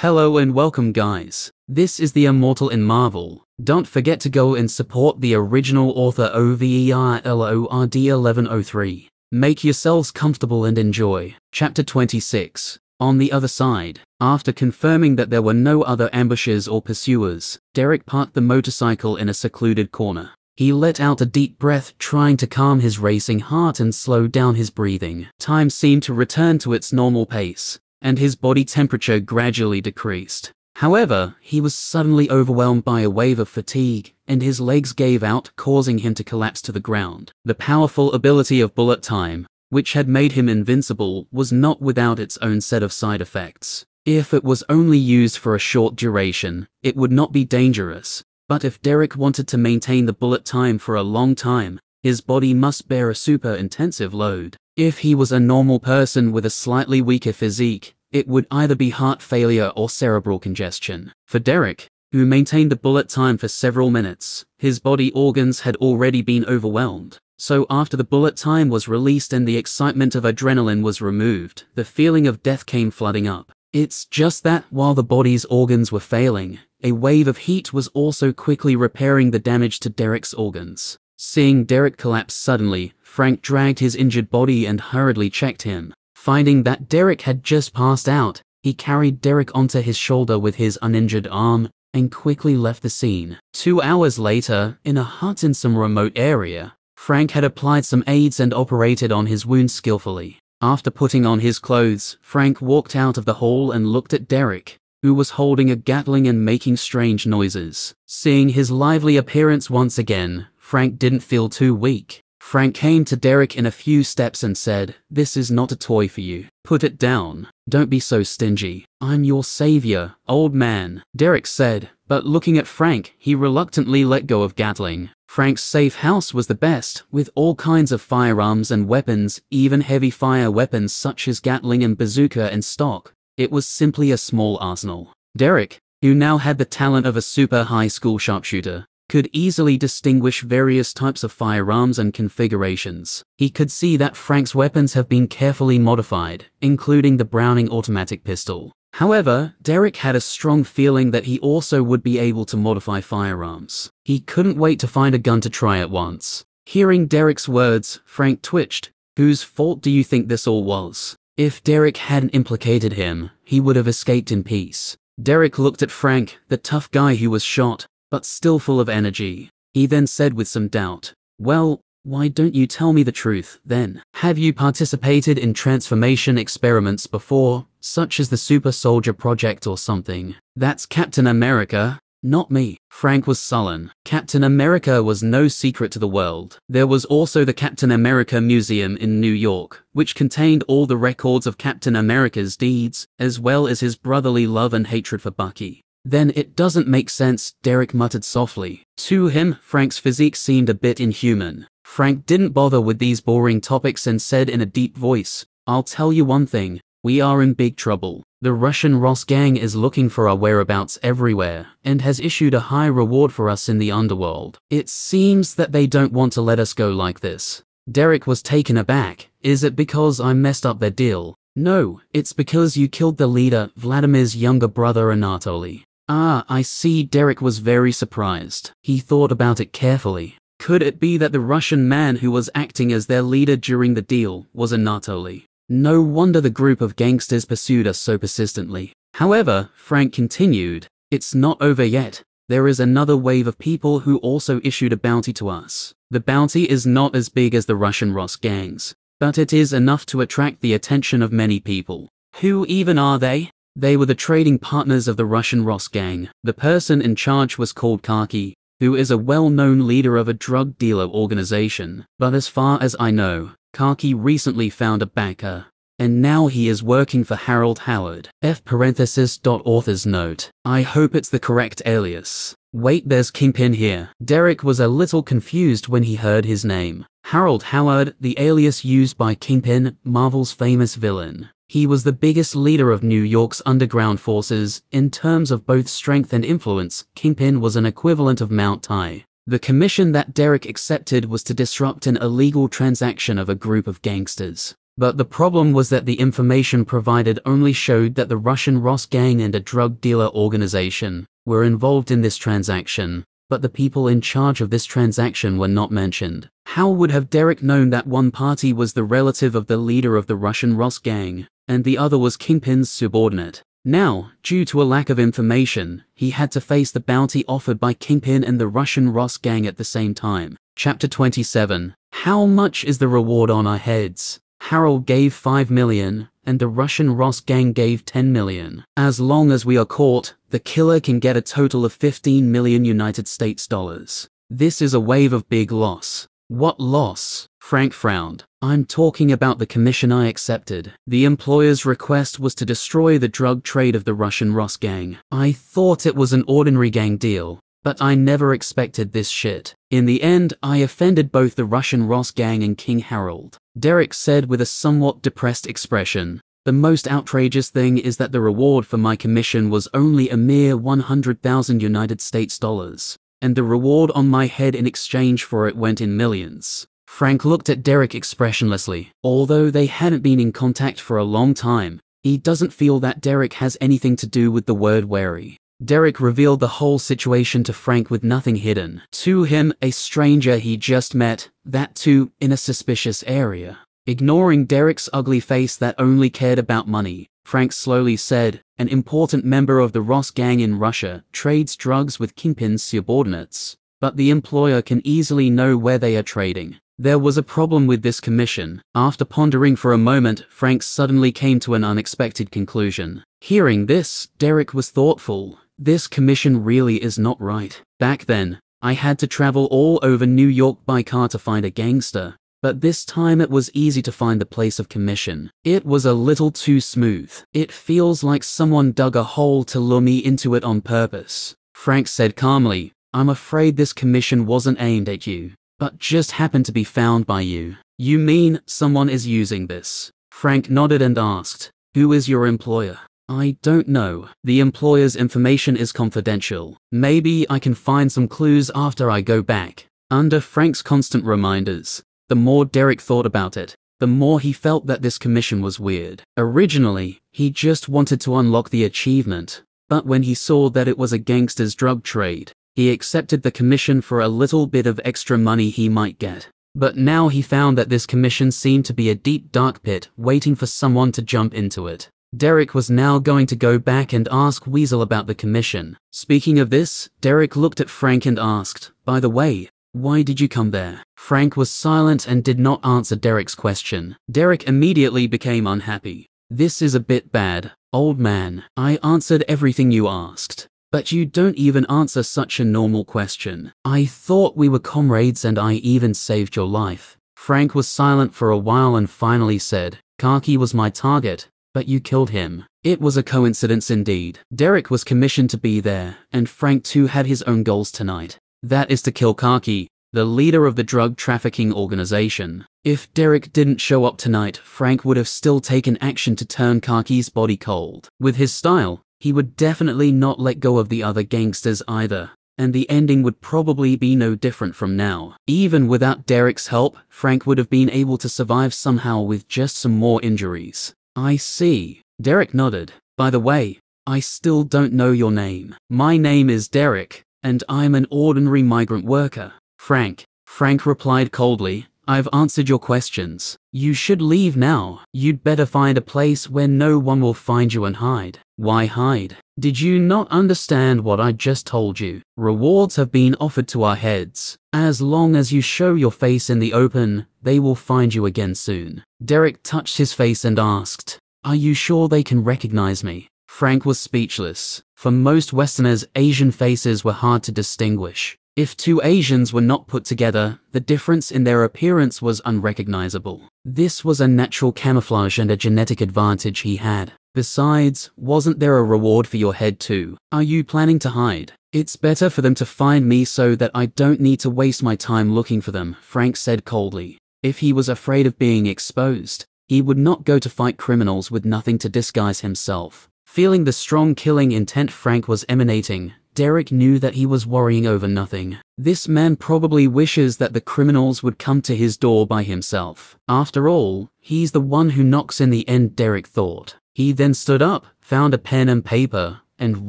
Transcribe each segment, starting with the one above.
Hello and welcome guys. This is the Immortal in Marvel. Don't forget to go and support the original author OVERLORD 1103. Make yourselves comfortable and enjoy. Chapter 26. On the other side, after confirming that there were no other ambushes or pursuers, Derek parked the motorcycle in a secluded corner. He let out a deep breath, trying to calm his racing heart and slow down his breathing. Time seemed to return to its normal pace, and his body temperature gradually decreased. However, he was suddenly overwhelmed by a wave of fatigue, and his legs gave out, causing him to collapse to the ground. The powerful ability of bullet time, which had made him invincible, was not without its own set of side effects. If it was only used for a short duration, it would not be dangerous. But if Derek wanted to maintain the bullet time for a long time, his body must bear a super intensive load. If he was a normal person with a slightly weaker physique, it would either be heart failure or cerebral congestion. For Derek, who maintained the bullet time for several minutes, his body organs had already been overwhelmed. So after the bullet time was released and the excitement of adrenaline was removed, the feeling of death came flooding up. It's just that while the body's organs were failing, a wave of heat was also quickly repairing the damage to Derek's organs. Seeing Derek collapse suddenly, Frank dragged his injured body and hurriedly checked him. Finding that Derek had just passed out, he carried Derek onto his shoulder with his uninjured arm and quickly left the scene. Two hours later, in a hut in some remote area, Frank had applied some aids and operated on his wound skillfully. After putting on his clothes, Frank walked out of the hall and looked at Derek, who was holding a Gatling and making strange noises. Seeing his lively appearance once again, Frank didn't feel too weak. Frank came to Derek in a few steps and said, This is not a toy for you. Put it down. Don't be so stingy. I'm your savior, old man. Derek said, but looking at Frank, he reluctantly let go of Gatling. Frank's safe house was the best, with all kinds of firearms and weapons, even heavy fire weapons such as Gatling and bazooka in stock. It was simply a small arsenal. Derek, who now had the talent of a super high school sharpshooter, could easily distinguish various types of firearms and configurations. He could see that Frank's weapons have been carefully modified, including the Browning automatic pistol. However, Derek had a strong feeling that he also would be able to modify firearms. He couldn't wait to find a gun to try at once. Hearing Derek's words, Frank twitched. Whose fault do you think this all was? If Derek hadn't implicated him, he would have escaped in peace. Derek looked at Frank, the tough guy who was shot, but still full of energy. He then said with some doubt, Well, why don't you tell me the truth, then? Have you participated in transformation experiments before, such as the Super Soldier Project or something? That's Captain America, not me. Frank was sullen. Captain America was no secret to the world. There was also the Captain America Museum in New York, which contained all the records of Captain America's deeds, as well as his brotherly love and hatred for Bucky. Then it doesn't make sense, Derek muttered softly. To him, Frank's physique seemed a bit inhuman. Frank didn't bother with these boring topics and said in a deep voice, I'll tell you one thing, we are in big trouble. The Russian Ross gang is looking for our whereabouts everywhere and has issued a high reward for us in the underworld. It seems that they don't want to let us go like this. Derek was taken aback. Is it because I messed up their deal? No, it's because you killed the leader, Vladimir's younger brother Anatoly. Ah, I see Derek was very surprised. He thought about it carefully. Could it be that the Russian man who was acting as their leader during the deal was Anatoly? No wonder the group of gangsters pursued us so persistently. However, Frank continued, it's not over yet. There is another wave of people who also issued a bounty to us. The bounty is not as big as the Russian Ross gangs, but it is enough to attract the attention of many people. Who even are they? They were the trading partners of the Russian Ross gang. The person in charge was called Khaki, who is a well-known leader of a drug dealer organization. But as far as I know, Khaki recently found a backer, and now he is working for Harold Howard. F parenthesis dot author's note. I hope it's the correct alias. Wait, there's Kingpin here. Derek was a little confused when he heard his name. Harold Howard, the alias used by Kingpin, Marvel's famous villain. He was the biggest leader of New York's underground forces. In terms of both strength and influence, Kingpin was an equivalent of Mount Tai. The commission that Derek accepted was to disrupt an illegal transaction of a group of gangsters. But the problem was that the information provided only showed that the Russian Ross gang and a drug dealer organization were involved in this transaction, but the people in charge of this transaction were not mentioned. How would have Derek known that one party was the relative of the leader of the Russian Ross gang, and the other was Kingpin's subordinate? Now, due to a lack of information, he had to face the bounty offered by Kingpin and the Russian Ross gang at the same time. Chapter 27 How much is the reward on our heads? Harold gave 5 million, and the Russian Ross gang gave 10 million. As long as we are caught, the killer can get a total of 15 million United States dollars. This is a wave of big loss. What loss? Frank frowned. I'm talking about the commission I accepted. The employer's request was to destroy the drug trade of the Russian Ross gang. I thought it was an ordinary gang deal, but I never expected this shit. In the end, I offended both the Russian Ross gang and King Harold. Derek said with a somewhat depressed expression. The most outrageous thing is that the reward for my commission was only a mere 100,000 United States dollars and the reward on my head in exchange for it went in millions. Frank looked at Derek expressionlessly. Although they hadn't been in contact for a long time, he doesn't feel that Derek has anything to do with the word wary. Derek revealed the whole situation to Frank with nothing hidden. To him, a stranger he just met, that too in a suspicious area. Ignoring Derek's ugly face that only cared about money, Frank slowly said, an important member of the Ross gang in Russia trades drugs with Kingpin's subordinates, but the employer can easily know where they are trading. There was a problem with this commission. After pondering for a moment, Frank suddenly came to an unexpected conclusion. Hearing this, Derek was thoughtful. This commission really is not right. Back then, I had to travel all over New York by car to find a gangster, but this time it was easy to find the place of commission. It was a little too smooth. It feels like someone dug a hole to lure me into it on purpose. Frank said calmly, I'm afraid this commission wasn't aimed at you, but just happened to be found by you. You mean someone is using this? Frank nodded and asked, Who is your employer? I don't know. The employer's information is confidential. Maybe I can find some clues after I go back. Under Frank's constant reminders, the more Derek thought about it, the more he felt that this commission was weird. Originally, he just wanted to unlock the achievement, but when he saw that it was a gangster's drug trade, he accepted the commission for a little bit of extra money he might get. But now he found that this commission seemed to be a deep dark pit waiting for someone to jump into it. Derek was now going to go back and ask Weasel about the commission. Speaking of this, Derek looked at Frank and asked, By the way, why did you come there? Frank was silent and did not answer Derek's question. Derek immediately became unhappy. This is a bit bad, old man. I answered everything you asked. But you don't even answer such a normal question. I thought we were comrades and I even saved your life. Frank was silent for a while and finally said, Khaki was my target, but you killed him. It was a coincidence indeed. Derek was commissioned to be there, and Frank too had his own goals tonight. That is to kill Khaki, the leader of the drug trafficking organization. If Derek didn't show up tonight, Frank would have still taken action to turn Khaki's body cold. With his style, he would definitely not let go of the other gangsters either, and the ending would probably be no different from now. Even without Derek's help, Frank would have been able to survive somehow with just some more injuries. I see. Derek nodded. By the way, I still don't know your name. My name is Derek, and I'm an ordinary migrant worker. Frank. Frank replied coldly, I've answered your questions. You should leave now. You'd better find a place where no one will find you and hide. Why hide? Did you not understand what I just told you? Rewards have been offered to our heads. As long as you show your face in the open, they will find you again soon. Derek touched his face and asked, Are you sure they can recognize me? Frank was speechless. For most Westerners, Asian faces were hard to distinguish. If two Asians were not put together, the difference in their appearance was unrecognizable. This was a natural camouflage and a genetic advantage he had. Besides, wasn't there a reward for your head too? Are you planning to hide? It's better for them to find me so that I don't need to waste my time looking for them, Frank said coldly. If he was afraid of being exposed, he would not go to fight criminals with nothing to disguise himself. Feeling the strong killing intent Frank was emanating, Derek knew that he was worrying over nothing. This man probably wishes that the criminals would come to his door by himself. After all, he's the one who knocks in the end, Derek thought. He then stood up, found a pen and paper, and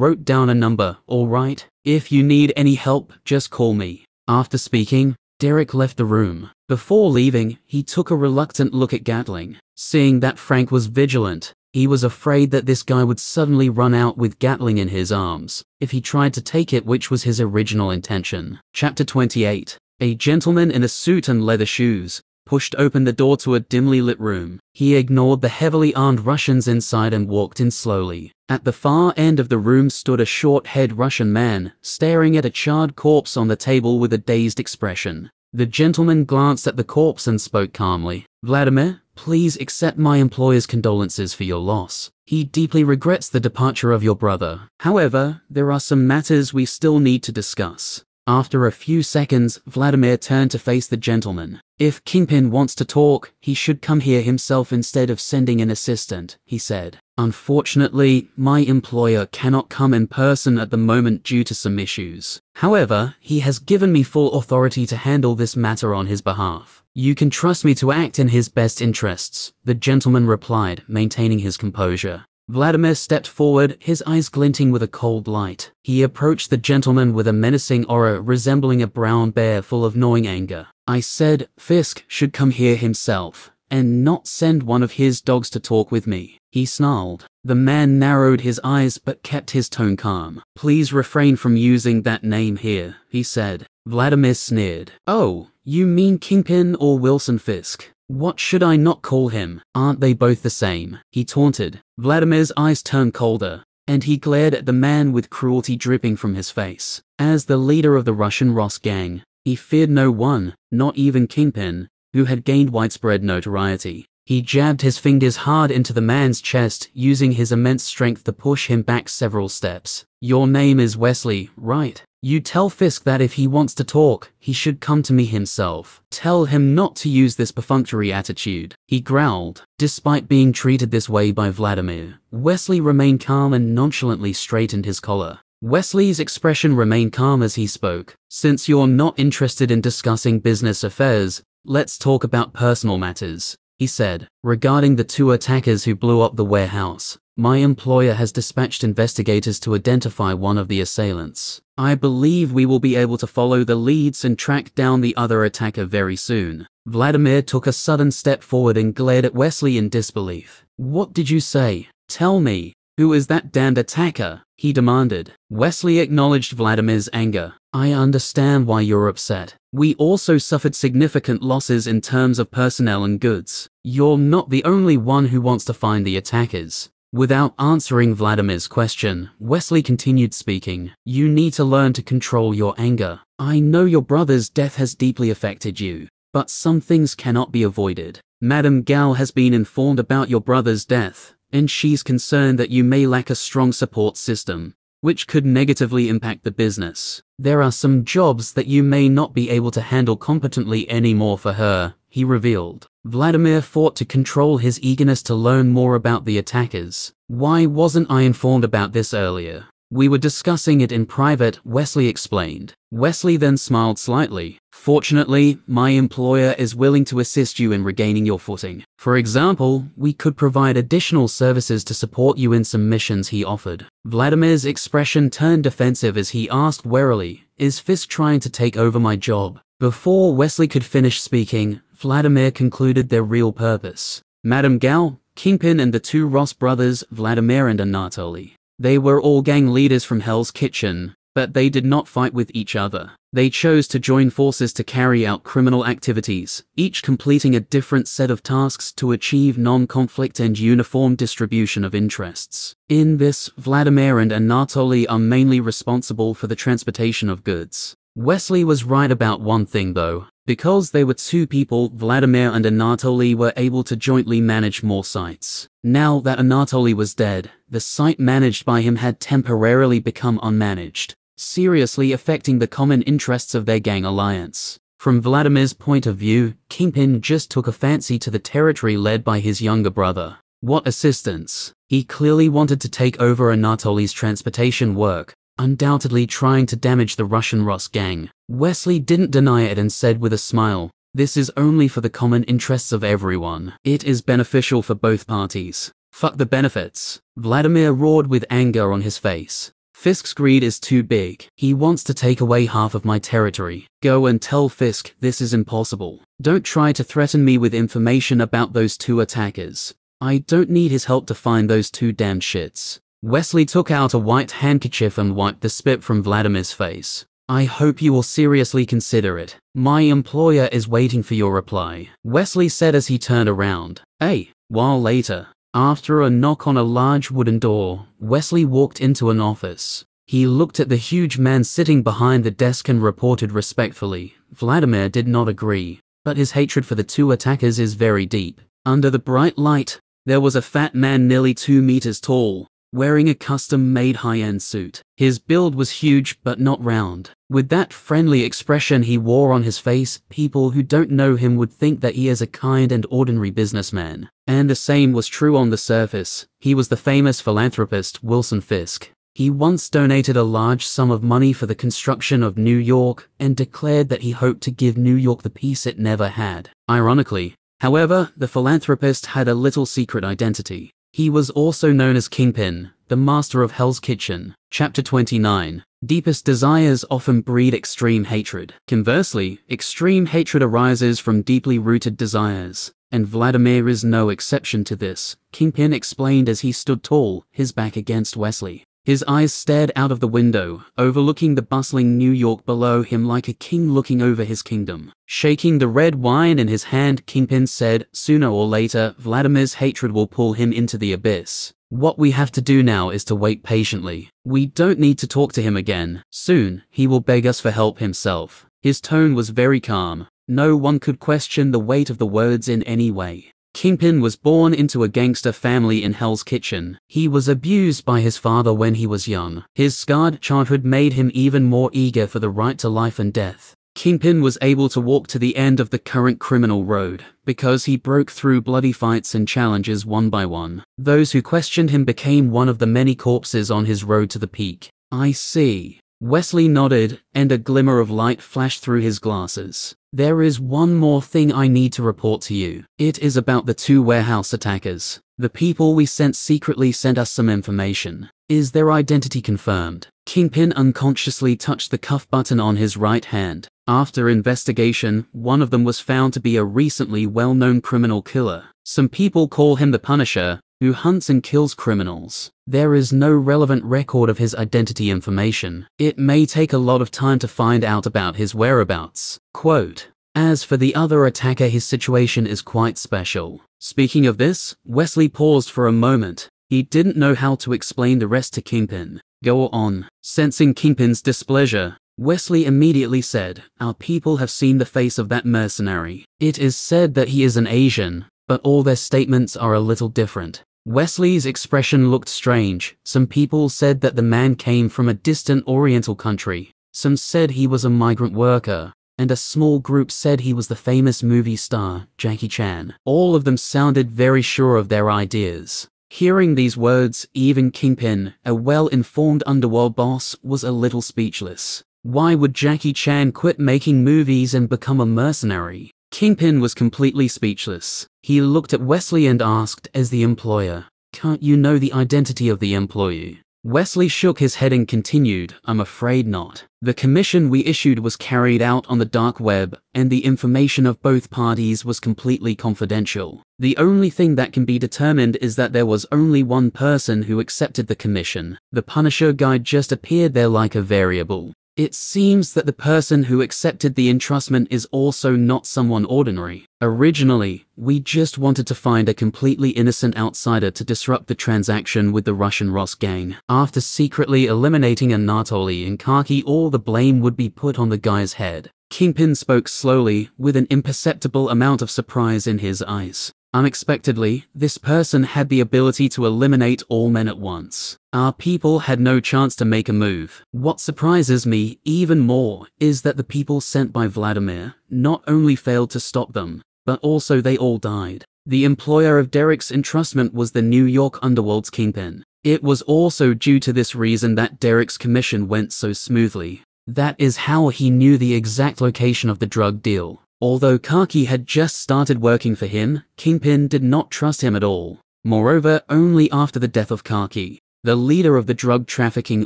wrote down a number, all right? If you need any help, just call me. After speaking, Derek left the room. Before leaving, he took a reluctant look at Gatling. Seeing that Frank was vigilant, he was afraid that this guy would suddenly run out with Gatling in his arms if he tried to take it, which was his original intention. Chapter 28 A gentleman in a suit and leather shoes pushed open the door to a dimly lit room. He ignored the heavily armed Russians inside and walked in slowly. At the far end of the room stood a short-haired Russian man, staring at a charred corpse on the table with a dazed expression. The gentleman glanced at the corpse and spoke calmly. Vladimir, please accept my employer's condolences for your loss. He deeply regrets the departure of your brother. However, there are some matters we still need to discuss. After a few seconds, Vladimir turned to face the gentleman. If Kingpin wants to talk, he should come here himself instead of sending an assistant, he said. Unfortunately, my employer cannot come in person at the moment due to some issues. However, he has given me full authority to handle this matter on his behalf. You can trust me to act in his best interests, the gentleman replied, maintaining his composure. Vladimir stepped forward, his eyes glinting with a cold light. He approached the gentleman with a menacing aura resembling a brown bear full of gnawing anger. I said Fisk should come here himself, and not send one of his dogs to talk with me. He snarled. The man narrowed his eyes but kept his tone calm. Please refrain from using that name here, he said. Vladimir sneered. Oh, you mean Kingpin or Wilson Fisk? What should I not call him? Aren't they both the same? He taunted. Vladimir's eyes turned colder, and he glared at the man with cruelty dripping from his face. As the leader of the Russian Ross gang, he feared no one, not even Kingpin, who had gained widespread notoriety. He jabbed his fingers hard into the man's chest, using his immense strength to push him back several steps. Your name is Wesley, right? You tell Fisk that if he wants to talk, he should come to me himself. Tell him not to use this perfunctory attitude. He growled. Despite being treated this way by Vladimir, Wesley remained calm and nonchalantly straightened his collar. Wesley's expression remained calm as he spoke. Since you're not interested in discussing business affairs, let's talk about personal matters, he said, regarding the two attackers who blew up the warehouse. My employer has dispatched investigators to identify one of the assailants. I believe we will be able to follow the leads and track down the other attacker very soon. Vladimir took a sudden step forward and glared at Wesley in disbelief. What did you say? Tell me, who is that damned attacker? He demanded. Wesley acknowledged Vladimir's anger. I understand why you're upset. We also suffered significant losses in terms of personnel and goods. You're not the only one who wants to find the attackers. Without answering Vladimir's question, Wesley continued speaking. You need to learn to control your anger. I know your brother's death has deeply affected you, but some things cannot be avoided. Madame Gao has been informed about your brother's death, and she's concerned that you may lack a strong support system, which could negatively impact the business. There are some jobs that you may not be able to handle competently anymore for her, he revealed. Vladimir fought to control his eagerness to learn more about the attackers. Why wasn't I informed about this earlier? We were discussing it in private, Wesley explained. Wesley then smiled slightly. Fortunately, my employer is willing to assist you in regaining your footing. For example, we could provide additional services to support you in some missions he offered. Vladimir's expression turned defensive as he asked warily, Is Fisk trying to take over my job? Before Wesley could finish speaking, Vladimir concluded their real purpose. Madame Gao, Kingpin and the two Ross brothers, Vladimir and Anatoly. They were all gang leaders from Hell's Kitchen, but they did not fight with each other. They chose to join forces to carry out criminal activities, each completing a different set of tasks to achieve non-conflict and uniform distribution of interests. In this, Vladimir and Anatoly are mainly responsible for the transportation of goods. Wesley was right about one thing though. Because they were two people, Vladimir and Anatoly were able to jointly manage more sites. Now that Anatoly was dead, the site managed by him had temporarily become unmanaged, seriously affecting the common interests of their gang alliance. From Vladimir's point of view, Kingpin just took a fancy to the territory led by his younger brother. What assistance? He clearly wanted to take over Anatoly's transportation work, undoubtedly trying to damage the Russian Rus gang. Wesley didn't deny it and said with a smile, this is only for the common interests of everyone. It is beneficial for both parties. Fuck the benefits. Vladimir roared with anger on his face. Fisk's greed is too big. He wants to take away half of my territory. Go and tell Fisk this is impossible. Don't try to threaten me with information about those two attackers. I don't need his help to find those two damn shits. Wesley took out a white handkerchief and wiped the spit from Vladimir's face. I hope you will seriously consider it. My employer is waiting for your reply. Wesley said as he turned around. A while later, after a knock on a large wooden door, Wesley walked into an office. He looked at the huge man sitting behind the desk and reported respectfully. Vladimir did not agree, but his hatred for the two attackers is very deep. Under the bright light, there was a fat man nearly two meters tall, wearing a custom-made high-end suit. His build was huge but not round. With that friendly expression he wore on his face, people who don't know him would think that he is a kind and ordinary businessman. And the same was true on the surface. He was the famous philanthropist Wilson Fisk. He once donated a large sum of money for the construction of New York and declared that he hoped to give New York the peace it never had. Ironically, however, the philanthropist had a little secret identity. He was also known as Kingpin, the master of Hell's Kitchen. Chapter 29 Deepest desires often breed extreme hatred. Conversely, extreme hatred arises from deeply rooted desires, and Vladimir is no exception to this, Kingpin explained as he stood tall, his back against Wesley. His eyes stared out of the window, overlooking the bustling New York below him like a king looking over his kingdom. Shaking the red wine in his hand, Kingpin said, Sooner or later, Vladimir's hatred will pull him into the abyss. What we have to do now is to wait patiently. We don't need to talk to him again. Soon, he will beg us for help himself. His tone was very calm. No one could question the weight of the words in any way. Kingpin was born into a gangster family in Hell's Kitchen. He was abused by his father when he was young. His scarred childhood made him even more eager for the right to life and death. Kingpin was able to walk to the end of the current criminal road because he broke through bloody fights and challenges one by one. Those who questioned him became one of the many corpses on his road to the peak. I see. Wesley nodded, and a glimmer of light flashed through his glasses. There is one more thing I need to report to you. It is about the two warehouse attackers. The people we sent secretly sent us some information. Is their identity confirmed? Kingpin unconsciously touched the cuff button on his right hand. After investigation, one of them was found to be a recently well-known criminal killer. Some people call him the Punisher, who hunts and kills criminals. There is no relevant record of his identity information. It may take a lot of time to find out about his whereabouts. Quote, as for the other attacker, his situation is quite special. Speaking of this, Wesley paused for a moment. He didn't know how to explain the rest to Kingpin. Go on. Sensing Kingpin's displeasure, Wesley immediately said, Our people have seen the face of that mercenary. It is said that he is an Asian, but all their statements are a little different. Wesley's expression looked strange. Some people said that the man came from a distant oriental country. Some said he was a migrant worker. And a small group said he was the famous movie star, Jackie Chan. All of them sounded very sure of their ideas. Hearing these words, even Kingpin, a well-informed underworld boss, was a little speechless. Why would Jackie Chan quit making movies and become a mercenary? Kingpin was completely speechless. He looked at Wesley and asked, as the employer, Can't you know the identity of the employee? Wesley shook his head and continued, I'm afraid not. The commission we issued was carried out on the dark web, and the information of both parties was completely confidential. The only thing that can be determined is that there was only one person who accepted the commission. The Punisher guide just appeared there like a variable. It seems that the person who accepted the entrustment is also not someone ordinary. Originally, we just wanted to find a completely innocent outsider to disrupt the transaction with the Russian Ross gang. After secretly eliminating Anatoly and Khaki, all the blame would be put on the guy's head. Kingpin spoke slowly, with an imperceptible amount of surprise in his eyes. Unexpectedly, this person had the ability to eliminate all men at once. Our people had no chance to make a move. What surprises me even more is that the people sent by Vladimir not only failed to stop them, but also they all died. The employer of Derek's entrustment was the New York underworld's kingpin. It was also due to this reason that Derek's commission went so smoothly. That is how he knew the exact location of the drug deal. Although Khaki had just started working for him, Kingpin did not trust him at all. Moreover, only after the death of Khaki, the leader of the drug trafficking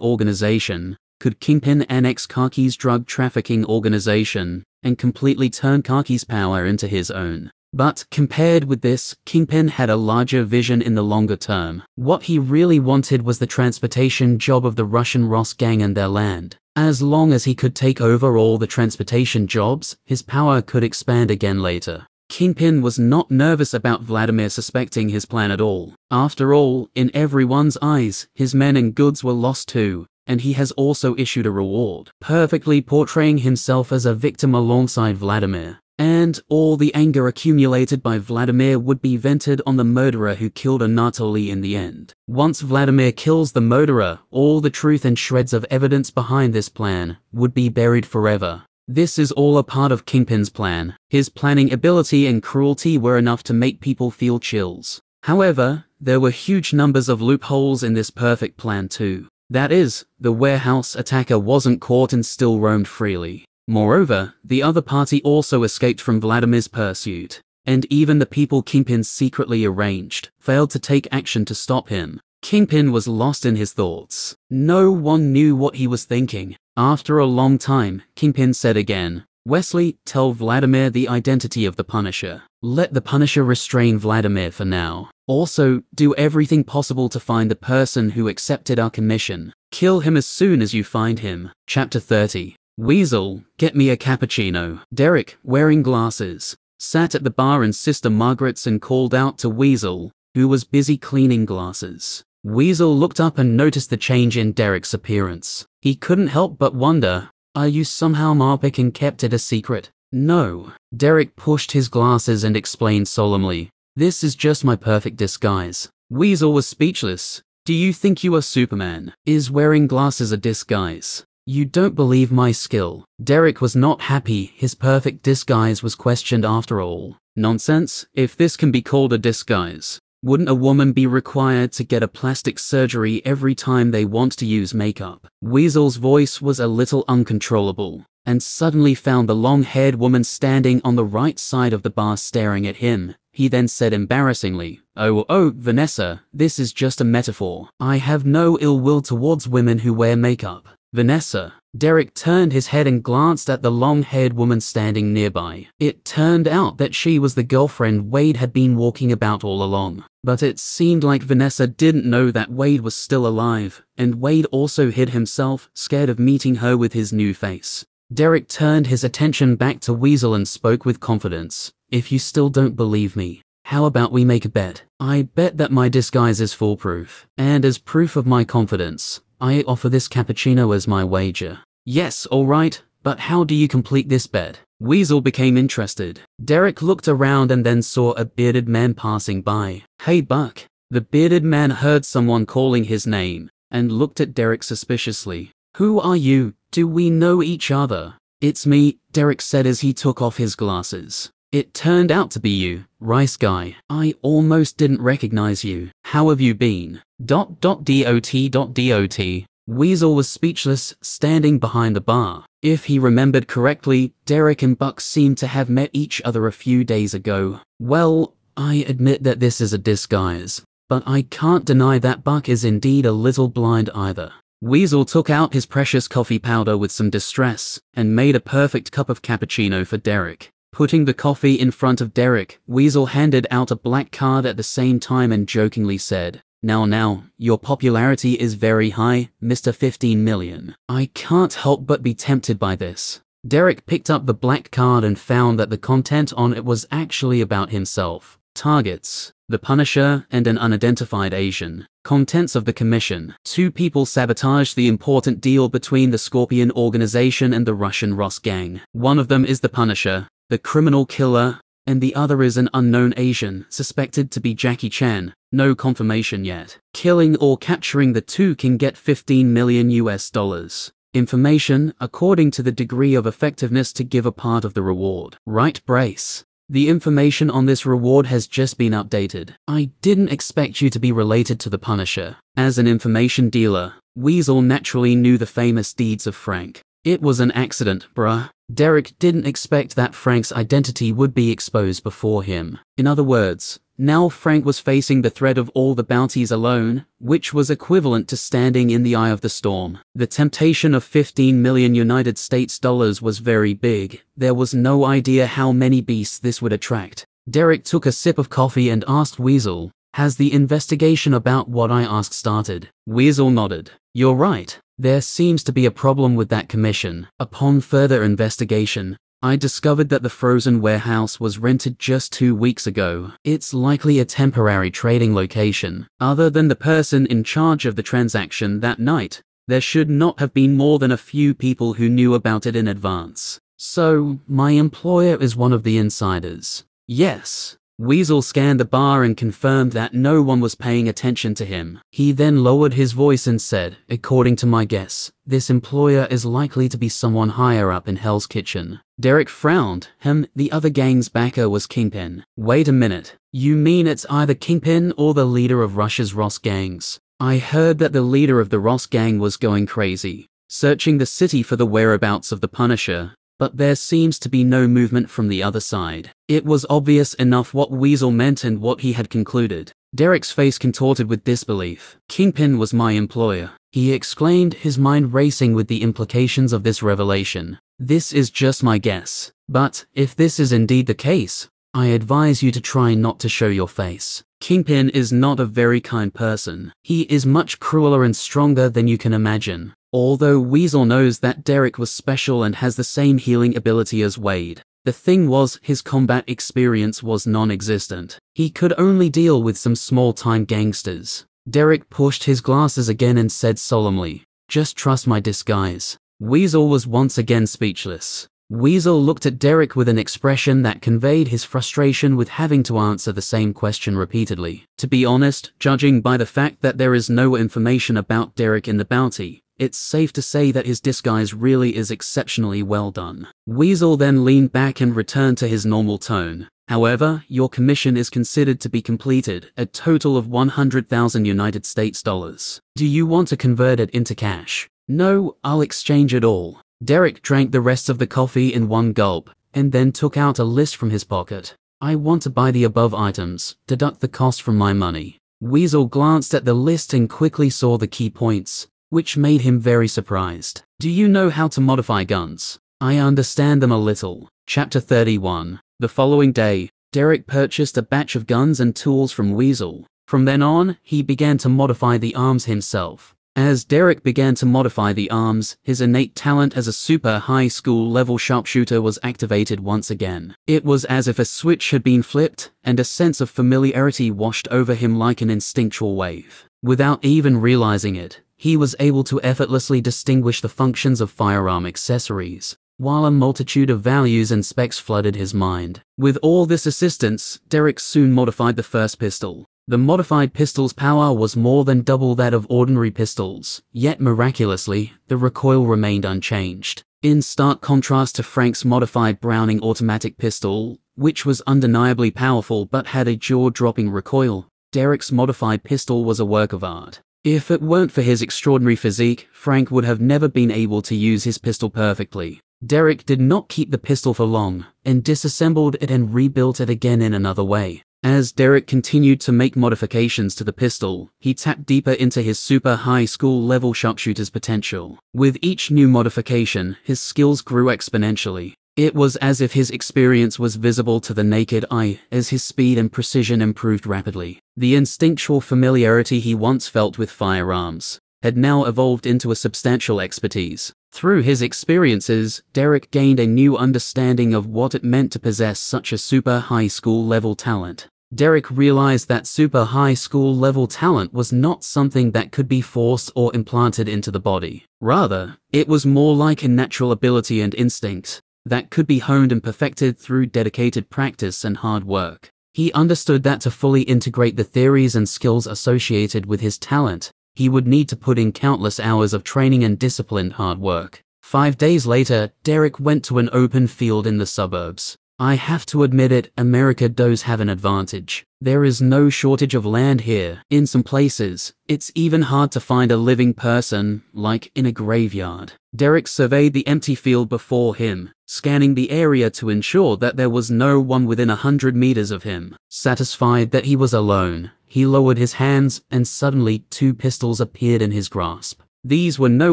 organization, could Kingpin annex Khaki's drug trafficking organization and completely turn Khaki's power into his own. But compared with this, Kingpin had a larger vision in the longer term. What he really wanted was the transportation job of the Russian Ross gang and their land. As long as he could take over all the transportation jobs, his power could expand again later. Kingpin was not nervous about Vladimir suspecting his plan at all. After all, in everyone's eyes, his men and goods were lost too, and he has also issued a reward, perfectly portraying himself as a victim alongside Vladimir. And all the anger accumulated by Vladimir would be vented on the murderer who killed Anatoly in the end. Once Vladimir kills the murderer, all the truth and shreds of evidence behind this plan would be buried forever. This is all a part of Kingpin's plan. His planning ability and cruelty were enough to make people feel chills. However, there were huge numbers of loopholes in this perfect plan too. That is, the warehouse attacker wasn't caught and still roamed freely. Moreover, the other party also escaped from Vladimir's pursuit, and even the people Kingpin secretly arranged failed to take action to stop him. Kingpin was lost in his thoughts. No one knew what he was thinking. After a long time, Kingpin said again, Wesley, tell Vladimir the identity of the Punisher. Let the Punisher restrain Vladimir for now. Also, do everything possible to find the person who accepted our commission. Kill him as soon as you find him. Chapter 30 Weasel, get me a cappuccino. Derek, wearing glasses, sat at the bar in Sister Margaret's and called out to Weasel, who was busy cleaning glasses. Weasel looked up and noticed the change in Derek's appearance. He couldn't help but wonder, are you somehow Marpick and kept it a secret? No. Derek pushed his glasses and explained solemnly, this is just my perfect disguise. Weasel was speechless. Do you think you are Superman? Is wearing glasses a disguise? You don't believe my skill. Derek was not happy his perfect disguise was questioned after all. Nonsense, if this can be called a disguise. Wouldn't a woman be required to get a plastic surgery every time they want to use makeup? Weasel's voice was a little uncontrollable, and suddenly found the long-haired woman standing on the right side of the bar staring at him. He then said embarrassingly, Oh, oh, Vanessa, this is just a metaphor. I have no ill will towards women who wear makeup. Vanessa. Derek turned his head and glanced at the long-haired woman standing nearby. It turned out that she was the girlfriend Wade had been walking about all along. But it seemed like Vanessa didn't know that Wade was still alive, and Wade also hid himself, scared of meeting her with his new face. Derek turned his attention back to Weasel and spoke with confidence. If you still don't believe me, how about we make a bet? I bet that my disguise is foolproof. And as proof of my confidence, I offer this cappuccino as my wager. Yes, alright, but how do you complete this bet? Weasel became interested. Derek looked around and then saw a bearded man passing by. Hey Buck. The bearded man heard someone calling his name and looked at Derek suspiciously. Who are you? Do we know each other? It's me, Derek said as he took off his glasses. It turned out to be you, Rice Guy. I almost didn't recognize you. How have you been? Dot dot dot dot dot. Weasel was speechless, standing behind the bar. If he remembered correctly, Derek and Buck seemed to have met each other a few days ago. Well, I admit that this is a disguise, but I can't deny that Buck is indeed a little blind either. Weasel took out his precious coffee powder with some distress and made a perfect cup of cappuccino for Derek. Putting the coffee in front of Derek, Weasel handed out a black card at the same time and jokingly said, Now now, your popularity is very high, Mr. 15 million. I can't help but be tempted by this. Derek picked up the black card and found that the content on it was actually about himself. Targets, the Punisher and an unidentified Asian. Contents of the commission. Two people sabotaged the important deal between the Scorpion organization and the Russian Ross gang. One of them is the Punisher, the criminal killer, and the other is an unknown Asian, suspected to be Jackie Chan. No confirmation yet. Killing or capturing the two can get 15 million US dollars. Information according to the degree of effectiveness to give a part of the reward. Right brace. The information on this reward has just been updated. I didn't expect you to be related to the Punisher. As an information dealer, Weasel naturally knew the famous deeds of Frank. It was an accident, bruh. Derek didn't expect that Frank's identity would be exposed before him. In other words, now Frank was facing the threat of all the bounties alone, which was equivalent to standing in the eye of the storm. The temptation of 15 million United States dollars was very big. There was no idea how many beasts this would attract. Derek took a sip of coffee and asked Weasel, has the investigation about what I asked started? Weasel nodded. You're right. There seems to be a problem with that commission. Upon further investigation, I discovered that the frozen warehouse was rented just two weeks ago. It's likely a temporary trading location. Other than the person in charge of the transaction that night, there should not have been more than a few people who knew about it in advance. So, my employer is one of the insiders. Yes, Weasel scanned the bar and confirmed that no one was paying attention to him. He then lowered his voice and said, According to my guess, this employer is likely to be someone higher up in Hell's Kitchen. Derek frowned. Him, the other gang's backer was Kingpin. Wait a minute. You mean it's either Kingpin or the leader of Russia's Ross gangs? I heard that the leader of the Ross gang was going crazy, searching the city for the whereabouts of the Punisher but there seems to be no movement from the other side. It was obvious enough what Weasel meant and what he had concluded. Derek's face contorted with disbelief. Kingpin was my employer. He exclaimed, his mind racing with the implications of this revelation. This is just my guess. But, if this is indeed the case, I advise you to try not to show your face. Kingpin is not a very kind person. He is much crueler and stronger than you can imagine. Although Weasel knows that Derek was special and has the same healing ability as Wade, the thing was his combat experience was non-existent. He could only deal with some small-time gangsters. Derek pushed his glasses again and said solemnly, just trust my disguise. Weasel was once again speechless. Weasel looked at Derek with an expression that conveyed his frustration with having to answer the same question repeatedly. To be honest, judging by the fact that there is no information about Derek in the bounty, it's safe to say that his disguise really is exceptionally well done. Weasel then leaned back and returned to his normal tone. However, your commission is considered to be completed, a total of 100,000 United States dollars. Do you want to convert it into cash? No, I'll exchange it all. Derek drank the rest of the coffee in one gulp, and then took out a list from his pocket. I want to buy the above items, deduct the cost from my money. Weasel glanced at the list and quickly saw the key points which made him very surprised. Do you know how to modify guns? I understand them a little. Chapter 31. The following day, Derek purchased a batch of guns and tools from Weasel. From then on, he began to modify the arms himself. As Derek began to modify the arms, his innate talent as a super high school level sharpshooter was activated once again. It was as if a switch had been flipped, and a sense of familiarity washed over him like an instinctual wave. Without even realizing it, he was able to effortlessly distinguish the functions of firearm accessories, while a multitude of values and specs flooded his mind. With all this assistance, Derek soon modified the first pistol. The modified pistol's power was more than double that of ordinary pistols, yet miraculously, the recoil remained unchanged. In stark contrast to Frank's modified Browning automatic pistol, which was undeniably powerful but had a jaw-dropping recoil, Derek's modified pistol was a work of art. If it weren't for his extraordinary physique, Frank would have never been able to use his pistol perfectly. Derek did not keep the pistol for long, and disassembled it and rebuilt it again in another way. As Derek continued to make modifications to the pistol, he tapped deeper into his super high school level sharpshooter's potential. With each new modification, his skills grew exponentially. It was as if his experience was visible to the naked eye as his speed and precision improved rapidly. The instinctual familiarity he once felt with firearms had now evolved into a substantial expertise. Through his experiences, Derek gained a new understanding of what it meant to possess such a super high school level talent. Derek realized that super high school level talent was not something that could be forced or implanted into the body. Rather, it was more like a natural ability and instinct that could be honed and perfected through dedicated practice and hard work. He understood that to fully integrate the theories and skills associated with his talent, he would need to put in countless hours of training and disciplined hard work. Five days later, Derek went to an open field in the suburbs. I have to admit it, America does have an advantage. There is no shortage of land here. In some places, it's even hard to find a living person, like in a graveyard. Derek surveyed the empty field before him, scanning the area to ensure that there was no one within a hundred meters of him. Satisfied that he was alone, he lowered his hands and suddenly two pistols appeared in his grasp. These were no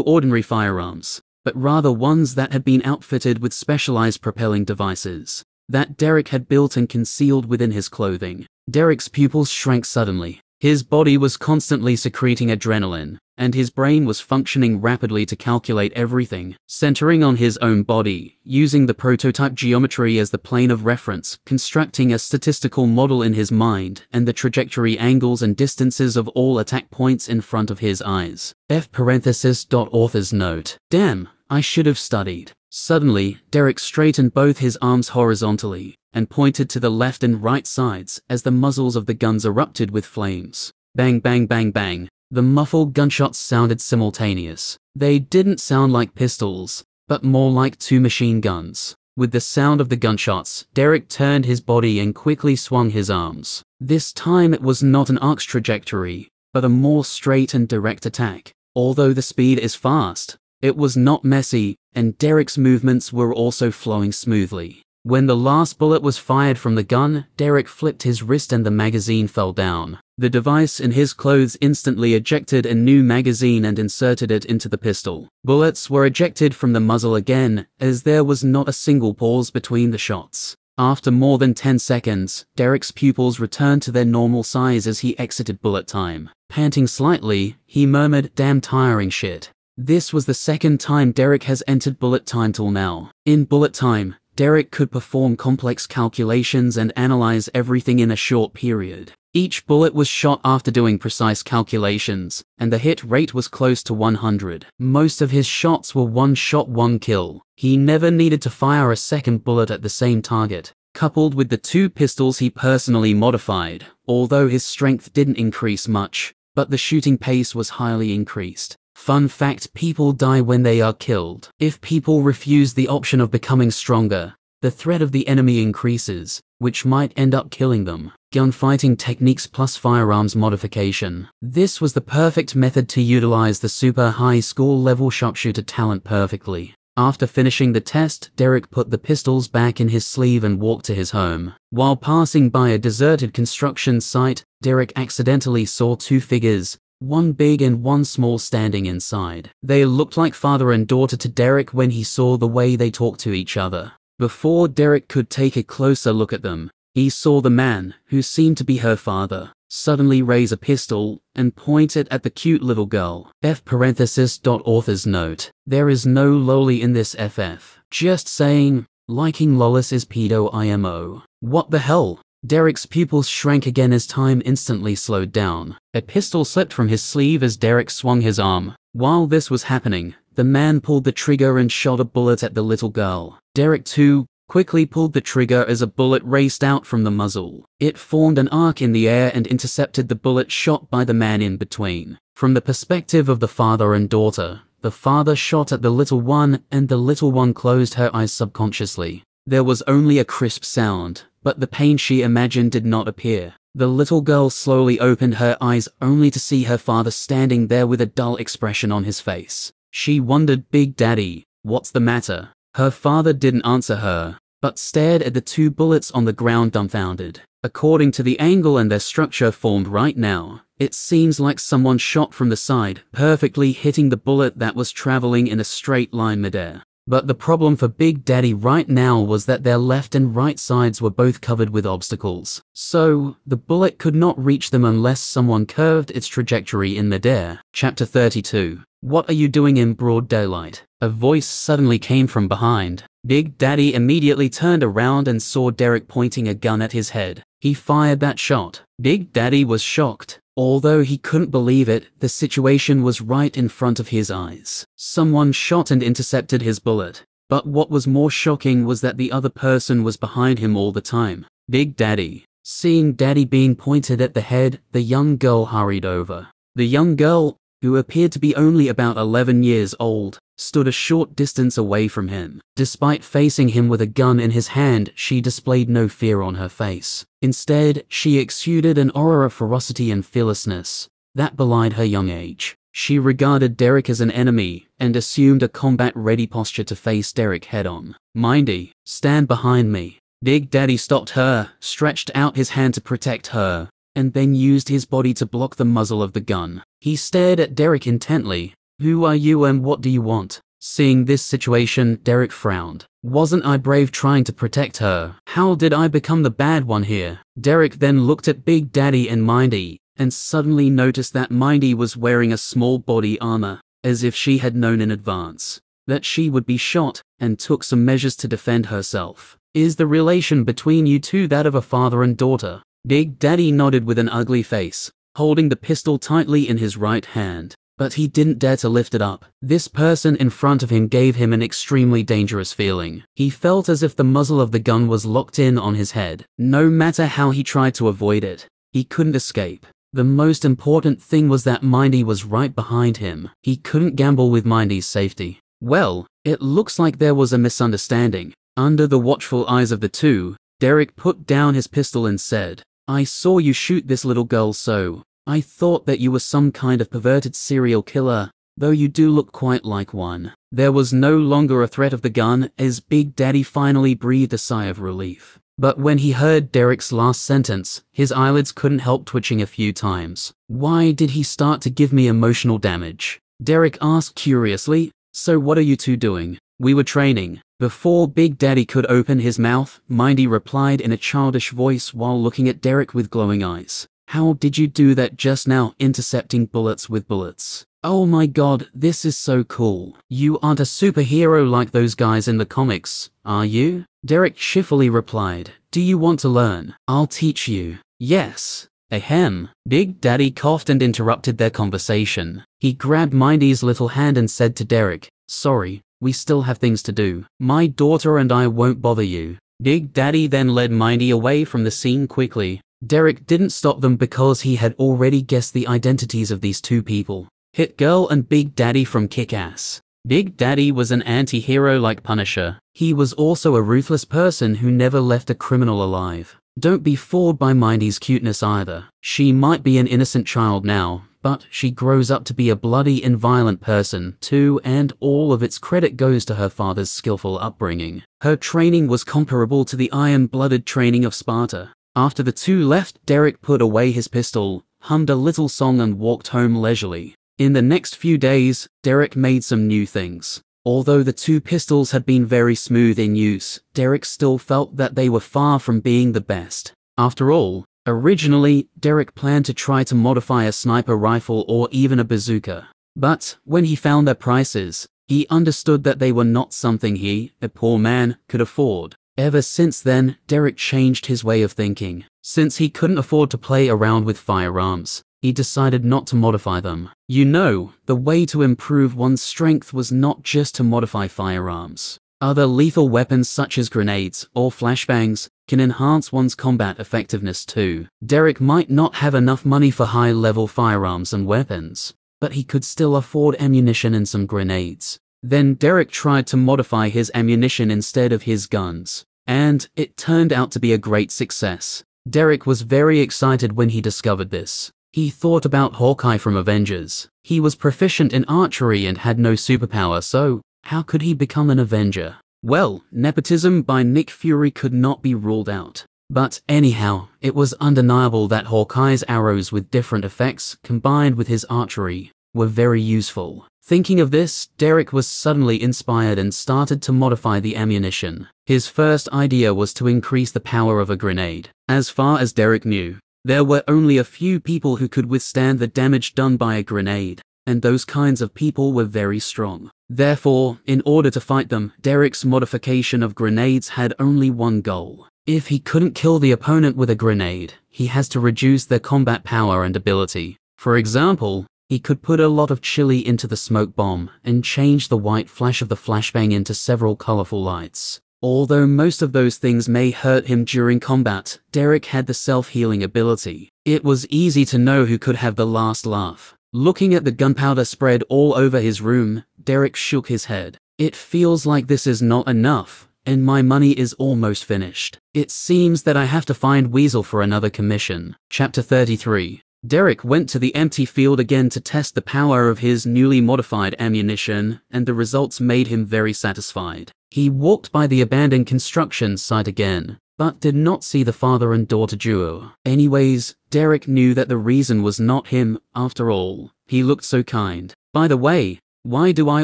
ordinary firearms, but rather ones that had been outfitted with specialized propelling devices that Derek had built and concealed within his clothing. Derek's pupils shrank suddenly. His body was constantly secreting adrenaline, and his brain was functioning rapidly to calculate everything, centering on his own body, using the prototype geometry as the plane of reference, constructing a statistical model in his mind, and the trajectory angles and distances of all attack points in front of his eyes. F parenthesis dot author's note. Damn, I should have studied. Suddenly, Derek straightened both his arms horizontally and pointed to the left and right sides as the muzzles of the guns erupted with flames. Bang, bang, bang, bang. The muffled gunshots sounded simultaneous. They didn't sound like pistols, but more like two machine guns. With the sound of the gunshots, Derek turned his body and quickly swung his arms. This time it was not an arc's trajectory, but a more straight and direct attack. Although the speed is fast, it was not messy, and Derek's movements were also flowing smoothly. When the last bullet was fired from the gun, Derek flipped his wrist and the magazine fell down. The device in his clothes instantly ejected a new magazine and inserted it into the pistol. Bullets were ejected from the muzzle again, as there was not a single pause between the shots. After more than 10 seconds, Derek's pupils returned to their normal size as he exited bullet time. Panting slightly, he murmured, damn tiring shit. This was the second time Derek has entered bullet time till now. In bullet time, Derek could perform complex calculations and analyze everything in a short period. Each bullet was shot after doing precise calculations, and the hit rate was close to 100. Most of his shots were one shot, one kill. He never needed to fire a second bullet at the same target. Coupled with the two pistols he personally modified, although his strength didn't increase much, but the shooting pace was highly increased. Fun fact people die when they are killed. If people refuse the option of becoming stronger, the threat of the enemy increases, which might end up killing them. Gunfighting techniques plus firearms modification. This was the perfect method to utilize the super high school level sharpshooter talent perfectly. After finishing the test, Derek put the pistols back in his sleeve and walked to his home. While passing by a deserted construction site, Derek accidentally saw two figures, one big and one small standing inside. They looked like father and daughter to Derek when he saw the way they talked to each other. Before Derek could take a closer look at them, he saw the man, who seemed to be her father, suddenly raise a pistol and point it at the cute little girl. F author's note. There is no loli in this FF. Just saying, liking lolis is pedo IMO. What the hell? Derek's pupils shrank again as time instantly slowed down. A pistol slipped from his sleeve as Derek swung his arm. While this was happening, the man pulled the trigger and shot a bullet at the little girl. Derek, too, quickly pulled the trigger as a bullet raced out from the muzzle. It formed an arc in the air and intercepted the bullet shot by the man in between. From the perspective of the father and daughter, the father shot at the little one and the little one closed her eyes subconsciously. There was only a crisp sound, but the pain she imagined did not appear. The little girl slowly opened her eyes only to see her father standing there with a dull expression on his face. She wondered, Big Daddy, what's the matter? Her father didn't answer her, but stared at the two bullets on the ground dumbfounded. According to the angle and their structure formed right now, it seems like someone shot from the side, perfectly hitting the bullet that was traveling in a straight line midair. But the problem for Big Daddy right now was that their left and right sides were both covered with obstacles. So, the bullet could not reach them unless someone curved its trajectory in midair. Chapter 32 What are you doing in broad daylight? A voice suddenly came from behind. Big Daddy immediately turned around and saw Derek pointing a gun at his head. He fired that shot. Big Daddy was shocked. Although he couldn't believe it, the situation was right in front of his eyes. Someone shot and intercepted his bullet. But what was more shocking was that the other person was behind him all the time. Big Daddy. Seeing Daddy being pointed at the head, the young girl hurried over. The young girl, who appeared to be only about 11 years old, stood a short distance away from him. Despite facing him with a gun in his hand, she displayed no fear on her face. Instead, she exuded an aura of ferocity and fearlessness that belied her young age. She regarded Derek as an enemy and assumed a combat ready posture to face Derek head on. Mindy, stand behind me. Big Daddy stopped her, stretched out his hand to protect her, and then used his body to block the muzzle of the gun. He stared at Derek intently. Who are you and what do you want? Seeing this situation, Derek frowned. Wasn't I brave trying to protect her? How did I become the bad one here? Derek then looked at Big Daddy and Mindy, and suddenly noticed that Mindy was wearing a small body armor, as if she had known in advance that she would be shot and took some measures to defend herself. Is the relation between you two that of a father and daughter? Big Daddy nodded with an ugly face, holding the pistol tightly in his right hand. But he didn't dare to lift it up. This person in front of him gave him an extremely dangerous feeling. He felt as if the muzzle of the gun was locked in on his head. No matter how he tried to avoid it, he couldn't escape. The most important thing was that Mindy was right behind him. He couldn't gamble with Mindy's safety. Well, it looks like there was a misunderstanding. Under the watchful eyes of the two, Derek put down his pistol and said, I saw you shoot this little girl so. I thought that you were some kind of perverted serial killer, though you do look quite like one. There was no longer a threat of the gun as Big Daddy finally breathed a sigh of relief. But when he heard Derek's last sentence, his eyelids couldn't help twitching a few times. Why did he start to give me emotional damage? Derek asked curiously, So what are you two doing? We were training. Before Big Daddy could open his mouth, Mindy replied in a childish voice while looking at Derek with glowing eyes. How did you do that just now, intercepting bullets with bullets? Oh my god, this is so cool. You aren't a superhero like those guys in the comics, are you? Derek shiftily replied, Do you want to learn? I'll teach you. Yes. Ahem. Big Daddy coughed and interrupted their conversation. He grabbed Mindy's little hand and said to Derek, Sorry, we still have things to do. My daughter and I won't bother you. Big Daddy then led Mindy away from the scene quickly. Derek didn't stop them because he had already guessed the identities of these two people. Hit Girl and Big Daddy from Kick-Ass. Big Daddy was an anti-hero like Punisher. He was also a ruthless person who never left a criminal alive. Don't be fooled by Mindy's cuteness either. She might be an innocent child now, but she grows up to be a bloody and violent person too, and all of its credit goes to her father's skillful upbringing. Her training was comparable to the iron-blooded training of Sparta. After the two left, Derek put away his pistol, hummed a little song and walked home leisurely. In the next few days, Derek made some new things. Although the two pistols had been very smooth in use, Derek still felt that they were far from being the best. After all, originally, Derek planned to try to modify a sniper rifle or even a bazooka. But when he found their prices, he understood that they were not something he, a poor man, could afford. Ever since then, Derek changed his way of thinking. Since he couldn't afford to play around with firearms, he decided not to modify them. You know, the way to improve one's strength was not just to modify firearms. Other lethal weapons such as grenades or flashbangs can enhance one's combat effectiveness too. Derek might not have enough money for high-level firearms and weapons, but he could still afford ammunition and some grenades. Then Derek tried to modify his ammunition instead of his guns, and it turned out to be a great success. Derek was very excited when he discovered this. He thought about Hawkeye from Avengers. He was proficient in archery and had no superpower, so how could he become an Avenger? Well, nepotism by Nick Fury could not be ruled out. But anyhow, it was undeniable that Hawkeye's arrows with different effects, combined with his archery, were very useful. Thinking of this, Derek was suddenly inspired and started to modify the ammunition. His first idea was to increase the power of a grenade. As far as Derek knew, there were only a few people who could withstand the damage done by a grenade, and those kinds of people were very strong. Therefore, in order to fight them, Derek's modification of grenades had only one goal. If he couldn't kill the opponent with a grenade, he has to reduce their combat power and ability. For example, he could put a lot of chili into the smoke bomb and change the white flash of the flashbang into several colorful lights. Although most of those things may hurt him during combat, Derek had the self-healing ability. It was easy to know who could have the last laugh. Looking at the gunpowder spread all over his room, Derek shook his head. It feels like this is not enough, and my money is almost finished. It seems that I have to find Weasel for another commission. Chapter 33 Derek went to the empty field again to test the power of his newly modified ammunition, and the results made him very satisfied. He walked by the abandoned construction site again, but did not see the father and daughter duo. Anyways, Derek knew that the reason was not him, after all. He looked so kind. By the way, why do I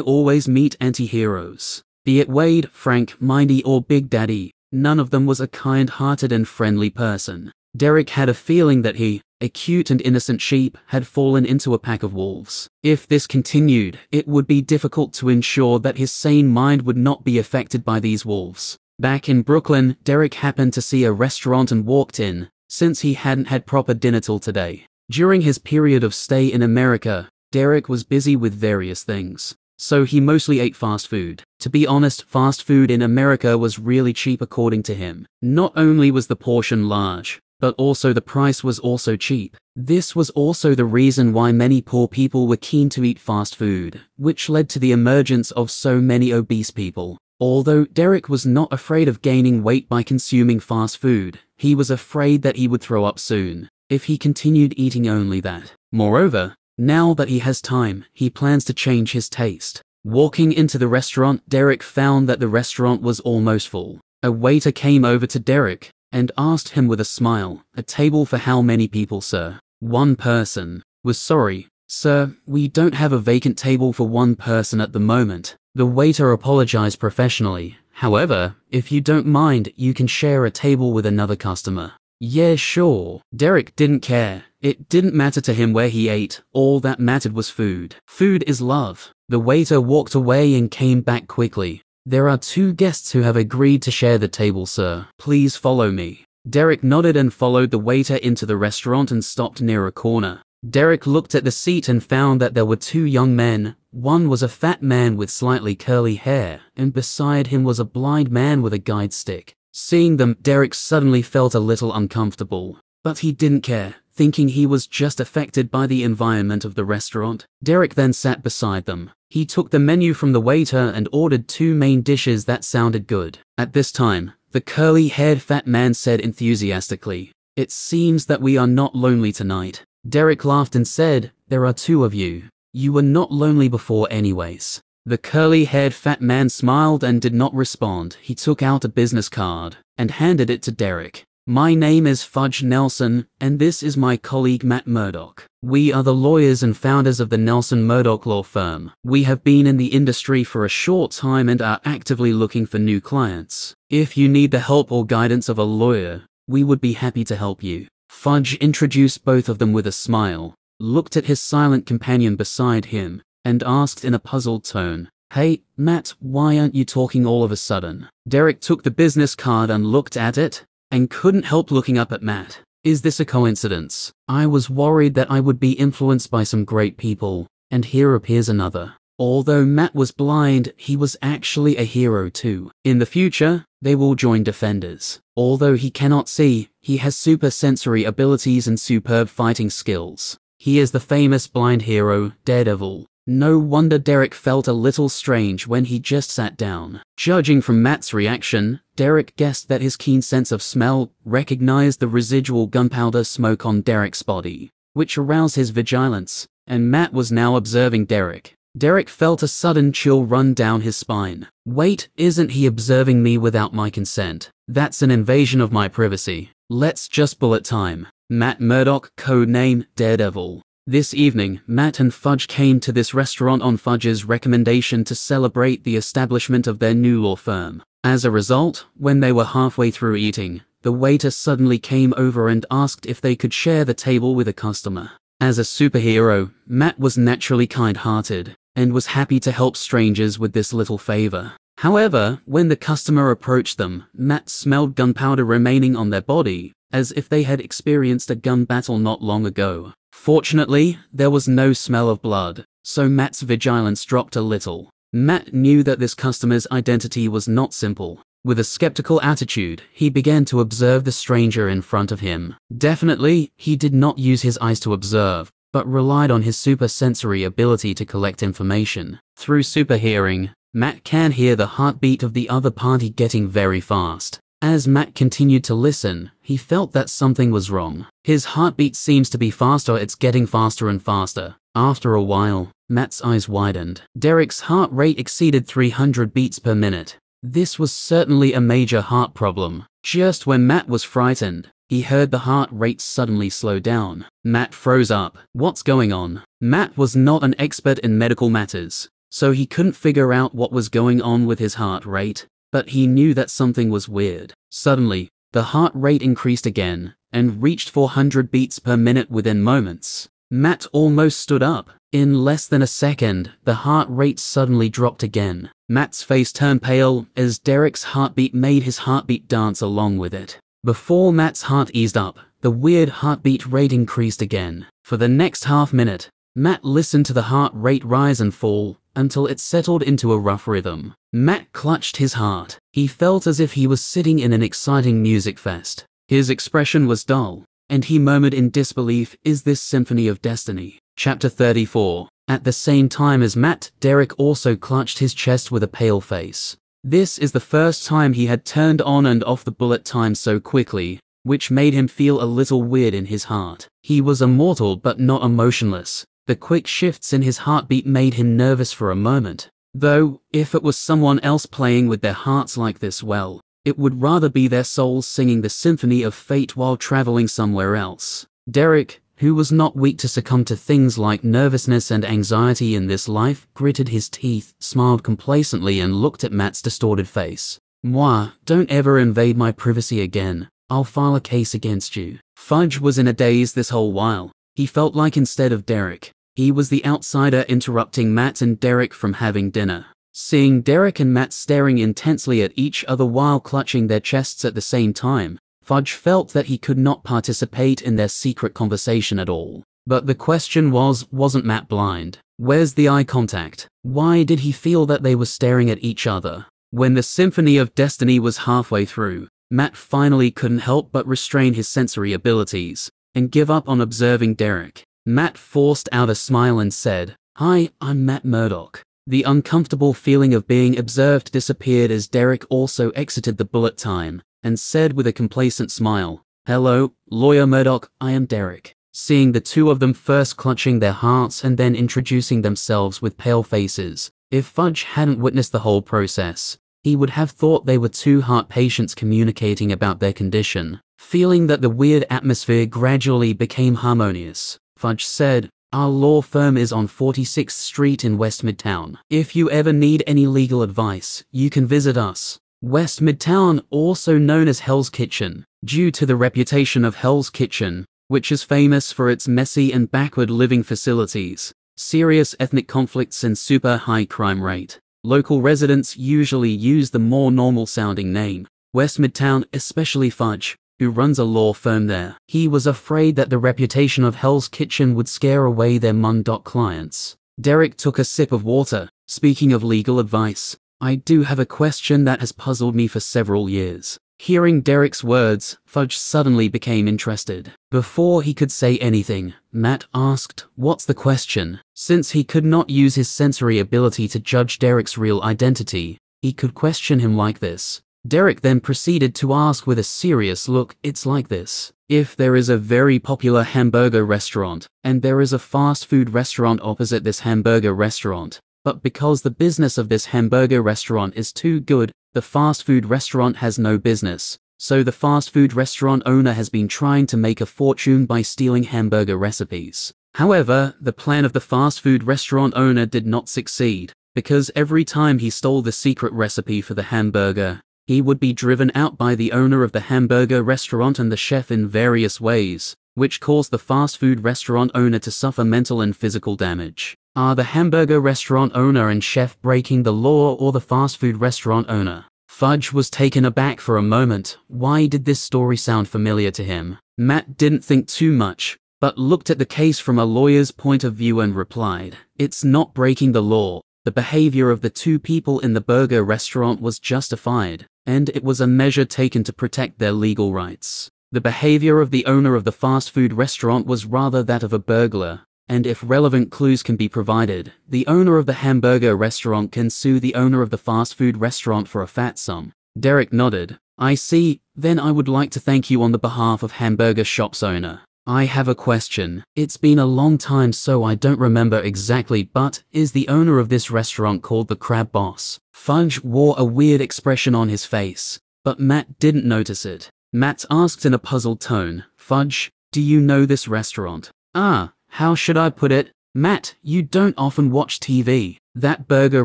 always meet anti-heroes? Be it Wade, Frank, Mindy, or Big Daddy, none of them was a kind-hearted and friendly person. Derek had a feeling that he, a cute and innocent sheep, had fallen into a pack of wolves. If this continued, it would be difficult to ensure that his sane mind would not be affected by these wolves. Back in Brooklyn, Derek happened to see a restaurant and walked in, since he hadn't had proper dinner till today. During his period of stay in America, Derek was busy with various things. So he mostly ate fast food. To be honest, fast food in America was really cheap according to him. Not only was the portion large, but also the price was also cheap. This was also the reason why many poor people were keen to eat fast food, which led to the emergence of so many obese people. Although Derek was not afraid of gaining weight by consuming fast food, he was afraid that he would throw up soon, if he continued eating only that. Moreover, now that he has time, he plans to change his taste. Walking into the restaurant, Derek found that the restaurant was almost full. A waiter came over to Derek and asked him with a smile, A table for how many people, sir? One person. Was sorry, sir, we don't have a vacant table for one person at the moment. The waiter apologized professionally. However, if you don't mind, you can share a table with another customer. Yeah, sure. Derek didn't care. It didn't matter to him where he ate. All that mattered was food. Food is love. The waiter walked away and came back quickly. There are two guests who have agreed to share the table, sir. Please follow me. Derek nodded and followed the waiter into the restaurant and stopped near a corner. Derek looked at the seat and found that there were two young men. One was a fat man with slightly curly hair, and beside him was a blind man with a guide stick. Seeing them, Derek suddenly felt a little uncomfortable. But he didn't care, thinking he was just affected by the environment of the restaurant. Derek then sat beside them. He took the menu from the waiter and ordered two main dishes that sounded good. At this time, the curly haired fat man said enthusiastically, It seems that we are not lonely tonight. Derek laughed and said, There are two of you. You were not lonely before, anyways. The curly haired fat man smiled and did not respond. He took out a business card and handed it to Derek. My name is Fudge Nelson, and this is my colleague Matt Murdock. We are the lawyers and founders of the Nelson Murdock Law Firm. We have been in the industry for a short time and are actively looking for new clients. If you need the help or guidance of a lawyer, we would be happy to help you. Fudge introduced both of them with a smile, looked at his silent companion beside him, and asked in a puzzled tone, Hey, Matt, why aren't you talking all of a sudden? Derek took the business card and looked at it, and couldn't help looking up at Matt. Is this a coincidence? I was worried that I would be influenced by some great people, and here appears another. Although Matt was blind, he was actually a hero too. In the future, they will join Defenders. Although he cannot see, he has super sensory abilities and superb fighting skills. He is the famous blind hero, Daredevil, no wonder Derek felt a little strange when he just sat down. Judging from Matt's reaction, Derek guessed that his keen sense of smell recognized the residual gunpowder smoke on Derek's body, which aroused his vigilance, and Matt was now observing Derek. Derek felt a sudden chill run down his spine. Wait, isn't he observing me without my consent? That's an invasion of my privacy. Let's just bullet time. Matt Murdock, code name Daredevil. This evening, Matt and Fudge came to this restaurant on Fudge's recommendation to celebrate the establishment of their new law firm. As a result, when they were halfway through eating, the waiter suddenly came over and asked if they could share the table with a customer. As a superhero, Matt was naturally kind-hearted and was happy to help strangers with this little favor. However, when the customer approached them, Matt smelled gunpowder remaining on their body, as if they had experienced a gun battle not long ago. Fortunately, there was no smell of blood, so Matt's vigilance dropped a little. Matt knew that this customer's identity was not simple. With a skeptical attitude, he began to observe the stranger in front of him. Definitely, he did not use his eyes to observe, but relied on his super sensory ability to collect information. Through super hearing, Matt can hear the heartbeat of the other party getting very fast. As Matt continued to listen, he felt that something was wrong. His heartbeat seems to be faster, it's getting faster and faster. After a while, Matt's eyes widened. Derek's heart rate exceeded 300 beats per minute. This was certainly a major heart problem. Just when Matt was frightened, he heard the heart rate suddenly slow down. Matt froze up. What's going on? Matt was not an expert in medical matters, so he couldn't figure out what was going on with his heart rate but he knew that something was weird. Suddenly, the heart rate increased again and reached 400 beats per minute within moments. Matt almost stood up. In less than a second, the heart rate suddenly dropped again. Matt's face turned pale as Derek's heartbeat made his heartbeat dance along with it. Before Matt's heart eased up, the weird heartbeat rate increased again. For the next half minute, Matt listened to the heart rate rise and fall until it settled into a rough rhythm. Matt clutched his heart. He felt as if he was sitting in an exciting music fest. His expression was dull, and he murmured in disbelief, Is this Symphony of Destiny? Chapter 34. At the same time as Matt, Derek also clutched his chest with a pale face. This is the first time he had turned on and off the bullet time so quickly, which made him feel a little weird in his heart. He was immortal but not emotionless, the quick shifts in his heartbeat made him nervous for a moment. Though, if it was someone else playing with their hearts like this, well, it would rather be their souls singing the symphony of fate while traveling somewhere else. Derek, who was not weak to succumb to things like nervousness and anxiety in this life, gritted his teeth, smiled complacently, and looked at Matt's distorted face. Moi, don't ever invade my privacy again. I'll file a case against you. Fudge was in a daze this whole while. He felt like instead of Derek, he was the outsider interrupting Matt and Derek from having dinner. Seeing Derek and Matt staring intensely at each other while clutching their chests at the same time, Fudge felt that he could not participate in their secret conversation at all. But the question was, wasn't Matt blind? Where's the eye contact? Why did he feel that they were staring at each other? When the Symphony of Destiny was halfway through, Matt finally couldn't help but restrain his sensory abilities and give up on observing Derek. Matt forced out a smile and said, Hi, I'm Matt Murdock. The uncomfortable feeling of being observed disappeared as Derek also exited the bullet time and said with a complacent smile, Hello, Lawyer Murdock, I am Derek. Seeing the two of them first clutching their hearts and then introducing themselves with pale faces, if Fudge hadn't witnessed the whole process, he would have thought they were two heart patients communicating about their condition. Feeling that the weird atmosphere gradually became harmonious, Fudge said, Our law firm is on 46th Street in West Midtown. If you ever need any legal advice, you can visit us. West Midtown, also known as Hell's Kitchen, due to the reputation of Hell's Kitchen, which is famous for its messy and backward living facilities, serious ethnic conflicts, and super high crime rate. Local residents usually use the more normal sounding name, West Midtown, especially Fudge, who runs a law firm there. He was afraid that the reputation of Hell's Kitchen would scare away their Mundot clients. Derek took a sip of water. Speaking of legal advice, I do have a question that has puzzled me for several years. Hearing Derek's words, Fudge suddenly became interested. Before he could say anything, Matt asked, What's the question? Since he could not use his sensory ability to judge Derek's real identity, he could question him like this. Derek then proceeded to ask with a serious look, It's like this. If there is a very popular hamburger restaurant, and there is a fast food restaurant opposite this hamburger restaurant, but because the business of this hamburger restaurant is too good, the fast food restaurant has no business. So the fast food restaurant owner has been trying to make a fortune by stealing hamburger recipes. However, the plan of the fast food restaurant owner did not succeed, because every time he stole the secret recipe for the hamburger, he would be driven out by the owner of the hamburger restaurant and the chef in various ways, which caused the fast food restaurant owner to suffer mental and physical damage. Are the hamburger restaurant owner and chef breaking the law or the fast food restaurant owner? Fudge was taken aback for a moment. Why did this story sound familiar to him? Matt didn't think too much, but looked at the case from a lawyer's point of view and replied, It's not breaking the law. The behavior of the two people in the burger restaurant was justified and it was a measure taken to protect their legal rights. The behavior of the owner of the fast food restaurant was rather that of a burglar, and if relevant clues can be provided, the owner of the hamburger restaurant can sue the owner of the fast food restaurant for a fat sum. Derek nodded. I see, then I would like to thank you on the behalf of hamburger shop's owner. I have a question. It's been a long time so I don't remember exactly but is the owner of this restaurant called the Crab Boss? Fudge wore a weird expression on his face, but Matt didn't notice it. Matt asked in a puzzled tone, Fudge, do you know this restaurant? Ah, how should I put it? Matt, you don't often watch TV. That burger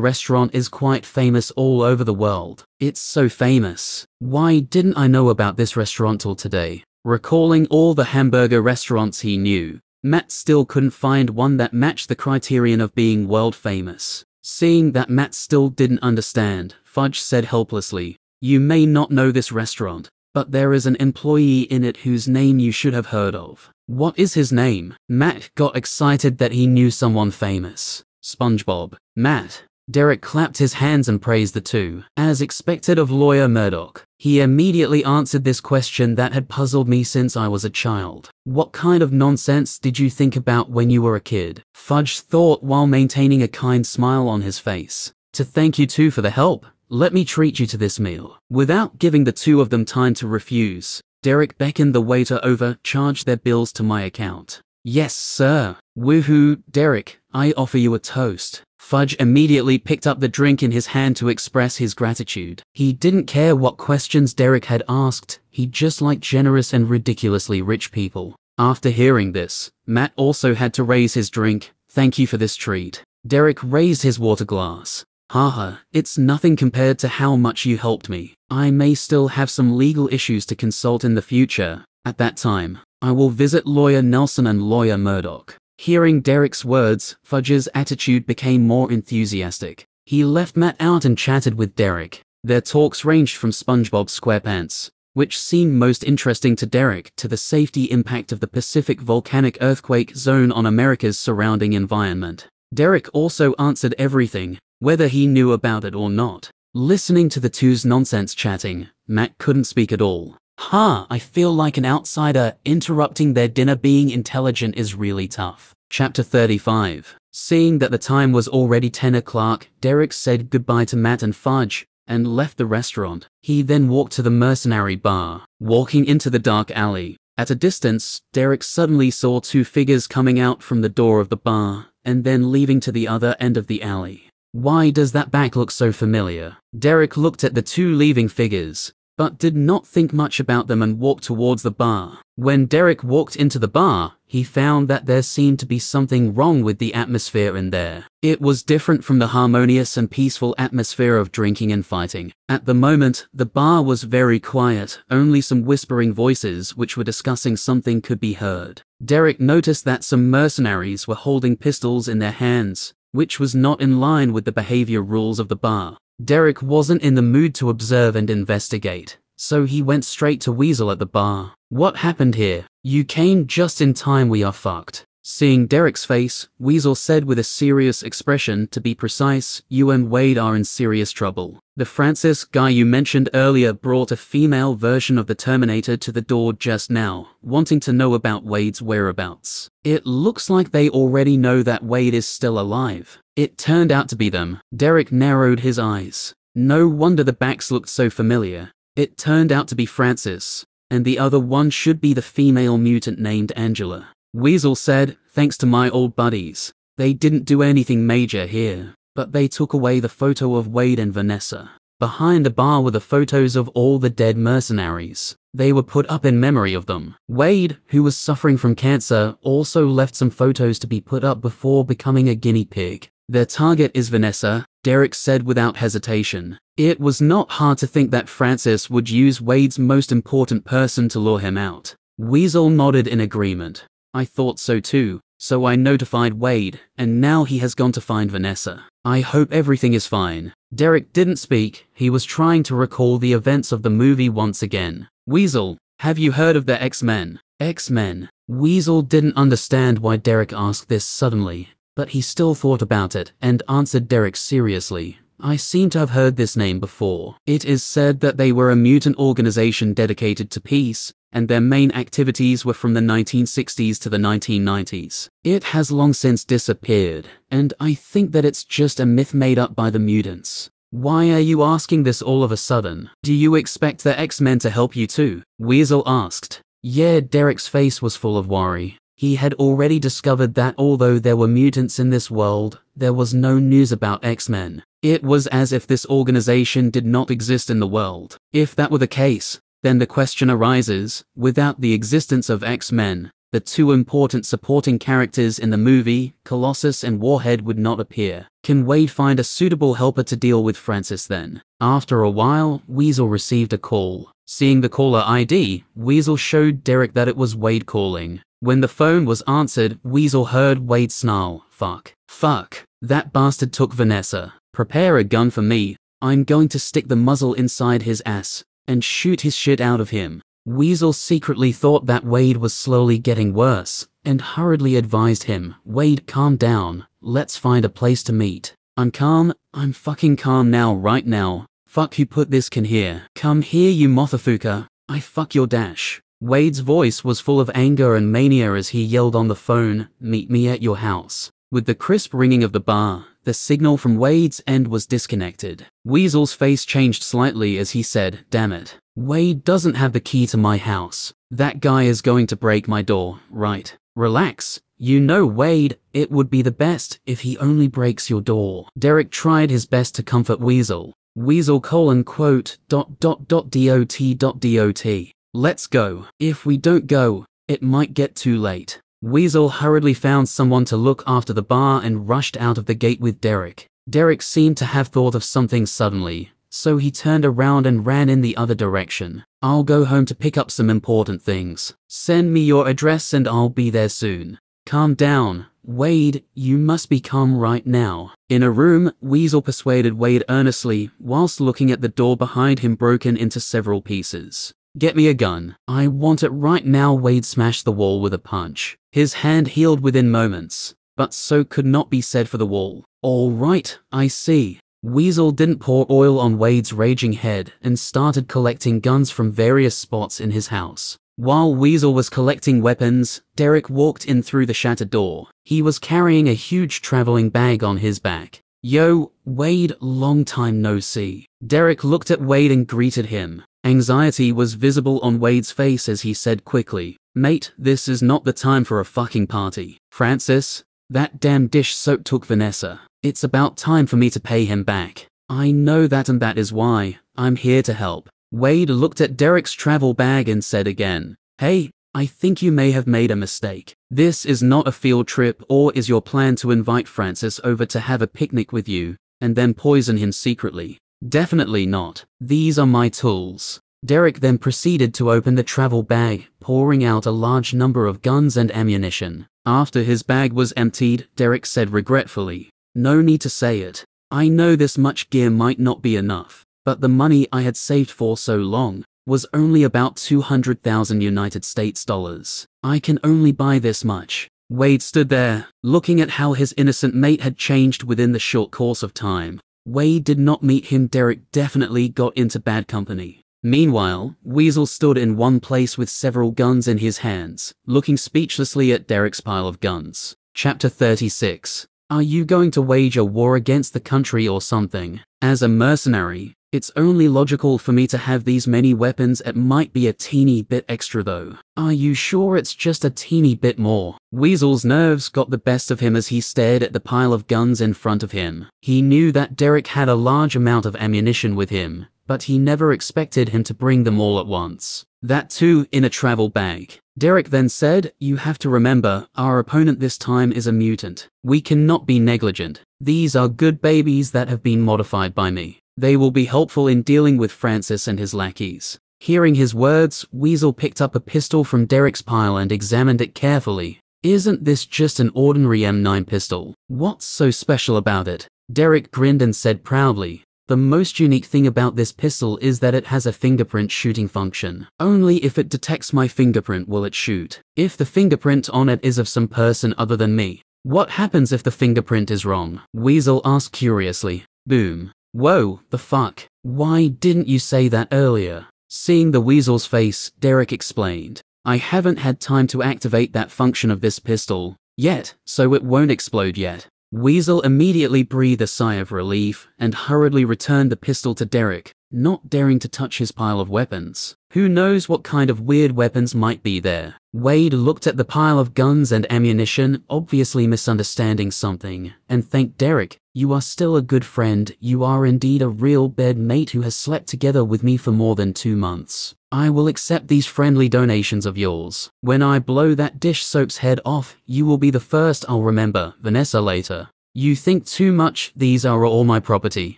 restaurant is quite famous all over the world. It's so famous. Why didn't I know about this restaurant till today? Recalling all the hamburger restaurants he knew, Matt still couldn't find one that matched the criterion of being world famous. Seeing that Matt still didn't understand, Fudge said helplessly, You may not know this restaurant, but there is an employee in it whose name you should have heard of. What is his name? Matt got excited that he knew someone famous. SpongeBob. Matt. Derek clapped his hands and praised the two. As expected of lawyer Murdock, he immediately answered this question that had puzzled me since I was a child. What kind of nonsense did you think about when you were a kid? Fudge thought while maintaining a kind smile on his face. To thank you two for the help, let me treat you to this meal. Without giving the two of them time to refuse, Derek beckoned the waiter over, charged their bills to my account. Yes, sir. Woohoo, Derek, I offer you a toast. Fudge immediately picked up the drink in his hand to express his gratitude. He didn't care what questions Derek had asked, he just liked generous and ridiculously rich people. After hearing this, Matt also had to raise his drink. Thank you for this treat. Derek raised his water glass. Haha, it's nothing compared to how much you helped me. I may still have some legal issues to consult in the future. At that time, I will visit lawyer Nelson and lawyer Murdock. Hearing Derek's words, Fudge's attitude became more enthusiastic. He left Matt out and chatted with Derek. Their talks ranged from SpongeBob SquarePants, which seemed most interesting to Derek, to the safety impact of the Pacific volcanic earthquake zone on America's surrounding environment. Derek also answered everything, whether he knew about it or not. Listening to the two's nonsense chatting, Matt couldn't speak at all. Ha, I feel like an outsider. Interrupting their dinner being intelligent is really tough. Chapter 35. Seeing that the time was already 10 o'clock, Derek said goodbye to Matt and Fudge and left the restaurant. He then walked to the mercenary bar, walking into the dark alley. At a distance, Derek suddenly saw two figures coming out from the door of the bar and then leaving to the other end of the alley. Why does that back look so familiar? Derek looked at the two leaving figures, but did not think much about them and walked towards the bar. When Derek walked into the bar, he found that there seemed to be something wrong with the atmosphere in there. It was different from the harmonious and peaceful atmosphere of drinking and fighting. At the moment, the bar was very quiet, only some whispering voices which were discussing something could be heard. Derek noticed that some mercenaries were holding pistols in their hands, which was not in line with the behavior rules of the bar. Derek wasn't in the mood to observe and investigate, so he went straight to Weasel at the bar. What happened here? You came just in time we are fucked. Seeing Derek's face, Weasel said with a serious expression, to be precise, you and Wade are in serious trouble. The Francis guy you mentioned earlier brought a female version of the Terminator to the door just now, wanting to know about Wade's whereabouts. It looks like they already know that Wade is still alive. It turned out to be them. Derek narrowed his eyes. No wonder the backs looked so familiar. It turned out to be Francis, and the other one should be the female mutant named Angela. Weasel said, thanks to my old buddies. They didn't do anything major here, but they took away the photo of Wade and Vanessa. Behind the bar were the photos of all the dead mercenaries. They were put up in memory of them. Wade, who was suffering from cancer, also left some photos to be put up before becoming a guinea pig. Their target is Vanessa, Derek said without hesitation. It was not hard to think that Francis would use Wade's most important person to lure him out. Weasel nodded in agreement. I thought so too, so I notified Wade, and now he has gone to find Vanessa. I hope everything is fine. Derek didn't speak, he was trying to recall the events of the movie once again. Weasel, have you heard of the X-Men? X-Men. Weasel didn't understand why Derek asked this suddenly, but he still thought about it and answered Derek seriously. I seem to have heard this name before. It is said that they were a mutant organization dedicated to peace, and their main activities were from the 1960s to the 1990s. It has long since disappeared, and I think that it's just a myth made up by the mutants. Why are you asking this all of a sudden? Do you expect the X-Men to help you too? Weasel asked. Yeah, Derek's face was full of worry. He had already discovered that although there were mutants in this world, there was no news about X-Men. It was as if this organization did not exist in the world. If that were the case, then the question arises, without the existence of X-Men, the two important supporting characters in the movie, Colossus and Warhead would not appear. Can Wade find a suitable helper to deal with Francis then? After a while, Weasel received a call. Seeing the caller ID, Weasel showed Derek that it was Wade calling. When the phone was answered, Weasel heard Wade snarl, fuck. Fuck. That bastard took Vanessa. Prepare a gun for me. I'm going to stick the muzzle inside his ass and shoot his shit out of him. Weasel secretly thought that Wade was slowly getting worse and hurriedly advised him, Wade, calm down. Let's find a place to meet. I'm calm. I'm fucking calm now, right now. Fuck you put this can here. Come here, you motherfucker. I fuck your dash. Wade's voice was full of anger and mania as he yelled on the phone, Meet me at your house. With the crisp ringing of the bar, the signal from Wade's end was disconnected. Weasel's face changed slightly as he said, Damn it. Wade doesn't have the key to my house. That guy is going to break my door, right? Relax. You know, Wade, it would be the best if he only breaks your door. Derek tried his best to comfort Weasel. Weasel colon quote dot dot dot dot dot. Let's go. If we don't go, it might get too late. Weasel hurriedly found someone to look after the bar and rushed out of the gate with Derek. Derek seemed to have thought of something suddenly, so he turned around and ran in the other direction. I'll go home to pick up some important things. Send me your address and I'll be there soon. Calm down. Wade, you must be calm right now. In a room, Weasel persuaded Wade earnestly, whilst looking at the door behind him broken into several pieces. Get me a gun. I want it right now. Wade smashed the wall with a punch. His hand healed within moments, but so could not be said for the wall. All right, I see. Weasel didn't pour oil on Wade's raging head and started collecting guns from various spots in his house. While Weasel was collecting weapons, Derek walked in through the shattered door. He was carrying a huge traveling bag on his back. Yo, Wade, long time no see. Derek looked at Wade and greeted him. Anxiety was visible on Wade's face as he said quickly, Mate, this is not the time for a fucking party. Francis, that damn dish soap took Vanessa. It's about time for me to pay him back. I know that and that is why I'm here to help. Wade looked at Derek's travel bag and said again, Hey, I think you may have made a mistake. This is not a field trip or is your plan to invite Francis over to have a picnic with you and then poison him secretly. Definitely not. These are my tools. Derek then proceeded to open the travel bag, pouring out a large number of guns and ammunition. After his bag was emptied, Derek said regretfully, no need to say it. I know this much gear might not be enough, but the money I had saved for so long was only about 200,000 United States dollars. I can only buy this much. Wade stood there, looking at how his innocent mate had changed within the short course of time. Wade did not meet him. Derek definitely got into bad company. Meanwhile, Weasel stood in one place with several guns in his hands, looking speechlessly at Derek's pile of guns. Chapter 36 are you going to wage a war against the country or something? As a mercenary, it's only logical for me to have these many weapons. It might be a teeny bit extra though. Are you sure it's just a teeny bit more? Weasel's nerves got the best of him as he stared at the pile of guns in front of him. He knew that Derek had a large amount of ammunition with him, but he never expected him to bring them all at once. That too in a travel bag. Derek then said, You have to remember, our opponent this time is a mutant. We cannot be negligent. These are good babies that have been modified by me. They will be helpful in dealing with Francis and his lackeys. Hearing his words, Weasel picked up a pistol from Derek's pile and examined it carefully. Isn't this just an ordinary M9 pistol? What's so special about it? Derek grinned and said proudly, the most unique thing about this pistol is that it has a fingerprint shooting function. Only if it detects my fingerprint will it shoot. If the fingerprint on it is of some person other than me, what happens if the fingerprint is wrong? Weasel asked curiously. Boom. Whoa, the fuck? Why didn't you say that earlier? Seeing the weasel's face, Derek explained, I haven't had time to activate that function of this pistol yet, so it won't explode yet. Weasel immediately breathed a sigh of relief and hurriedly returned the pistol to Derek, not daring to touch his pile of weapons. Who knows what kind of weird weapons might be there? Wade looked at the pile of guns and ammunition, obviously misunderstanding something, and thanked Derek. You are still a good friend. You are indeed a real bed mate who has slept together with me for more than two months. I will accept these friendly donations of yours. When I blow that dish soap's head off, you will be the first I'll remember, Vanessa later. You think too much, these are all my property.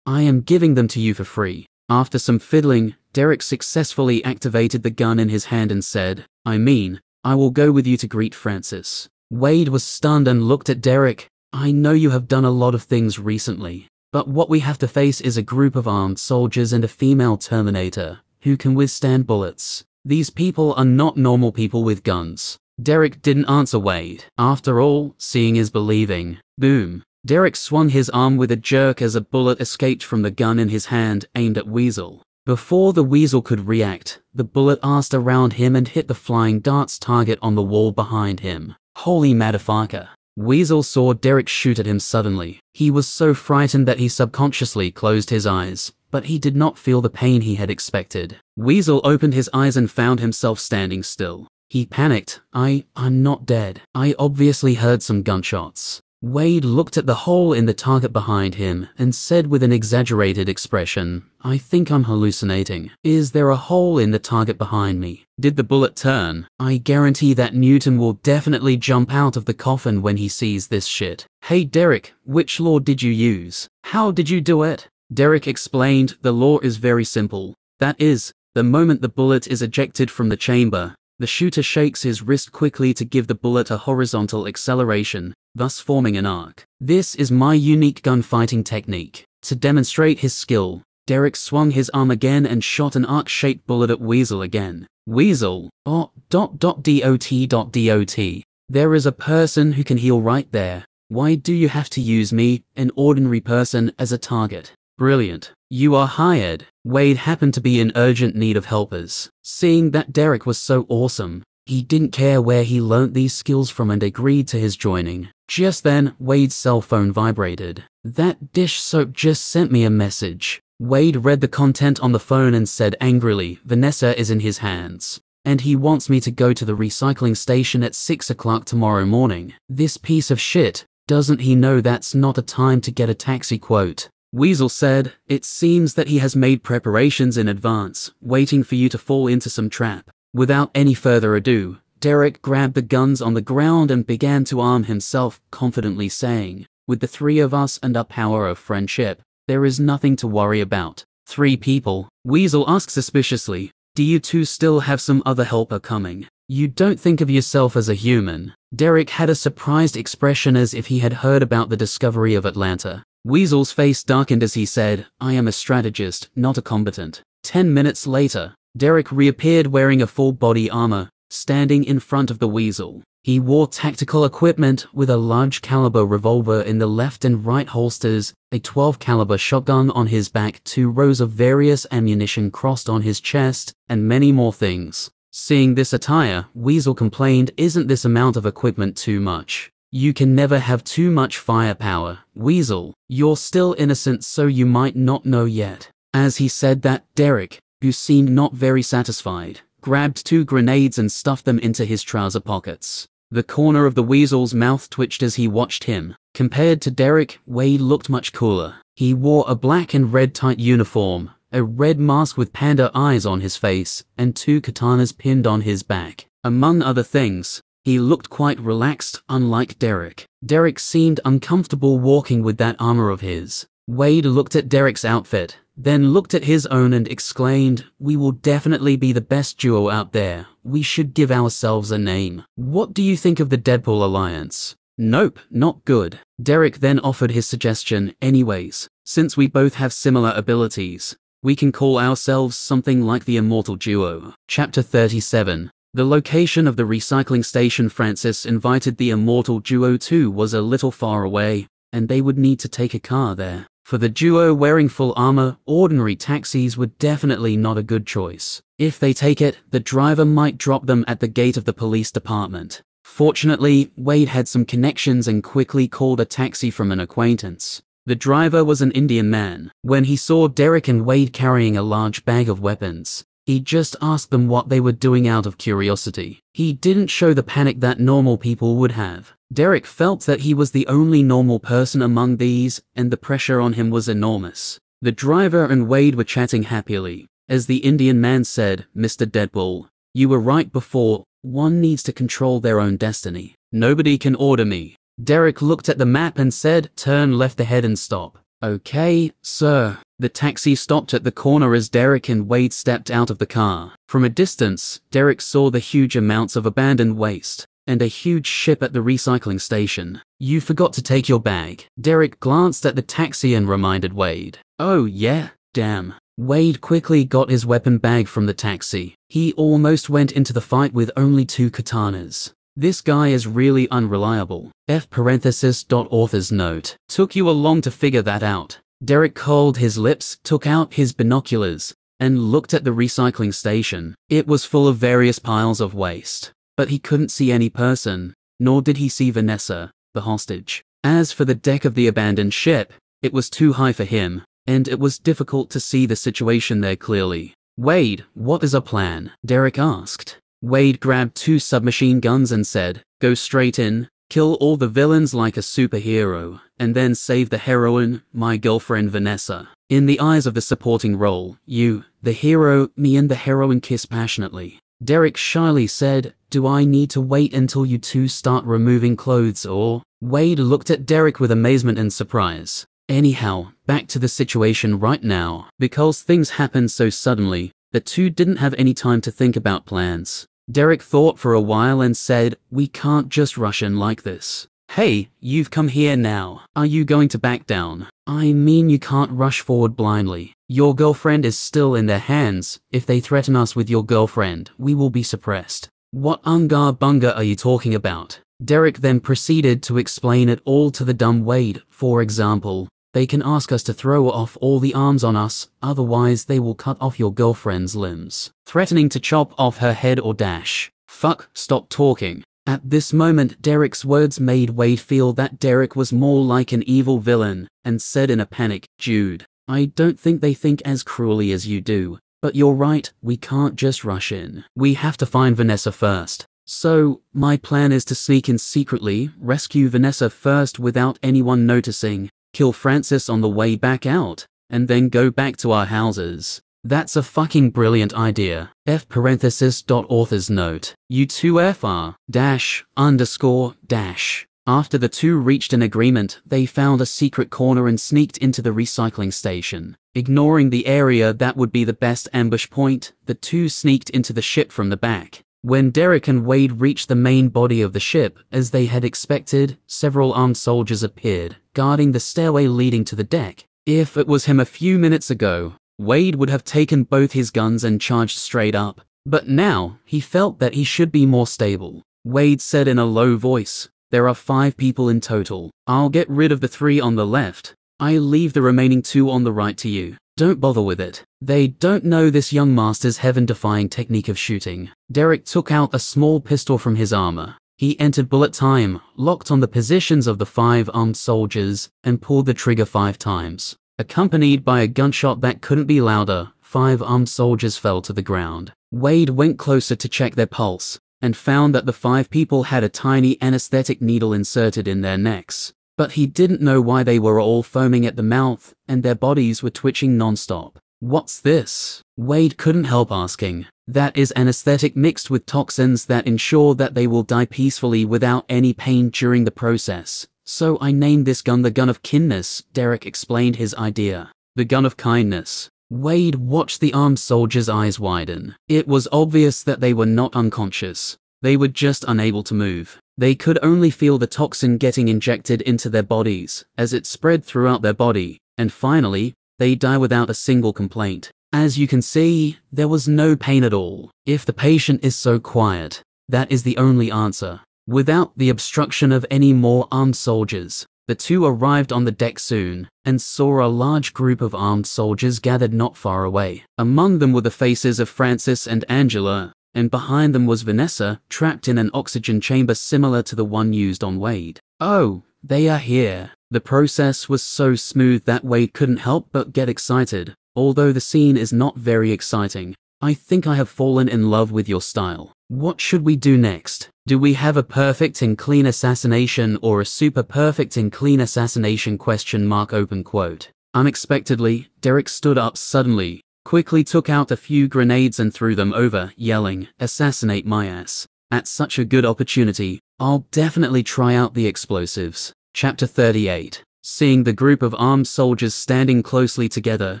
I am giving them to you for free. After some fiddling, Derek successfully activated the gun in his hand and said, I mean, I will go with you to greet Francis. Wade was stunned and looked at Derek. I know you have done a lot of things recently, but what we have to face is a group of armed soldiers and a female Terminator who can withstand bullets. These people are not normal people with guns. Derek didn't answer Wade. After all, seeing is believing. Boom. Derek swung his arm with a jerk as a bullet escaped from the gun in his hand, aimed at Weasel. Before the Weasel could react, the bullet arsed around him and hit the flying darts target on the wall behind him. Holy motherfucker. Weasel saw Derek shoot at him suddenly. He was so frightened that he subconsciously closed his eyes, but he did not feel the pain he had expected. Weasel opened his eyes and found himself standing still. He panicked. I, I'm not dead. I obviously heard some gunshots. Wade looked at the hole in the target behind him and said with an exaggerated expression, I think I'm hallucinating. Is there a hole in the target behind me? Did the bullet turn? I guarantee that Newton will definitely jump out of the coffin when he sees this shit. Hey Derek, which law did you use? How did you do it? Derek explained, the law is very simple. That is, the moment the bullet is ejected from the chamber, the shooter shakes his wrist quickly to give the bullet a horizontal acceleration, thus forming an arc. This is my unique gunfighting technique. To demonstrate his skill, Derek swung his arm again and shot an arc-shaped bullet at Weasel again. Weasel, oh, dot dot dot dot dot. There is a person who can heal right there. Why do you have to use me, an ordinary person, as a target? Brilliant. You are hired. Wade happened to be in urgent need of helpers. Seeing that Derek was so awesome, he didn't care where he learnt these skills from and agreed to his joining. Just then, Wade's cell phone vibrated. That dish soap just sent me a message. Wade read the content on the phone and said angrily, Vanessa is in his hands. And he wants me to go to the recycling station at 6 o'clock tomorrow morning. This piece of shit. Doesn't he know that's not a time to get a taxi quote? Weasel said, It seems that he has made preparations in advance, waiting for you to fall into some trap. Without any further ado, Derek grabbed the guns on the ground and began to arm himself, confidently saying, With the three of us and our power of friendship, there is nothing to worry about. Three people. Weasel asked suspiciously, Do you two still have some other helper coming? You don't think of yourself as a human. Derek had a surprised expression as if he had heard about the discovery of Atlantis. Weasel's face darkened as he said, I am a strategist, not a combatant. Ten minutes later, Derek reappeared wearing a full body armor, standing in front of the Weasel. He wore tactical equipment with a large caliber revolver in the left and right holsters, a 12 caliber shotgun on his back, two rows of various ammunition crossed on his chest, and many more things. Seeing this attire, Weasel complained, isn't this amount of equipment too much? You can never have too much firepower. Weasel, you're still innocent so you might not know yet. As he said that, Derek, who seemed not very satisfied, grabbed two grenades and stuffed them into his trouser pockets. The corner of the weasel's mouth twitched as he watched him. Compared to Derek, Wade looked much cooler. He wore a black and red tight uniform, a red mask with panda eyes on his face, and two katanas pinned on his back. Among other things, he looked quite relaxed, unlike Derek. Derek seemed uncomfortable walking with that armor of his. Wade looked at Derek's outfit, then looked at his own and exclaimed, We will definitely be the best duo out there. We should give ourselves a name. What do you think of the Deadpool alliance? Nope, not good. Derek then offered his suggestion, anyways, since we both have similar abilities, we can call ourselves something like the Immortal Duo. Chapter 37 the location of the recycling station Francis invited the immortal duo to was a little far away, and they would need to take a car there. For the duo wearing full armor, ordinary taxis were definitely not a good choice. If they take it, the driver might drop them at the gate of the police department. Fortunately, Wade had some connections and quickly called a taxi from an acquaintance. The driver was an Indian man. When he saw Derek and Wade carrying a large bag of weapons, he just asked them what they were doing out of curiosity. He didn't show the panic that normal people would have. Derek felt that he was the only normal person among these, and the pressure on him was enormous. The driver and Wade were chatting happily. As the Indian man said, Mr. Deadpool, you were right before, one needs to control their own destiny. Nobody can order me. Derek looked at the map and said, turn left ahead and stop. Okay, sir. The taxi stopped at the corner as Derek and Wade stepped out of the car. From a distance, Derek saw the huge amounts of abandoned waste and a huge ship at the recycling station. You forgot to take your bag. Derek glanced at the taxi and reminded Wade. Oh, yeah? Damn. Wade quickly got his weapon bag from the taxi. He almost went into the fight with only two katanas. This guy is really unreliable. F parenthesis dot author's note. Took you a long to figure that out. Derek curled his lips, took out his binoculars, and looked at the recycling station. It was full of various piles of waste. But he couldn't see any person, nor did he see Vanessa, the hostage. As for the deck of the abandoned ship, it was too high for him, and it was difficult to see the situation there clearly. Wade, what is a plan? Derek asked. Wade grabbed two submachine guns and said, Go straight in, kill all the villains like a superhero, and then save the heroine, my girlfriend Vanessa. In the eyes of the supporting role, you, the hero, me and the heroine kiss passionately. Derek shyly said, Do I need to wait until you two start removing clothes or? Wade looked at Derek with amazement and surprise. Anyhow, back to the situation right now. Because things happened so suddenly, the two didn't have any time to think about plans. Derek thought for a while and said, We can't just rush in like this. Hey, you've come here now. Are you going to back down? I mean, you can't rush forward blindly. Your girlfriend is still in their hands. If they threaten us with your girlfriend, we will be suppressed. What ungar bunga are you talking about? Derek then proceeded to explain it all to the dumb Wade. For example, they can ask us to throw off all the arms on us, otherwise they will cut off your girlfriend's limbs, threatening to chop off her head or dash. Fuck, stop talking. At this moment, Derek's words made Wade feel that Derek was more like an evil villain, and said in a panic, Jude, I don't think they think as cruelly as you do, but you're right, we can't just rush in. We have to find Vanessa first. So, my plan is to sneak in secretly, rescue Vanessa first without anyone noticing, kill Francis on the way back out, and then go back to our houses. That's a fucking brilliant idea. F parenthesis dot author's note. U2FR dash underscore dash. After the two reached an agreement, they found a secret corner and sneaked into the recycling station. Ignoring the area that would be the best ambush point, the two sneaked into the ship from the back. When Derek and Wade reached the main body of the ship, as they had expected, several armed soldiers appeared, guarding the stairway leading to the deck. If it was him a few minutes ago, Wade would have taken both his guns and charged straight up. But now, he felt that he should be more stable. Wade said in a low voice, There are five people in total. I'll get rid of the three on the left. I leave the remaining two on the right to you. Don't bother with it. They don't know this young master's heaven-defying technique of shooting. Derek took out a small pistol from his armor. He entered bullet time, locked on the positions of the five armed soldiers, and pulled the trigger five times. Accompanied by a gunshot that couldn't be louder, five armed soldiers fell to the ground. Wade went closer to check their pulse, and found that the five people had a tiny anesthetic needle inserted in their necks. But he didn't know why they were all foaming at the mouth and their bodies were twitching non-stop. What's this? Wade couldn't help asking. That is an anesthetic mixed with toxins that ensure that they will die peacefully without any pain during the process. So I named this gun the gun of kindness, Derek explained his idea. The gun of kindness. Wade watched the armed soldier's eyes widen. It was obvious that they were not unconscious. They were just unable to move. They could only feel the toxin getting injected into their bodies as it spread throughout their body, and finally, they die without a single complaint. As you can see, there was no pain at all. If the patient is so quiet, that is the only answer. Without the obstruction of any more armed soldiers, The two arrived on the deck soon and saw a large group of armed soldiers gathered not far away. Among them were the faces of Francis and Angela, and behind them was Vanessa, trapped in an oxygen chamber similar to the one used on Wade. Oh, they are here. The process was so smooth that Wade couldn't help but get excited. Although the scene is not very exciting, I think I have fallen in love with your style. What should we do next? Do we have a perfect and clean assassination or a super perfect and clean assassination question mark open quote. Unexpectedly, Derek stood up suddenly, quickly took out a few grenades and threw them over, yelling, assassinate my ass. At such a good opportunity, I'll definitely try out the explosives. Chapter 38 Seeing the group of armed soldiers standing closely together,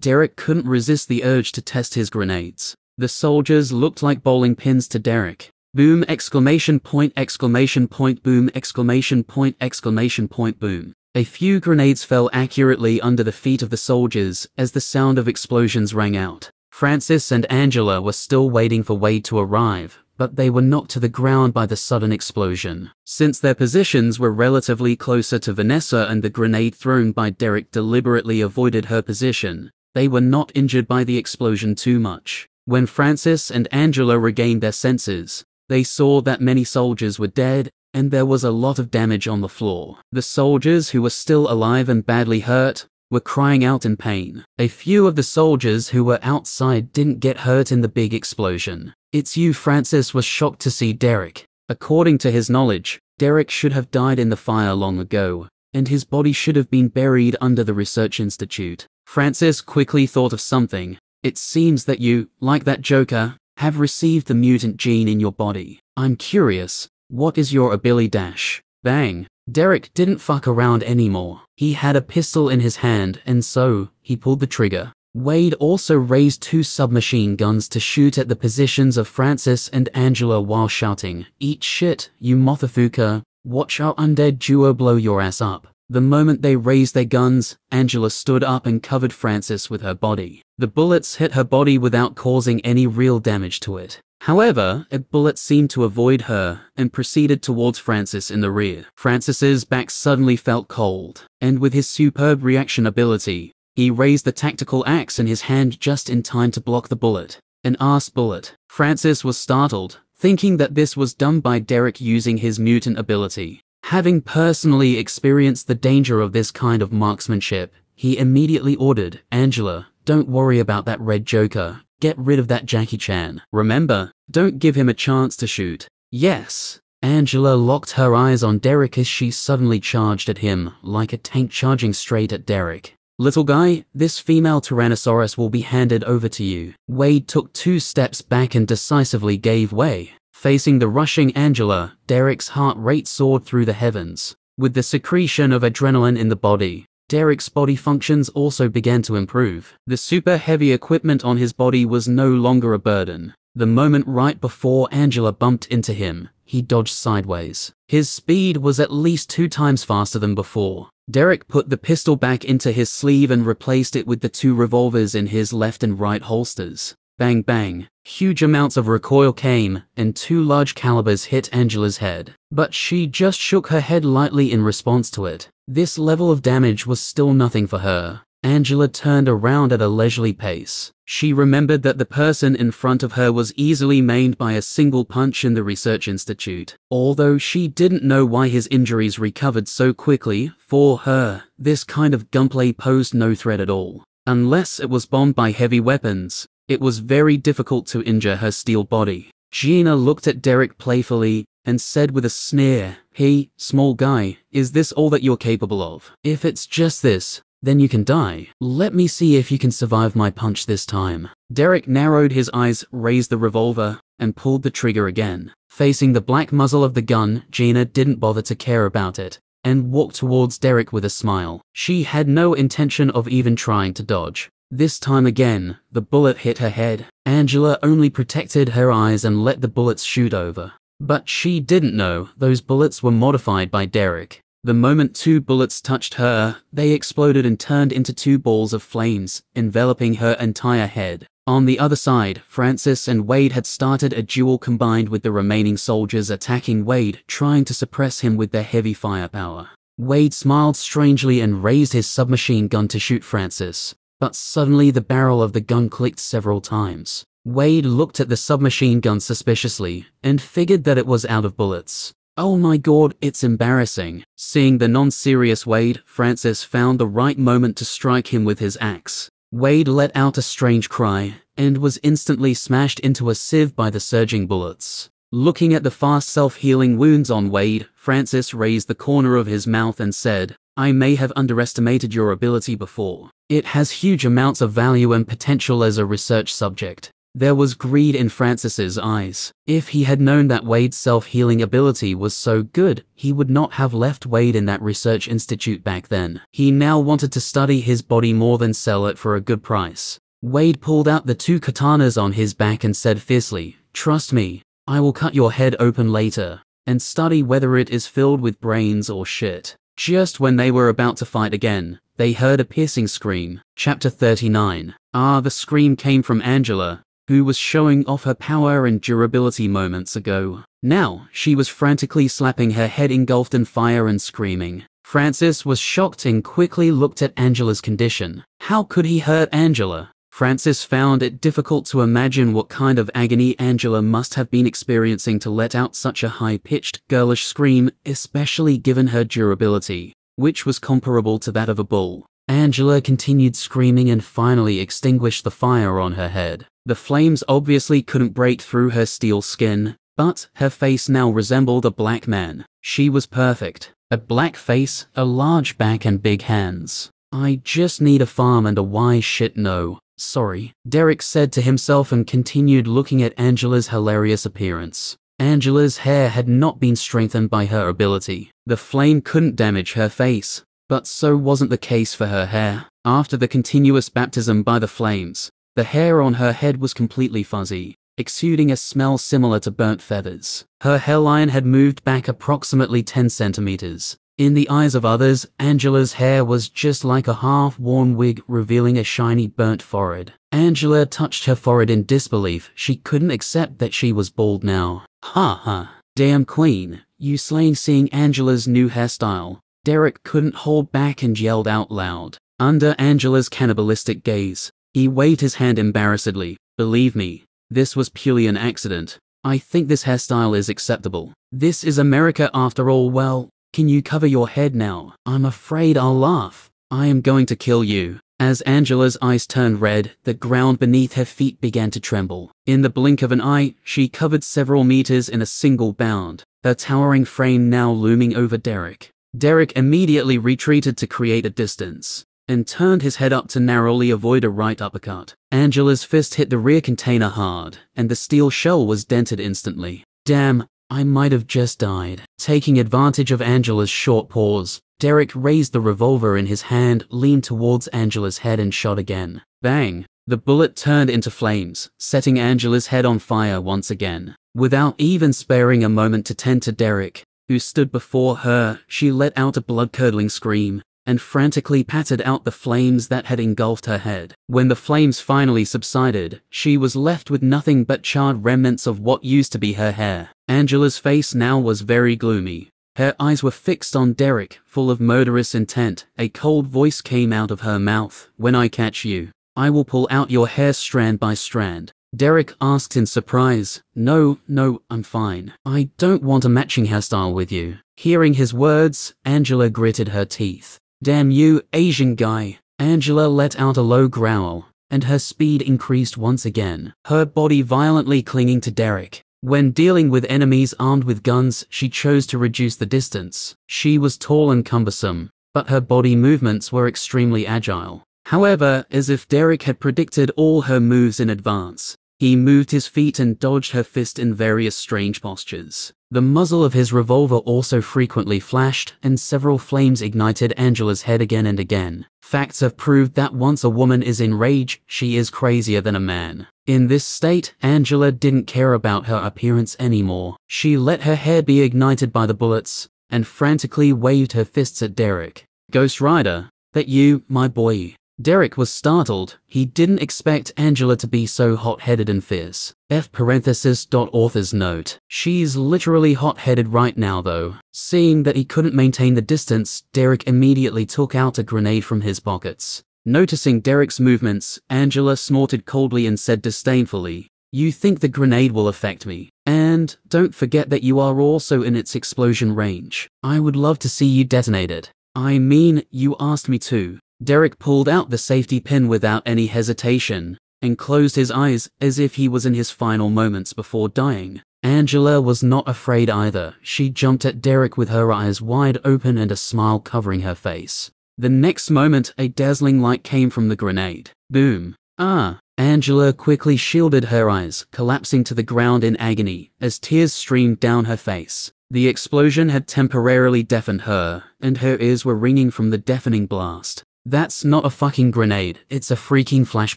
Derek couldn't resist the urge to test his grenades. The soldiers looked like bowling pins to Derek. Boom exclamation point exclamation point boom exclamation point exclamation point boom. A few grenades fell accurately under the feet of the soldiers as the sound of explosions rang out. Francis and Angela were still waiting for Wade to arrive, but they were knocked to the ground by the sudden explosion. Since their positions were relatively closer to Vanessa and the grenade thrown by Derek deliberately avoided her position, they were not injured by the explosion too much. When Francis and Angela regained their senses, they saw that many soldiers were dead and there was a lot of damage on the floor. The soldiers who were still alive and badly hurt were crying out in pain. A few of the soldiers who were outside didn't get hurt in the big explosion. It's you Francis was shocked to see Derek. According to his knowledge, Derek should have died in the fire long ago, and his body should have been buried under the research institute. Francis quickly thought of something. It seems that you, like that Joker, have received the mutant gene in your body. I'm curious, what is your ability dash? Bang. Derek didn't fuck around anymore. He had a pistol in his hand and so, he pulled the trigger. Wade also raised two submachine guns to shoot at the positions of Francis and Angela while shouting, Eat shit, you motherfucker, watch our undead duo blow your ass up. The moment they raised their guns, Angela stood up and covered Francis with her body. The bullets hit her body without causing any real damage to it. However, a bullet seemed to avoid her and proceeded towards Francis in the rear. Francis's back suddenly felt cold, and with his superb reaction ability, he raised the tactical axe in his hand just in time to block the bullet. An arse bullet. Francis was startled, thinking that this was done by Derek using his mutant ability. Having personally experienced the danger of this kind of marksmanship, he immediately ordered, Angela, don't worry about that red joker. Get rid of that Jackie Chan. Remember, don't give him a chance to shoot. Yes. Angela locked her eyes on Derek as she suddenly charged at him, like a tank charging straight at Derek. Little guy, this female Tyrannosaurus will be handed over to you. Wade took two steps back and decisively gave way. Facing the rushing Angela, Derek's heart rate soared through the heavens. With the secretion of adrenaline in the body, Derek's body functions also began to improve. The super heavy equipment on his body was no longer a burden. The moment right before Angela bumped into him, he dodged sideways. His speed was at least two times faster than before. Derek put the pistol back into his sleeve and replaced it with the two revolvers in his left and right holsters. Bang bang. Huge amounts of recoil came, and two large calibers hit Angela's head. But she just shook her head lightly in response to it. This level of damage was still nothing for her. Angela turned around at a leisurely pace. She remembered that the person in front of her was easily maimed by a single punch in the research institute. Although she didn't know why his injuries recovered so quickly, for her, this kind of gunplay posed no threat at all. Unless it was bombed by heavy weapons, it was very difficult to injure her steel body. Gina looked at Derek playfully and said with a sneer, Hey, small guy, is this all that you're capable of? If it's just this, then you can die. Let me see if you can survive my punch this time. Derek narrowed his eyes, raised the revolver, and pulled the trigger again. Facing the black muzzle of the gun, Gina didn't bother to care about it and walked towards Derek with a smile. She had no intention of even trying to dodge. This time again, the bullet hit her head. Angela only protected her eyes and let the bullets shoot over. But she didn't know those bullets were modified by Derek. The moment two bullets touched her, they exploded and turned into two balls of flames, enveloping her entire head. On the other side, Francis and Wade had started a duel combined with the remaining soldiers attacking Wade, trying to suppress him with their heavy firepower. Wade smiled strangely and raised his submachine gun to shoot Francis. But suddenly the barrel of the gun clicked several times. Wade looked at the submachine gun suspiciously and figured that it was out of bullets. Oh my god, it's embarrassing. Seeing the non-serious Wade, Francis found the right moment to strike him with his axe. Wade let out a strange cry and was instantly smashed into a sieve by the surging bullets. Looking at the fast self-healing wounds on Wade, Francis raised the corner of his mouth and said, I may have underestimated your ability before. It has huge amounts of value and potential as a research subject. There was greed in Francis's eyes. If he had known that Wade's self-healing ability was so good, he would not have left Wade in that research institute back then. He now wanted to study his body more than sell it for a good price. Wade pulled out the two katanas on his back and said fiercely, Trust me, I will cut your head open later and study whether it is filled with brains or shit. Just when they were about to fight again, they heard a piercing scream. Chapter 39. Ah, the scream came from Angela, who was showing off her power and durability moments ago. Now, she was frantically slapping her head engulfed in fire and screaming. Francis was shocked and quickly looked at Angela's condition. How could he hurt Angela? Francis found it difficult to imagine what kind of agony Angela must have been experiencing to let out such a high-pitched, girlish scream, especially given her durability, which was comparable to that of a bull. Angela continued screaming and finally extinguished the fire on her head. The flames obviously couldn't break through her steel skin, but her face now resembled a black man. She was perfect. A black face, a large back and big hands. I just need a farm and a why shit no. Sorry, Derek said to himself and continued looking at Angela's hilarious appearance. Angela's hair had not been strengthened by her ability. The flame couldn't damage her face, but so wasn't the case for her hair. After the continuous baptism by the flames, the hair on her head was completely fuzzy, exuding a smell similar to burnt feathers. Her hairline had moved back approximately 10 centimeters. In the eyes of others, Angela's hair was just like a half-worn wig revealing a shiny burnt forehead. Angela touched her forehead in disbelief. She couldn't accept that she was bald now. Ha ha. Damn queen, you slain seeing Angela's new hairstyle. Derek couldn't hold back and yelled out loud. Under Angela's cannibalistic gaze, he waved his hand embarrassedly. Believe me, this was purely an accident. I think this hairstyle is acceptable. This is America after all. Well, can you cover your head now? I'm afraid I'll laugh. I am going to kill you. As Angela's eyes turned red, the ground beneath her feet began to tremble. In the blink of an eye, she covered several meters in a single bound, her towering frame now looming over Derek. Derek immediately retreated to create a distance and turned his head up to narrowly avoid a right uppercut. Angela's fist hit the rear container hard, and the steel shell was dented instantly. Damn, I might have just died. Taking advantage of Angela's short pause, Derek raised the revolver in his hand, leaned towards Angela's head and shot again. Bang! The bullet turned into flames, setting Angela's head on fire once again. Without even sparing a moment to tend to Derek, who stood before her, she let out a blood-curdling scream, and frantically patted out the flames that had engulfed her head. When the flames finally subsided, she was left with nothing but charred remnants of what used to be her hair. Angela's face now was very gloomy. Her eyes were fixed on Derek, full of murderous intent. A cold voice came out of her mouth. When I catch you, I will pull out your hair strand by strand. Derek asked in surprise, No, no, I'm fine. I don't want a matching hairstyle with you. Hearing his words, Angela gritted her teeth. Damn you, Asian guy. Angela let out a low growl, and her speed increased once again, her body violently clinging to Derek. When dealing with enemies armed with guns, she chose to reduce the distance. She was tall and cumbersome, but her body movements were extremely agile. However, as if Derek had predicted all her moves in advance, he moved his feet and dodged her fist in various strange postures. The muzzle of his revolver also frequently flashed, and several flames ignited Angela's head again and again. Facts have proved that once a woman is in rage, she is crazier than a man. In this state, Angela didn't care about her appearance anymore. She let her hair be ignited by the bullets, and frantically waved her fists at Derek. Ghost Rider, that you, my boy. Derek was startled. He didn't expect Angela to be so hot-headed and fierce. F parenthesis dot author's note. She's literally hot-headed right now though. Seeing that he couldn't maintain the distance, Derek immediately took out a grenade from his pockets. Noticing Derek's movements, Angela snorted coldly and said disdainfully, You think the grenade will affect me? And don't forget that you are also in its explosion range. I would love to see you detonate it. I mean, you asked me to. Derek pulled out the safety pin without any hesitation and closed his eyes as if he was in his final moments before dying. Angela was not afraid either. She jumped at Derek with her eyes wide open and a smile covering her face. The next moment, a dazzling light came from the grenade. Boom. Ah. Angela quickly shielded her eyes, collapsing to the ground in agony as tears streamed down her face. The explosion had temporarily deafened her, and her ears were ringing from the deafening blast. That's not a fucking grenade, it's a freaking flash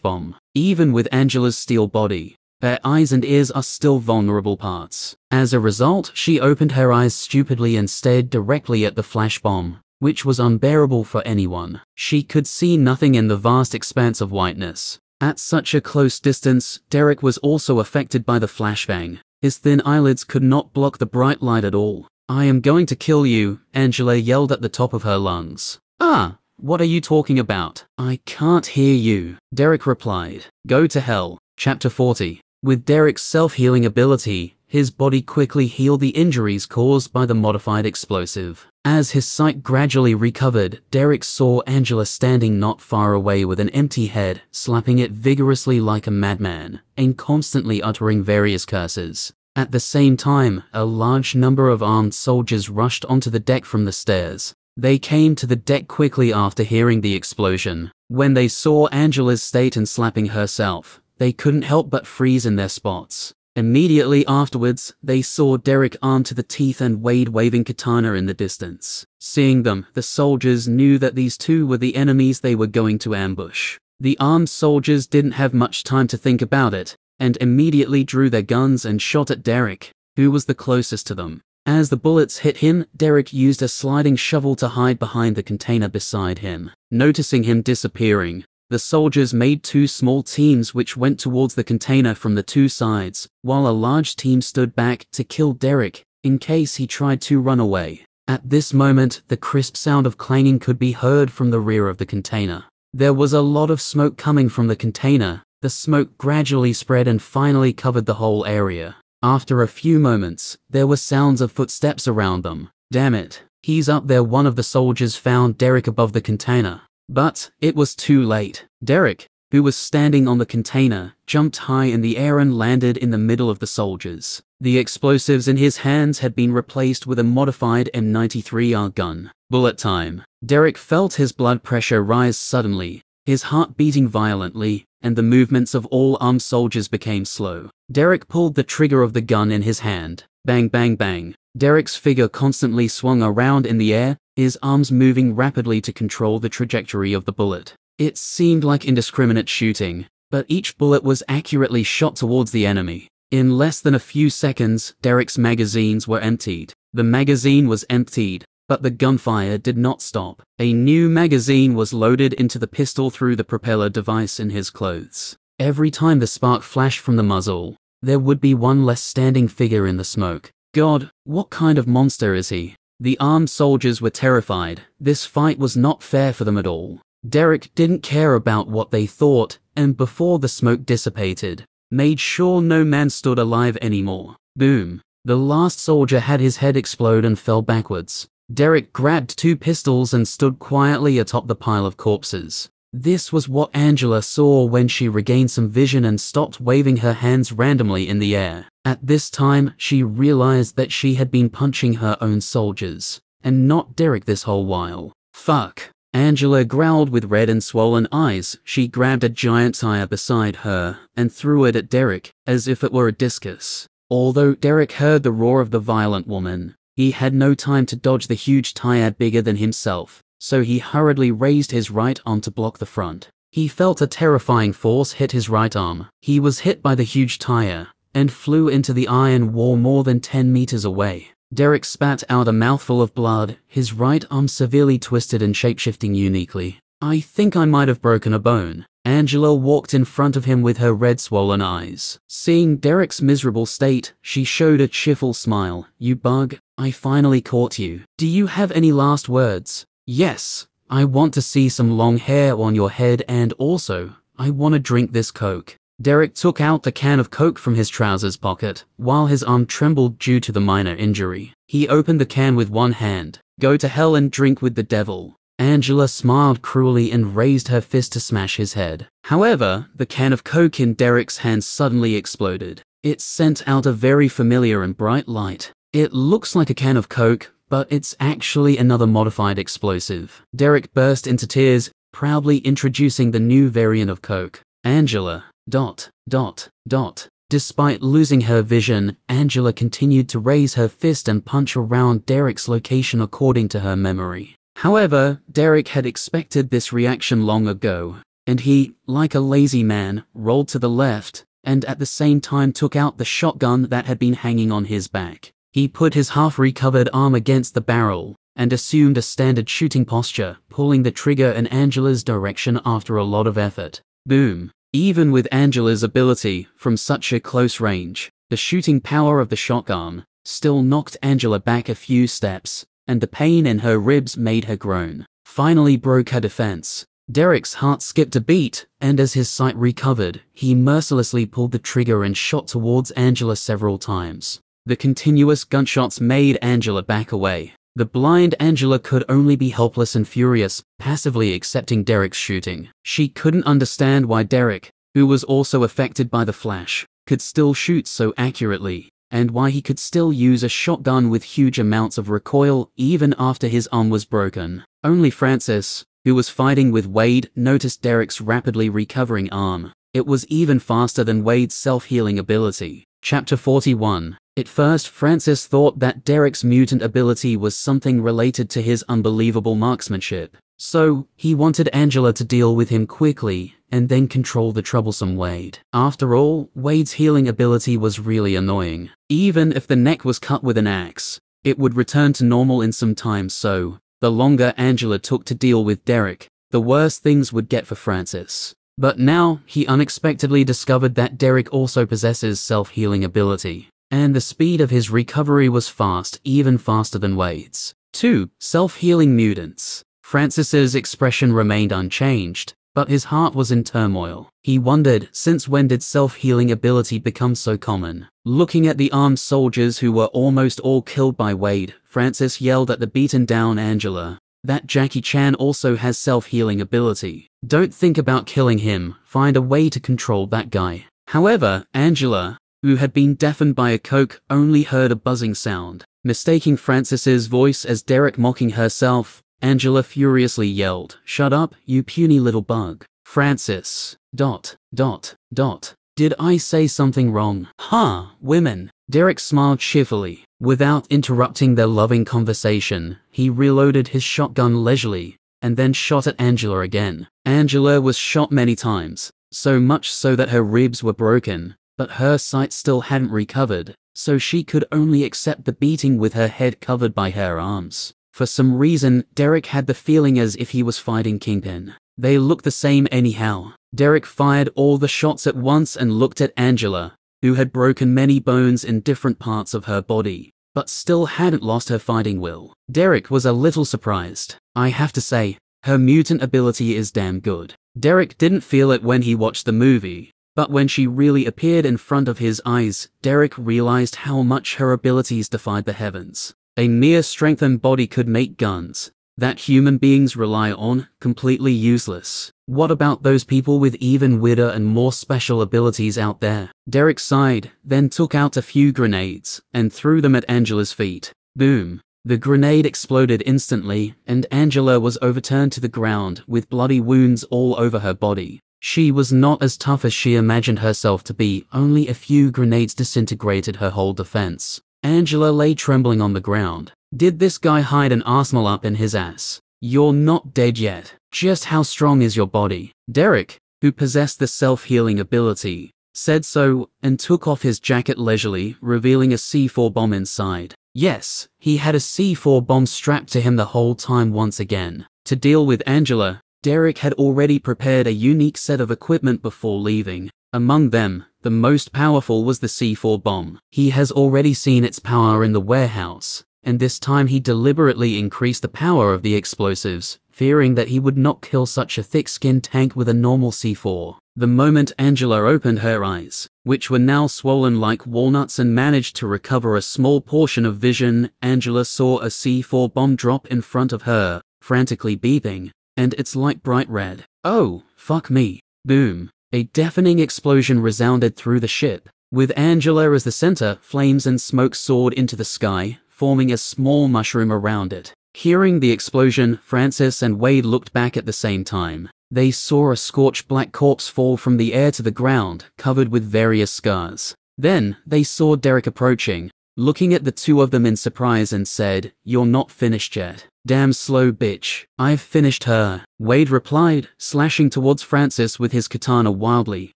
bomb. Even with Angela's steel body, her eyes and ears are still vulnerable parts. As a result, she opened her eyes stupidly and stared directly at the flash bomb, which was unbearable for anyone. She could see nothing in the vast expanse of whiteness. At such a close distance, Derek was also affected by the flashbang. His thin eyelids could not block the bright light at all. I am going to kill you, Angela yelled at the top of her lungs. Ah, what are you talking about? I can't hear you, Derek replied. Go to hell. Chapter 40. With Derek's self-healing ability, his body quickly healed the injuries caused by the modified explosive. As his sight gradually recovered, Derek saw Angela standing not far away with an empty head, slapping it vigorously like a madman, and constantly uttering various curses. At the same time, a large number of armed soldiers rushed onto the deck from the stairs. They came to the deck quickly after hearing the explosion. When they saw Angela's state and slapping herself, they couldn't help but freeze in their spots. Immediately afterwards, they saw Derek armed to the teeth and Wade waving katana in the distance. Seeing them, the soldiers knew that these two were the enemies they were going to ambush. The armed soldiers didn't have much time to think about it, and immediately drew their guns and shot at Derek, who was the closest to them. As the bullets hit him, Derek used a sliding shovel to hide behind the container beside him. Noticing him disappearing, the soldiers made two small teams which went towards the container from the two sides, while a large team stood back to kill Derek in case he tried to run away. At this moment, the crisp sound of clanging could be heard from the rear of the container. There was a lot of smoke coming from the container. The smoke gradually spread and finally covered the whole area. After a few moments, there were sounds of footsteps around them. Damn it. He's up there one of the soldiers found Derek above the container. But, it was too late. Derek, who was standing on the container, jumped high in the air and landed in the middle of the soldiers. The explosives in his hands had been replaced with a modified M93R gun. Bullet time. Derek felt his blood pressure rise suddenly, his heart beating violently, and the movements of all armed soldiers became slow. Derek pulled the trigger of the gun in his hand. Bang, bang, bang. Derek's figure constantly swung around in the air, his arms moving rapidly to control the trajectory of the bullet. It seemed like indiscriminate shooting, but each bullet was accurately shot towards the enemy. In less than a few seconds, Derek's magazines were emptied. The magazine was emptied, but the gunfire did not stop. A new magazine was loaded into the pistol through the propeller device in his clothes. Every time the spark flashed from the muzzle, there would be one less standing figure in the smoke. God, what kind of monster is he? The armed soldiers were terrified. This fight was not fair for them at all. Derek didn't care about what they thought, and before the smoke dissipated, made sure no man stood alive anymore. Boom. The last soldier had his head explode and fell backwards. Derek grabbed two pistols and stood quietly atop the pile of corpses. This was what Angela saw when she regained some vision and stopped waving her hands randomly in the air. At this time, she realized that she had been punching her own soldiers, and not Derek this whole while. Fuck. Angela growled with red and swollen eyes. She grabbed a giant tire beside her and threw it at Derek as if it were a discus. Although Derek heard the roar of the violent woman, he had no time to dodge the huge tire bigger than himself, so he hurriedly raised his right arm to block the front. He felt a terrifying force hit his right arm. He was hit by the huge tire and flew into the iron wall more than 10 meters away. Derek spat out a mouthful of blood, his right arm severely twisted and shapeshifting uniquely. I think I might have broken a bone. Angela walked in front of him with her red swollen eyes. Seeing Derek's miserable state, she showed a cheerful smile. You bug, I finally caught you. Do you have any last words? Yes. I want to see some long hair on your head and also, I want to drink this Coke. Derek took out the can of Coke from his trousers pocket, while his arm trembled due to the minor injury. He opened the can with one hand. Go to hell and drink with the devil. Angela smiled cruelly and raised her fist to smash his head. However, the can of Coke in Derek's hand suddenly exploded. It sent out a very familiar and bright light. It looks like a can of Coke, but it's actually another modified explosive. Derek burst into tears, proudly introducing the new variant of Coke. Angela, dot, dot, dot. Despite losing her vision, Angela continued to raise her fist and punch around Derek's location according to her memory. However, Derek had expected this reaction long ago, and he, like a lazy man, rolled to the left and at the same time took out the shotgun that had been hanging on his back. He put his half-recovered arm against the barrel and assumed a standard shooting posture, pulling the trigger in Angela's direction after a lot of effort. Boom. Even with Angela's ability from such a close range, the shooting power of the shotgun still knocked Angela back a few steps, and the pain in her ribs made her groan. Finally broke her defense. Derek's heart skipped a beat, and as his sight recovered, he mercilessly pulled the trigger and shot towards Angela several times. The continuous gunshots made Angela back away. The blind Angela could only be helpless and furious, passively accepting Derek's shooting. She couldn't understand why Derek, who was also affected by the flash, could still shoot so accurately and why he could still use a shotgun with huge amounts of recoil even after his arm was broken. Only Francis, who was fighting with Wade, noticed Derek's rapidly recovering arm. It was even faster than Wade's self-healing ability. Chapter 41 At first, Francis thought that Derek's mutant ability was something related to his unbelievable marksmanship. So, he wanted Angela to deal with him quickly and then control the troublesome Wade. After all, Wade's healing ability was really annoying. Even if the neck was cut with an axe, it would return to normal in some time so, the longer Angela took to deal with Derek, the worse things would get for Francis. But now, he unexpectedly discovered that Derek also possesses self-healing ability, and the speed of his recovery was fast, even faster than Wade's. 2. Self-healing mutants. Francis's expression remained unchanged, but his heart was in turmoil. He wondered, since when did self-healing ability become so common? Looking at the armed soldiers who were almost all killed by Wade, Francis yelled at the beaten down Angela. That Jackie Chan also has self-healing ability. Don't think about killing him, find a way to control that guy. However, Angela, who had been deafened by a coke, only heard a buzzing sound. Mistaking Francis's voice as Derek mocking herself, Angela furiously yelled, Shut up, you puny little bug. Francis. Dot. Dot. Dot. Did I say something wrong? Huh, women. Derek smiled cheerfully. Without interrupting their loving conversation, he reloaded his shotgun leisurely, and then shot at Angela again. Angela was shot many times, so much so that her ribs were broken, but her sight still hadn't recovered, so she could only accept the beating with her head covered by her arms. For some reason, Derek had the feeling as if he was fighting Kingpin. They looked the same anyhow. Derek fired all the shots at once and looked at Angela, who had broken many bones in different parts of her body, but still hadn't lost her fighting will. Derek was a little surprised. I have to say, her mutant ability is damn good. Derek didn't feel it when he watched the movie, but when she really appeared in front of his eyes, Derek realized how much her abilities defied the heavens. A mere strengthened body could make guns that human beings rely on completely useless. What about those people with even weirder and more special abilities out there? Derek sighed, then took out a few grenades and threw them at Angela's feet. Boom. The grenade exploded instantly, and Angela was overturned to the ground with bloody wounds all over her body. She was not as tough as she imagined herself to be, only a few grenades disintegrated her whole defense. Angela lay trembling on the ground. Did this guy hide an arsenal up in his ass? You're not dead yet. Just how strong is your body? Derek, who possessed the self-healing ability, said so and took off his jacket leisurely, revealing a C4 bomb inside. Yes, he had a C4 bomb strapped to him the whole time once again. To deal with Angela, Derek had already prepared a unique set of equipment before leaving. Among them, the most powerful was the C4 bomb. He has already seen its power in the warehouse, and this time he deliberately increased the power of the explosives, fearing that he would not kill such a thick-skinned tank with a normal C4. The moment Angela opened her eyes, which were now swollen like walnuts and managed to recover a small portion of vision, Angela saw a C4 bomb drop in front of her, frantically beeping, and its light bright red. Oh, fuck me. Boom. A deafening explosion resounded through the ship. With Angela as the center, flames and smoke soared into the sky, forming a small mushroom around it. Hearing the explosion, Francis and Wade looked back at the same time. They saw a scorched black corpse fall from the air to the ground, covered with various scars. Then, they saw Derek approaching, looking at the two of them in surprise and said, You're not finished yet. Damn slow bitch. I've finished her. Wade replied, slashing towards Francis with his katana wildly.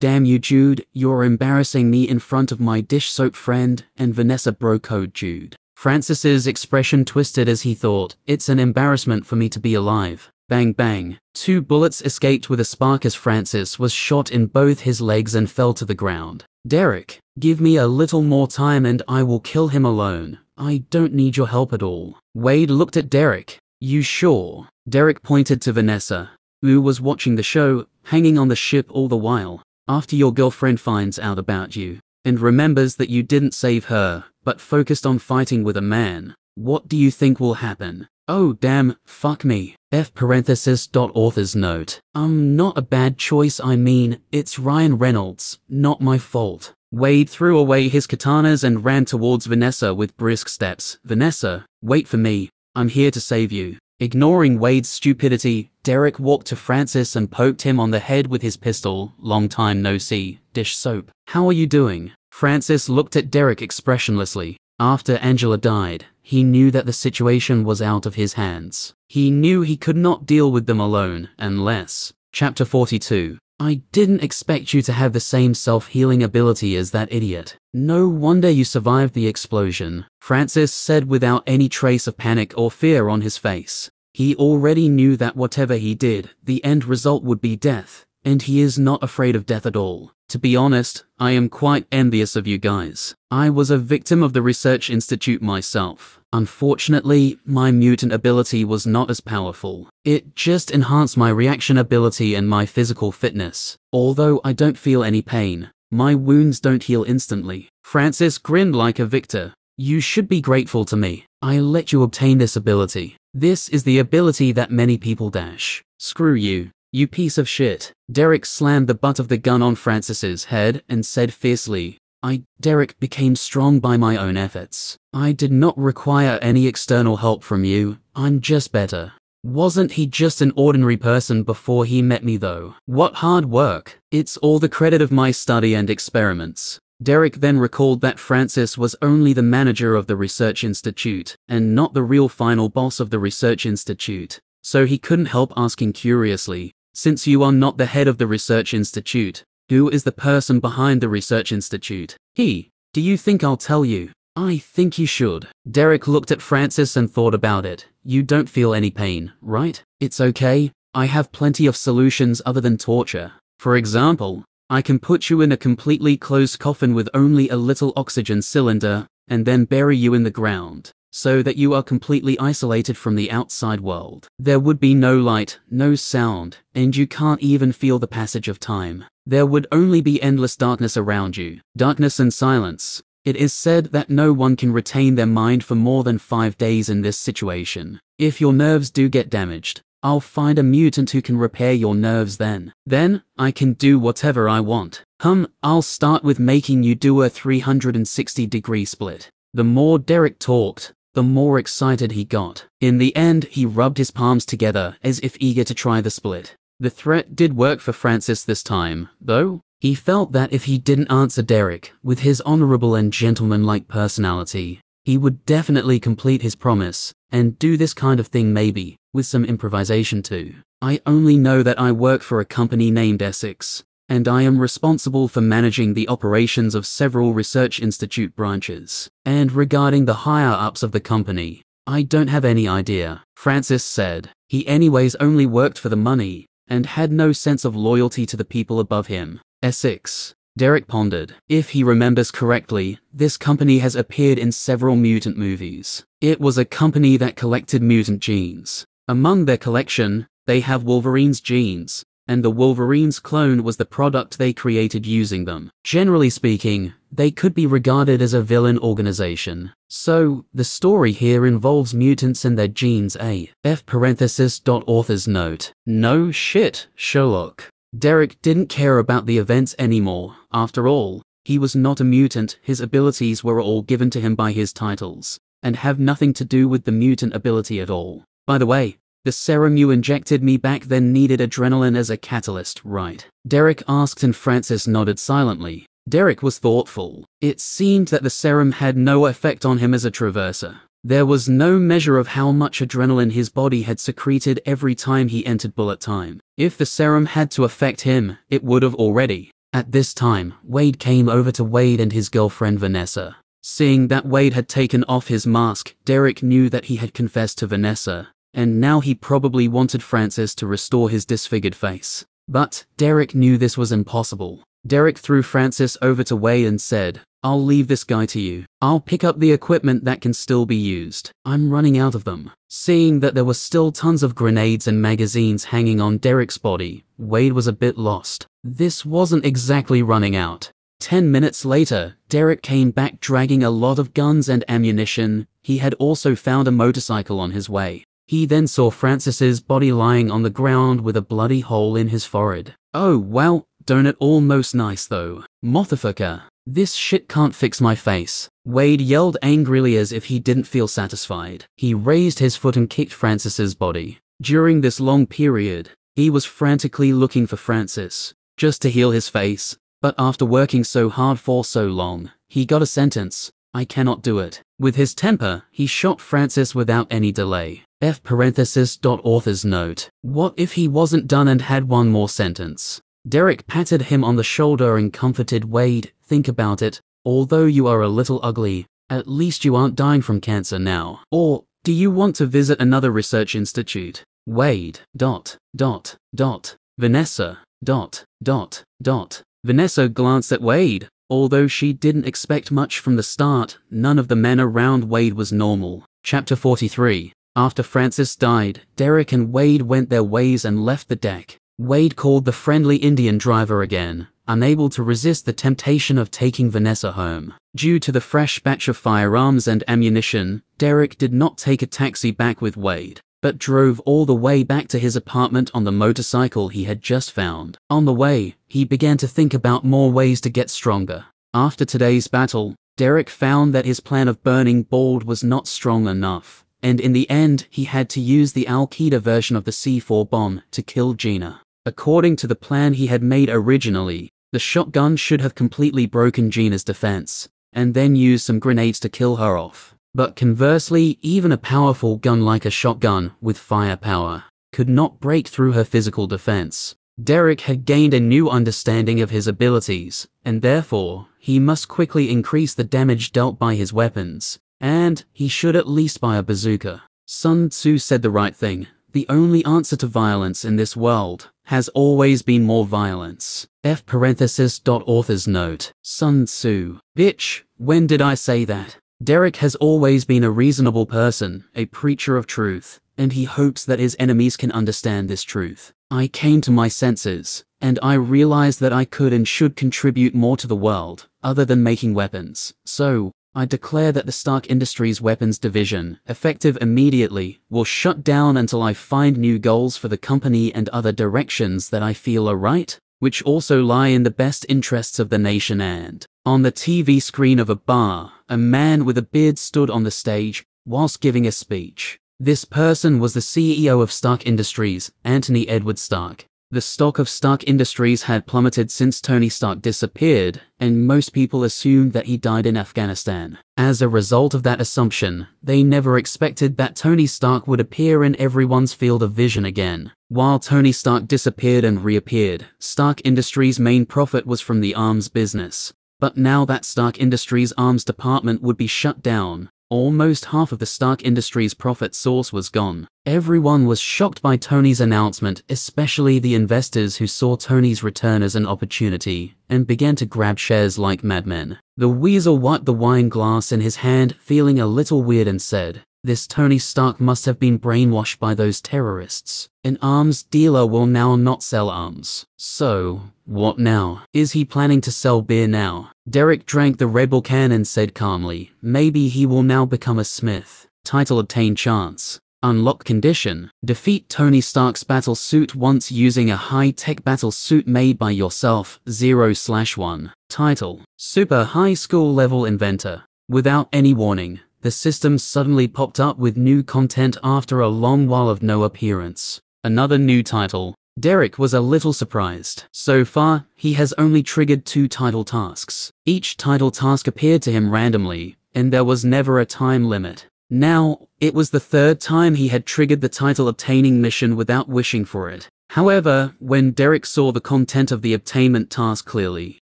Damn you, Jude, you're embarrassing me in front of my dish soap friend and Vanessa bro code Jude. Francis's expression twisted as he thought, It's an embarrassment for me to be alive. Bang bang. Two bullets escaped with a spark as Francis was shot in both his legs and fell to the ground. Derek, give me a little more time and I will kill him alone. I don't need your help at all. Wade looked at Derek. You sure? Derek pointed to Vanessa, who was watching the show, hanging on the ship all the while. After your girlfriend finds out about you, and remembers that you didn't save her, but focused on fighting with a man, what do you think will happen? Oh damn, fuck me. F parenthesis dot author's note. Um, not a bad choice I mean, it's Ryan Reynolds, not my fault. Wade threw away his katanas and ran towards Vanessa with brisk steps. Vanessa, wait for me, I'm here to save you. Ignoring Wade's stupidity, Derek walked to Francis and poked him on the head with his pistol. Long time no see. Dish soap. How are you doing? Francis looked at Derek expressionlessly. After Angela died, he knew that the situation was out of his hands. He knew he could not deal with them alone unless. Chapter 42. I didn't expect you to have the same self-healing ability as that idiot. No wonder you survived the explosion, Francis said without any trace of panic or fear on his face. He already knew that whatever he did, the end result would be death, and he is not afraid of death at all. To be honest, I am quite envious of you guys. I was a victim of the Research Institute myself. Unfortunately, my mutant ability was not as powerful. It just enhanced my reaction ability and my physical fitness. Although I don't feel any pain, my wounds don't heal instantly. Francis grinned like a victor. You should be grateful to me. I let you obtain this ability. This is the ability that many people dash. Screw you. You piece of shit. Derek slammed the butt of the gun on Francis's head and said fiercely, I, Derek, became strong by my own efforts. I did not require any external help from you. I'm just better. Wasn't he just an ordinary person before he met me though? What hard work. It's all the credit of my study and experiments. Derek then recalled that Francis was only the manager of the Research Institute, and not the real final boss of the Research Institute. So he couldn't help asking curiously, since you are not the head of the Research Institute, who is the person behind the Research Institute? He. Do you think I'll tell you? I think you should. Derek looked at Francis and thought about it. You don't feel any pain, right? It's okay. I have plenty of solutions other than torture. For example, I can put you in a completely closed coffin with only a little oxygen cylinder, and then bury you in the ground so that you are completely isolated from the outside world. There would be no light, no sound, and you can't even feel the passage of time. There would only be endless darkness around you, darkness and silence. It is said that no one can retain their mind for more than five days in this situation. If your nerves do get damaged, I'll find a mutant who can repair your nerves then. Then, I can do whatever I want. Hum, I'll start with making you do a 360 degree split. The more Derek talked, the more excited he got. In the end, he rubbed his palms together as if eager to try the split. The threat did work for Francis this time, though. He felt that if he didn't answer Derek, with his honorable and gentlemanlike personality, he would definitely complete his promise, and do this kind of thing maybe, with some improvisation too. I only know that I work for a company named Essex, and I am responsible for managing the operations of several research institute branches. And regarding the higher ups of the company, I don't have any idea, Francis said. He anyways only worked for the money, and had no sense of loyalty to the people above him. Essex. Derek pondered. If he remembers correctly, this company has appeared in several mutant movies. It was a company that collected mutant genes. Among their collection, they have Wolverine's genes, and the Wolverine's clone was the product they created using them. Generally speaking, they could be regarded as a villain organization. So, the story here involves mutants and their genes A. F parenthesis dot author's note. No shit, Sherlock. Derek didn't care about the events anymore. After all, he was not a mutant, his abilities were all given to him by his titles, and have nothing to do with the mutant ability at all. By the way, the serum you injected me back then needed adrenaline as a catalyst, right? Derek asked and Francis nodded silently. Derek was thoughtful. It seemed that the serum had no effect on him as a traverser. There was no measure of how much adrenaline his body had secreted every time he entered bullet time. If the serum had to affect him, it would have already. At this time, Wade came over to Wade and his girlfriend Vanessa. Seeing that Wade had taken off his mask, Derek knew that he had confessed to Vanessa, and now he probably wanted Francis to restore his disfigured face. But Derek knew this was impossible. Derek threw Francis over to Wade and said, I'll leave this guy to you. I'll pick up the equipment that can still be used. I'm running out of them. Seeing that there were still tons of grenades and magazines hanging on Derek's body, Wade was a bit lost. This wasn't exactly running out. Ten minutes later, Derek came back dragging a lot of guns and ammunition. He had also found a motorcycle on his way. He then saw Francis's body lying on the ground with a bloody hole in his forehead. Oh, well, don't it almost nice though. Motherfucker. This shit can't fix my face. Wade yelled angrily as if he didn't feel satisfied. He raised his foot and kicked Francis's body. During this long period, he was frantically looking for Francis, just to heal his face. But after working so hard for so long, he got a sentence. I cannot do it. With his temper, he shot Francis without any delay. F parenthesis dot author's note. What if he wasn't done and had one more sentence? Derek patted him on the shoulder and comforted Wade. Think about it. Although you are a little ugly, at least you aren't dying from cancer now. Or, do you want to visit another research institute? Wade. Dot. Dot. Dot. Vanessa. Dot. Dot. Dot. Vanessa glanced at Wade. Although she didn't expect much from the start, none of the men around Wade was normal. Chapter 43 after Francis died, Derek and Wade went their ways and left the deck. Wade called the friendly Indian driver again, unable to resist the temptation of taking Vanessa home. Due to the fresh batch of firearms and ammunition, Derek did not take a taxi back with Wade, but drove all the way back to his apartment on the motorcycle he had just found. On the way, he began to think about more ways to get stronger. After today's battle, Derek found that his plan of burning Bald was not strong enough and in the end, he had to use the Al Qaeda version of the C4 bomb to kill Gina. According to the plan he had made originally, the shotgun should have completely broken Gina's defense, and then used some grenades to kill her off. But conversely, even a powerful gun like a shotgun with firepower could not break through her physical defense. Derek had gained a new understanding of his abilities, and therefore, he must quickly increase the damage dealt by his weapons, and he should at least buy a bazooka. Sun Tzu said the right thing. The only answer to violence in this world has always been more violence. F parenthesis dot author's note. Sun Tzu. Bitch, when did I say that? Derek has always been a reasonable person, a preacher of truth, and he hopes that his enemies can understand this truth. I came to my senses, and I realized that I could and should contribute more to the world, other than making weapons. So, I declare that the Stark Industries Weapons Division, effective immediately, will shut down until I find new goals for the company and other directions that I feel are right, which also lie in the best interests of the nation and. On the TV screen of a bar, a man with a beard stood on the stage whilst giving a speech. This person was the CEO of Stark Industries, Anthony Edward Stark. The stock of Stark Industries had plummeted since Tony Stark disappeared, and most people assumed that he died in Afghanistan. As a result of that assumption, they never expected that Tony Stark would appear in everyone's field of vision again. While Tony Stark disappeared and reappeared, Stark Industries' main profit was from the arms business. But now that Stark Industries' arms department would be shut down, Almost half of the Stark Industries profit source was gone. Everyone was shocked by Tony's announcement, especially the investors who saw Tony's return as an opportunity and began to grab shares like madmen. The weasel wiped the wine glass in his hand, feeling a little weird, and said, this Tony Stark must have been brainwashed by those terrorists. An arms dealer will now not sell arms. So, what now? Is he planning to sell beer now? Derek drank the Red Bull can and said calmly, maybe he will now become a smith. Title obtain chance. Unlock condition. Defeat Tony Stark's battle suit once using a high-tech battle suit made by yourself. 0 slash 1. Title. Super high school level inventor. Without any warning, the system suddenly popped up with new content after a long while of no appearance. Another new title. Derek was a little surprised. So far, he has only triggered two title tasks. Each title task appeared to him randomly, and there was never a time limit. Now, it was the third time he had triggered the title obtaining mission without wishing for it. However, when Derek saw the content of the obtainment task clearly,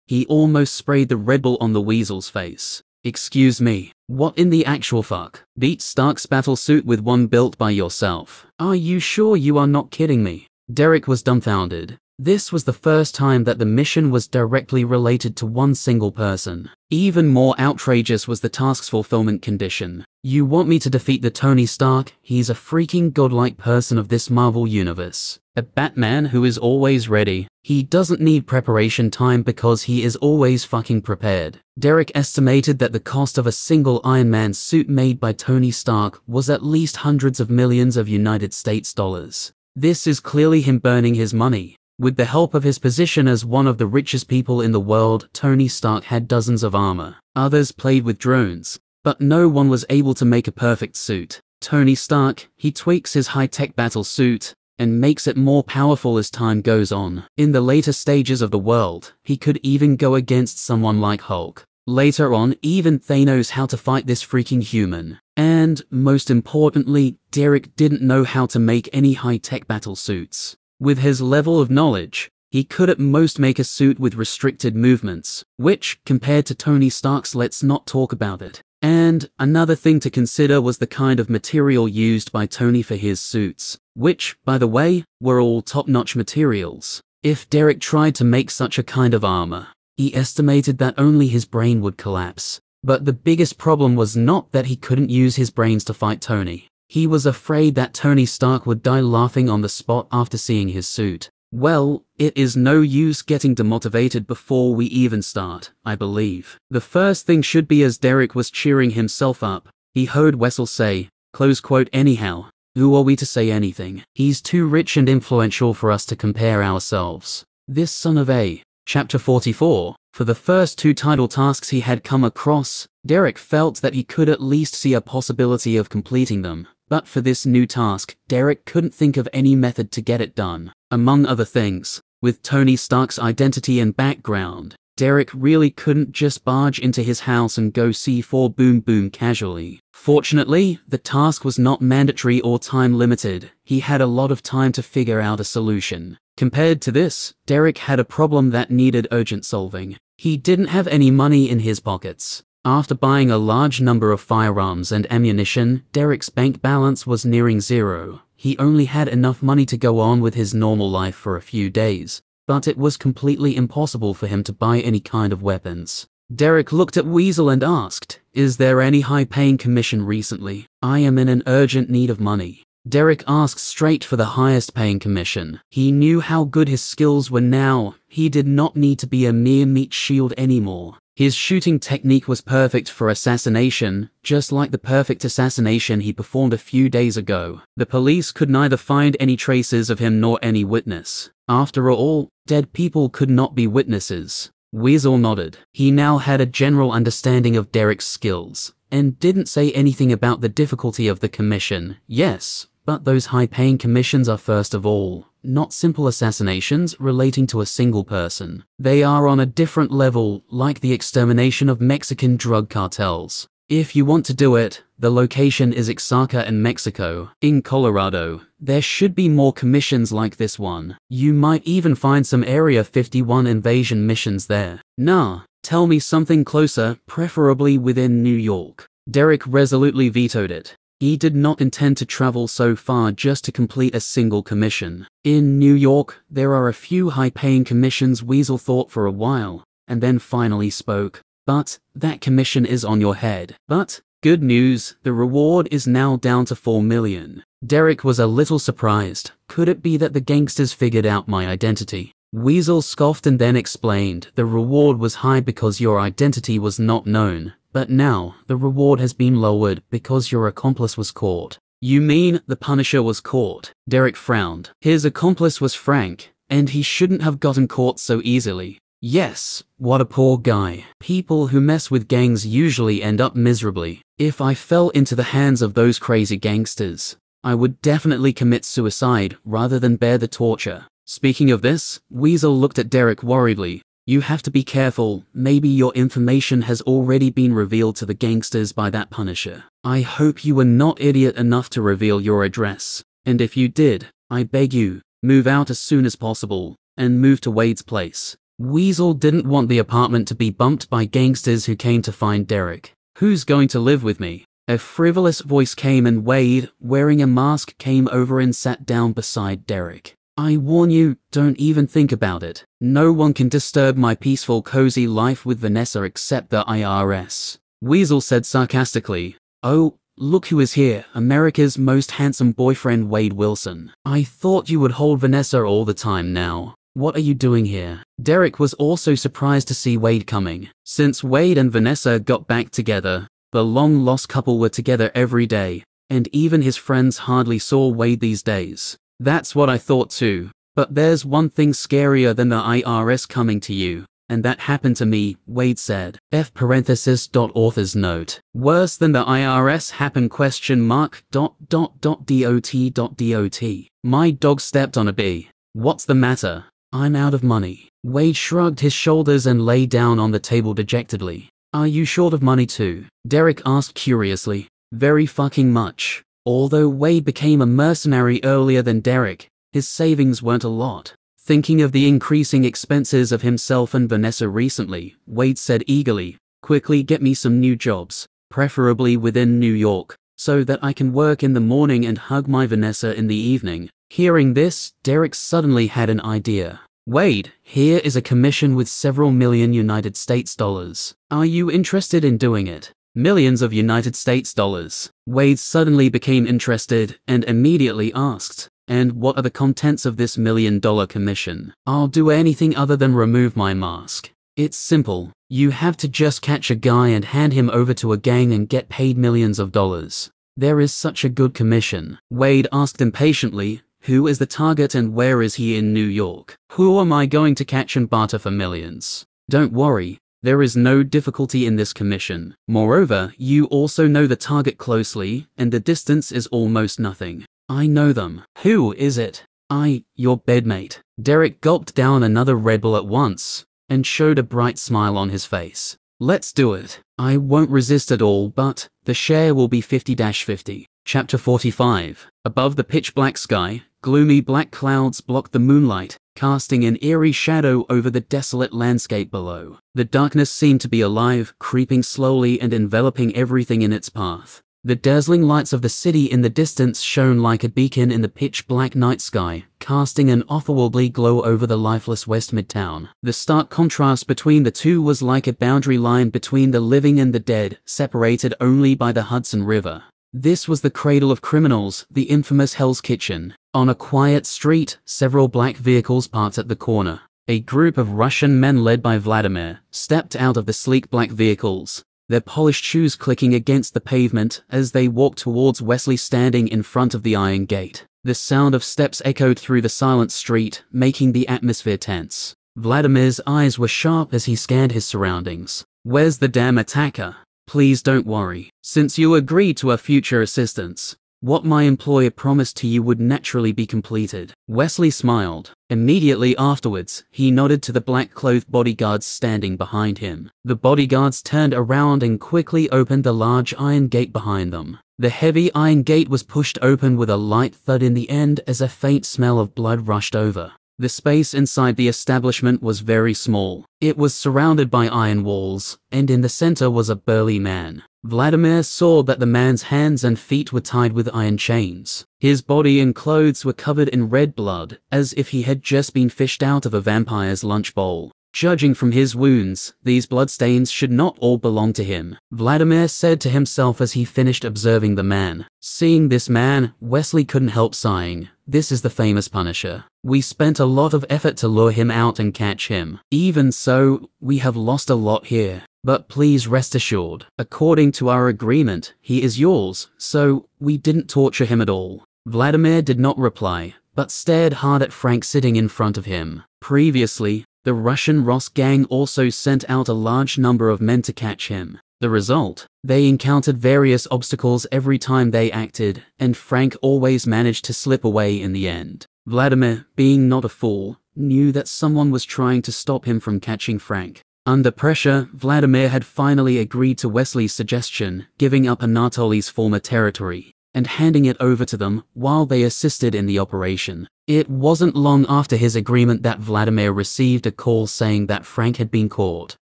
he almost sprayed the Red Bull on the weasel's face. Excuse me, what in the actual fuck? Beat Stark's battle suit with one built by yourself. Are you sure you are not kidding me? Derek was dumbfounded. This was the first time that the mission was directly related to one single person. Even more outrageous was the task's fulfillment condition. You want me to defeat the Tony Stark? He's a freaking godlike person of this Marvel universe. A Batman who is always ready. He doesn't need preparation time because he is always fucking prepared. Derek estimated that the cost of a single Iron Man suit made by Tony Stark was at least hundreds of millions of United States dollars. This is clearly him burning his money. With the help of his position as one of the richest people in the world, Tony Stark had dozens of armor. Others played with drones, but no one was able to make a perfect suit. Tony Stark, he tweaks his high-tech battle suit, and makes it more powerful as time goes on. In the later stages of the world, he could even go against someone like Hulk. Later on, even Thanos how to fight this freaking human. And, most importantly, Derek didn't know how to make any high-tech battle suits. With his level of knowledge, he could at most make a suit with restricted movements, which, compared to Tony Stark's let's not talk about it. And another thing to consider was the kind of material used by Tony for his suits, which, by the way, were all top-notch materials. If Derek tried to make such a kind of armor, he estimated that only his brain would collapse. But the biggest problem was not that he couldn't use his brains to fight Tony. He was afraid that Tony Stark would die laughing on the spot after seeing his suit. Well, it is no use getting demotivated before we even start, I believe. The first thing should be as Derek was cheering himself up, he heard Weasel say, close quote anyhow, who are we to say anything? He's too rich and influential for us to compare ourselves. This son of a. Chapter 44. For the first two title tasks he had come across, Derek felt that he could at least see a possibility of completing them. But for this new task, Derek couldn't think of any method to get it done. Among other things, with Tony Stark's identity and background, Derek really couldn't just barge into his house and go see 4 Boom Boom casually. Fortunately, the task was not mandatory or time limited. He had a lot of time to figure out a solution. Compared to this, Derek had a problem that needed urgent solving. He didn't have any money in his pockets. After buying a large number of firearms and ammunition, Derek's bank balance was nearing zero. He only had enough money to go on with his normal life for a few days, but it was completely impossible for him to buy any kind of weapons. Derek looked at Weasel and asked, Is there any high paying commission recently? I am in an urgent need of money. Derek asked straight for the highest paying commission. He knew how good his skills were now. He did not need to be a mere meat shield anymore. His shooting technique was perfect for assassination, just like the perfect assassination he performed a few days ago. The police could neither find any traces of him nor any witness. After all, dead people could not be witnesses. Weasel nodded. He now had a general understanding of Derek's skills, and didn't say anything about the difficulty of the commission. Yes, but those high-paying commissions are first of all, not simple assassinations relating to a single person. They are on a different level, like the extermination of Mexican drug cartels. If you want to do it, the location is Oaxaca in Mexico. In Colorado, there should be more commissions like this one. You might even find some Area 51 invasion missions there. Nah, tell me something closer, preferably within New York. Derek resolutely vetoed it. He did not intend to travel so far just to complete a single commission. In New York, there are a few high paying commissions Weasel thought for a while, and then finally spoke. But, that commission is on your head. But, good news, the reward is now down to 4 million. Derek was a little surprised. Could it be that the gangsters figured out my identity? Weasel scoffed and then explained the reward was high because your identity was not known, but now the reward has been lowered because your accomplice was caught. You mean the Punisher was caught? Derek frowned. His accomplice was Frank, and he shouldn't have gotten caught so easily. Yes, what a poor guy. People who mess with gangs usually end up miserably. If I fell into the hands of those crazy gangsters, I would definitely commit suicide rather than bear the torture. Speaking of this, Weasel looked at Derek worriedly. You have to be careful, maybe your information has already been revealed to the gangsters by that Punisher. I hope you were not idiot enough to reveal your address. And if you did, I beg you, move out as soon as possible, and move to Wade's place. Weasel didn't want the apartment to be bumped by gangsters who came to find Derek. Who's going to live with me? A frivolous voice came and Wade, wearing a mask, came over and sat down beside Derek. I warn you, don't even think about it. No one can disturb my peaceful, cozy life with Vanessa except the IRS. Weasel said sarcastically, Oh, look who is here, America's most handsome boyfriend Wade Wilson. I thought you would hold Vanessa all the time now. What are you doing here? Derek was also surprised to see Wade coming. Since Wade and Vanessa got back together, the long lost couple were together every day, and even his friends hardly saw Wade these days. That's what I thought too. But there's one thing scarier than the IRS coming to you, and that happened to me, Wade said. F parenthesis dot author's note. Worse than the IRS happened question mark dot dot dot dot dot dot. My dog stepped on a bee. What's the matter? I'm out of money. Wade shrugged his shoulders and lay down on the table dejectedly. Are you short of money too? Derek asked curiously. Very fucking much. Although Wade became a mercenary earlier than Derek, his savings weren't a lot. Thinking of the increasing expenses of himself and Vanessa recently, Wade said eagerly, Quickly get me some new jobs, preferably within New York, so that I can work in the morning and hug my Vanessa in the evening. Hearing this, Derek suddenly had an idea. Wade, here is a commission with several million United States dollars. Are you interested in doing it? Millions of United States dollars. Wade suddenly became interested and immediately asked, And what are the contents of this million dollar commission? I'll do anything other than remove my mask. It's simple. You have to just catch a guy and hand him over to a gang and get paid millions of dollars. There is such a good commission. Wade asked impatiently, who is the target and where is he in New York? Who am I going to catch and barter for millions? Don't worry, there is no difficulty in this commission. Moreover, you also know the target closely, and the distance is almost nothing. I know them. Who is it? I, your bedmate. Derek gulped down another Red Bull at once, and showed a bright smile on his face. Let's do it. I won't resist at all, but the share will be 50-50. Chapter 45. Above the pitch black sky, Gloomy black clouds blocked the moonlight, casting an eerie shadow over the desolate landscape below. The darkness seemed to be alive, creeping slowly and enveloping everything in its path. The dazzling lights of the city in the distance shone like a beacon in the pitch black night sky, casting an otherworldly glow over the lifeless West Midtown. The stark contrast between the two was like a boundary line between the living and the dead, separated only by the Hudson River. This was the cradle of criminals, the infamous Hell's Kitchen. On a quiet street, several black vehicles parked at the corner. A group of Russian men led by Vladimir stepped out of the sleek black vehicles, their polished shoes clicking against the pavement as they walked towards Wesley standing in front of the iron gate. The sound of steps echoed through the silent street, making the atmosphere tense. Vladimir's eyes were sharp as he scanned his surroundings. Where's the damn attacker? Please don't worry. Since you agreed to a future assistance, what my employer promised to you would naturally be completed. Wesley smiled. Immediately afterwards, he nodded to the black-clothed bodyguards standing behind him. The bodyguards turned around and quickly opened the large iron gate behind them. The heavy iron gate was pushed open with a light thud in the end as a faint smell of blood rushed over. The space inside the establishment was very small. It was surrounded by iron walls, and in the center was a burly man. Vladimir saw that the man's hands and feet were tied with iron chains. His body and clothes were covered in red blood, as if he had just been fished out of a vampire's lunch bowl. Judging from his wounds, these bloodstains should not all belong to him, Vladimir said to himself as he finished observing the man. Seeing this man, Wesley couldn't help sighing. This is the famous Punisher. We spent a lot of effort to lure him out and catch him. Even so, we have lost a lot here. But please rest assured, according to our agreement, he is yours, so we didn't torture him at all. Vladimir did not reply, but stared hard at Frank sitting in front of him. Previously, the Russian Ross gang also sent out a large number of men to catch him. The result? They encountered various obstacles every time they acted, and Frank always managed to slip away in the end. Vladimir, being not a fool, knew that someone was trying to stop him from catching Frank. Under pressure, Vladimir had finally agreed to Wesley's suggestion, giving up Anatoly's former territory and handing it over to them while they assisted in the operation. It wasn't long after his agreement that Vladimir received a call saying that Frank had been caught.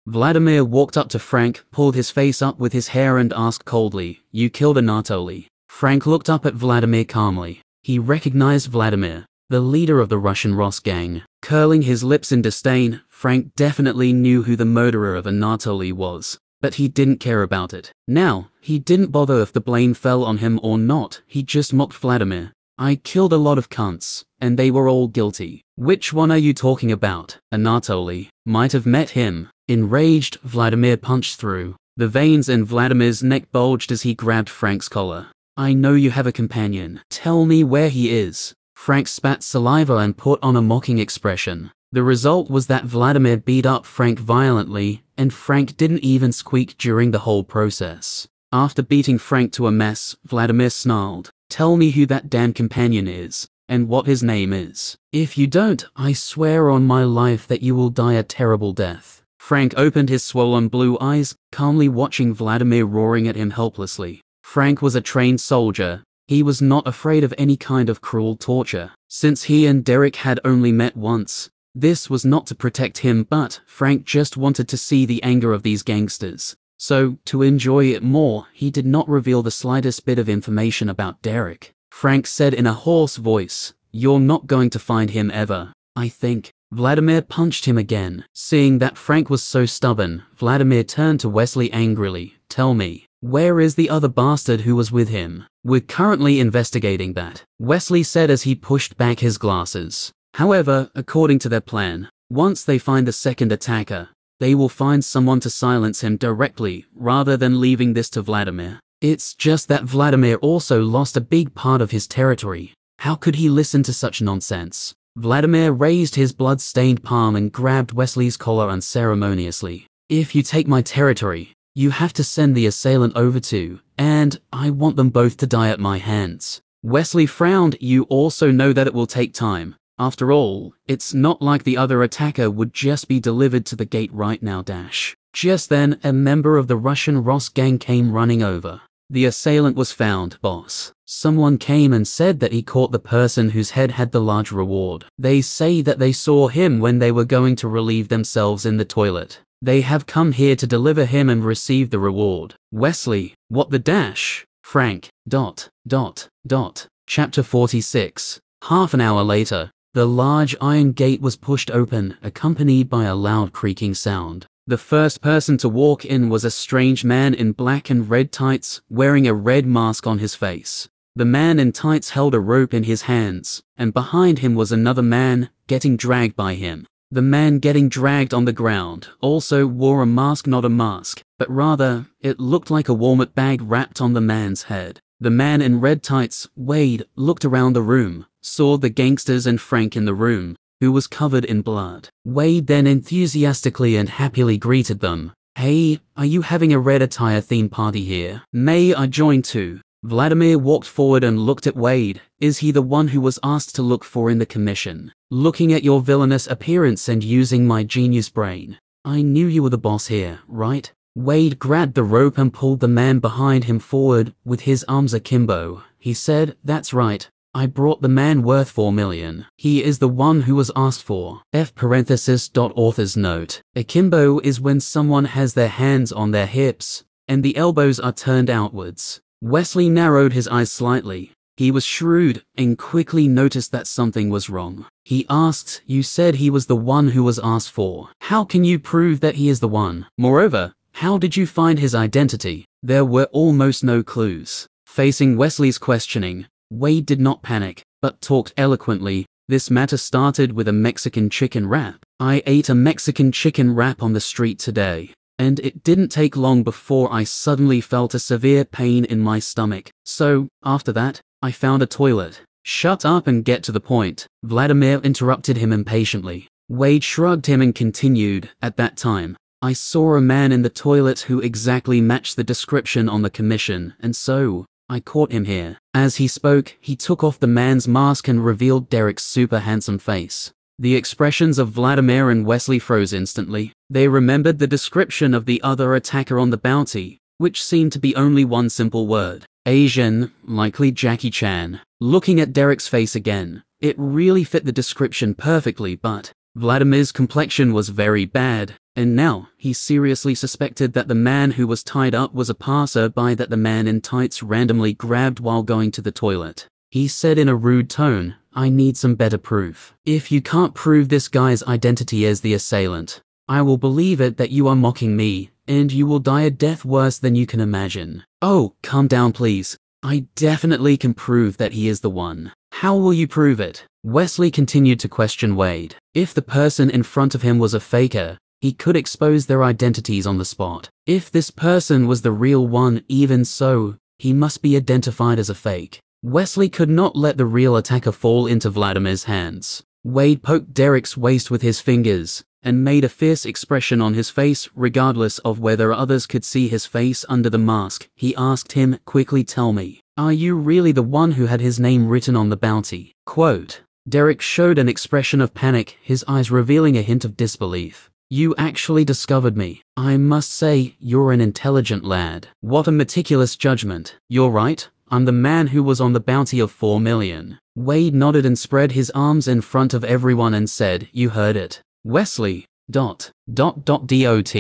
Vladimir walked up to Frank, pulled his face up with his hair and asked coldly, You killed Anatoly. Frank looked up at Vladimir calmly. He recognized Vladimir, the leader of the Russian Ross gang. Curling his lips in disdain, Frank definitely knew who the murderer of Anatoly was. But he didn't care about it. Now, he didn't bother if the blame fell on him or not, he just mocked Vladimir. I killed a lot of cunts, and they were all guilty. Which one are you talking about? Anatoly. Might have met him. Enraged, Vladimir punched through. The veins in Vladimir's neck bulged as he grabbed Frank's collar. I know you have a companion. Tell me where he is. Frank spat saliva and put on a mocking expression. The result was that Vladimir beat up Frank violently, and Frank didn't even squeak during the whole process. After beating Frank to a mess, Vladimir snarled, Tell me who that damn companion is, and what his name is. If you don't, I swear on my life that you will die a terrible death. Frank opened his swollen blue eyes, calmly watching Vladimir roaring at him helplessly. Frank was a trained soldier. He was not afraid of any kind of cruel torture. Since he and Derek had only met once, this was not to protect him, but Frank just wanted to see the anger of these gangsters. So, to enjoy it more, he did not reveal the slightest bit of information about Derek. Frank said in a hoarse voice, You're not going to find him ever, I think. Vladimir punched him again. Seeing that Frank was so stubborn, Vladimir turned to Wesley angrily. Tell me, where is the other bastard who was with him? We're currently investigating that, Wesley said as he pushed back his glasses. However, according to their plan, once they find the second attacker, they will find someone to silence him directly rather than leaving this to Vladimir. It's just that Vladimir also lost a big part of his territory. How could he listen to such nonsense? Vladimir raised his blood-stained palm and grabbed Wesley's collar unceremoniously. If you take my territory, you have to send the assailant over to, and I want them both to die at my hands. Wesley frowned. You also know that it will take time. After all, it's not like the other attacker would just be delivered to the gate right now dash. Just then, a member of the Russian Ross gang came running over. The assailant was found, boss. Someone came and said that he caught the person whose head had the large reward. They say that they saw him when they were going to relieve themselves in the toilet. They have come here to deliver him and receive the reward. Wesley, what the dash? Frank, dot, dot, dot. Chapter 46. Half an hour later, the large iron gate was pushed open, accompanied by a loud creaking sound. The first person to walk in was a strange man in black and red tights, wearing a red mask on his face. The man in tights held a rope in his hands, and behind him was another man, getting dragged by him. The man getting dragged on the ground also wore a mask not a mask, but rather, it looked like a walnut bag wrapped on the man's head. The man in red tights, Wade, looked around the room, saw the gangsters and Frank in the room, who was covered in blood. Wade then enthusiastically and happily greeted them. Hey, are you having a red attire theme party here? May I join too? Vladimir walked forward and looked at Wade. Is he the one who was asked to look for in the commission? Looking at your villainous appearance and using my genius brain. I knew you were the boss here, right? Wade grabbed the rope and pulled the man behind him forward with his arms akimbo. He said, That's right. I brought the man worth 4 million. He is the one who was asked for. F parenthesis dot author's note. Akimbo is when someone has their hands on their hips and the elbows are turned outwards. Wesley narrowed his eyes slightly. He was shrewd and quickly noticed that something was wrong. He asked, You said he was the one who was asked for. How can you prove that he is the one? Moreover, how did you find his identity? There were almost no clues. Facing Wesley's questioning, Wade did not panic, but talked eloquently. This matter started with a Mexican chicken wrap. I ate a Mexican chicken wrap on the street today and it didn't take long before I suddenly felt a severe pain in my stomach. So, after that, I found a toilet. Shut up and get to the point. Vladimir interrupted him impatiently. Wade shrugged him and continued, At that time, I saw a man in the toilet who exactly matched the description on the commission, and so, I caught him here. As he spoke, he took off the man's mask and revealed Derek's super handsome face. The expressions of Vladimir and Wesley froze instantly. They remembered the description of the other attacker on the bounty, which seemed to be only one simple word. Asian, likely Jackie Chan. Looking at Derek's face again, it really fit the description perfectly, but Vladimir's complexion was very bad, and now he seriously suspected that the man who was tied up was a passer-by that the man in tights randomly grabbed while going to the toilet. He said in a rude tone, I need some better proof. If you can't prove this guy's identity as the assailant, I will believe it that you are mocking me, and you will die a death worse than you can imagine. Oh, calm down please. I definitely can prove that he is the one. How will you prove it? Wesley continued to question Wade. If the person in front of him was a faker, he could expose their identities on the spot. If this person was the real one, even so, he must be identified as a fake. Wesley could not let the real attacker fall into Vladimir's hands. Wade poked Derek's waist with his fingers and made a fierce expression on his face regardless of whether others could see his face under the mask. He asked him, quickly tell me, are you really the one who had his name written on the bounty? Quote, Derek showed an expression of panic, his eyes revealing a hint of disbelief. You actually discovered me. I must say, you're an intelligent lad. What a meticulous judgment. You're right, I'm the man who was on the bounty of 4 million. Wade nodded and spread his arms in front of everyone and said, You heard it. Wesley, dot, dot, dot, dot,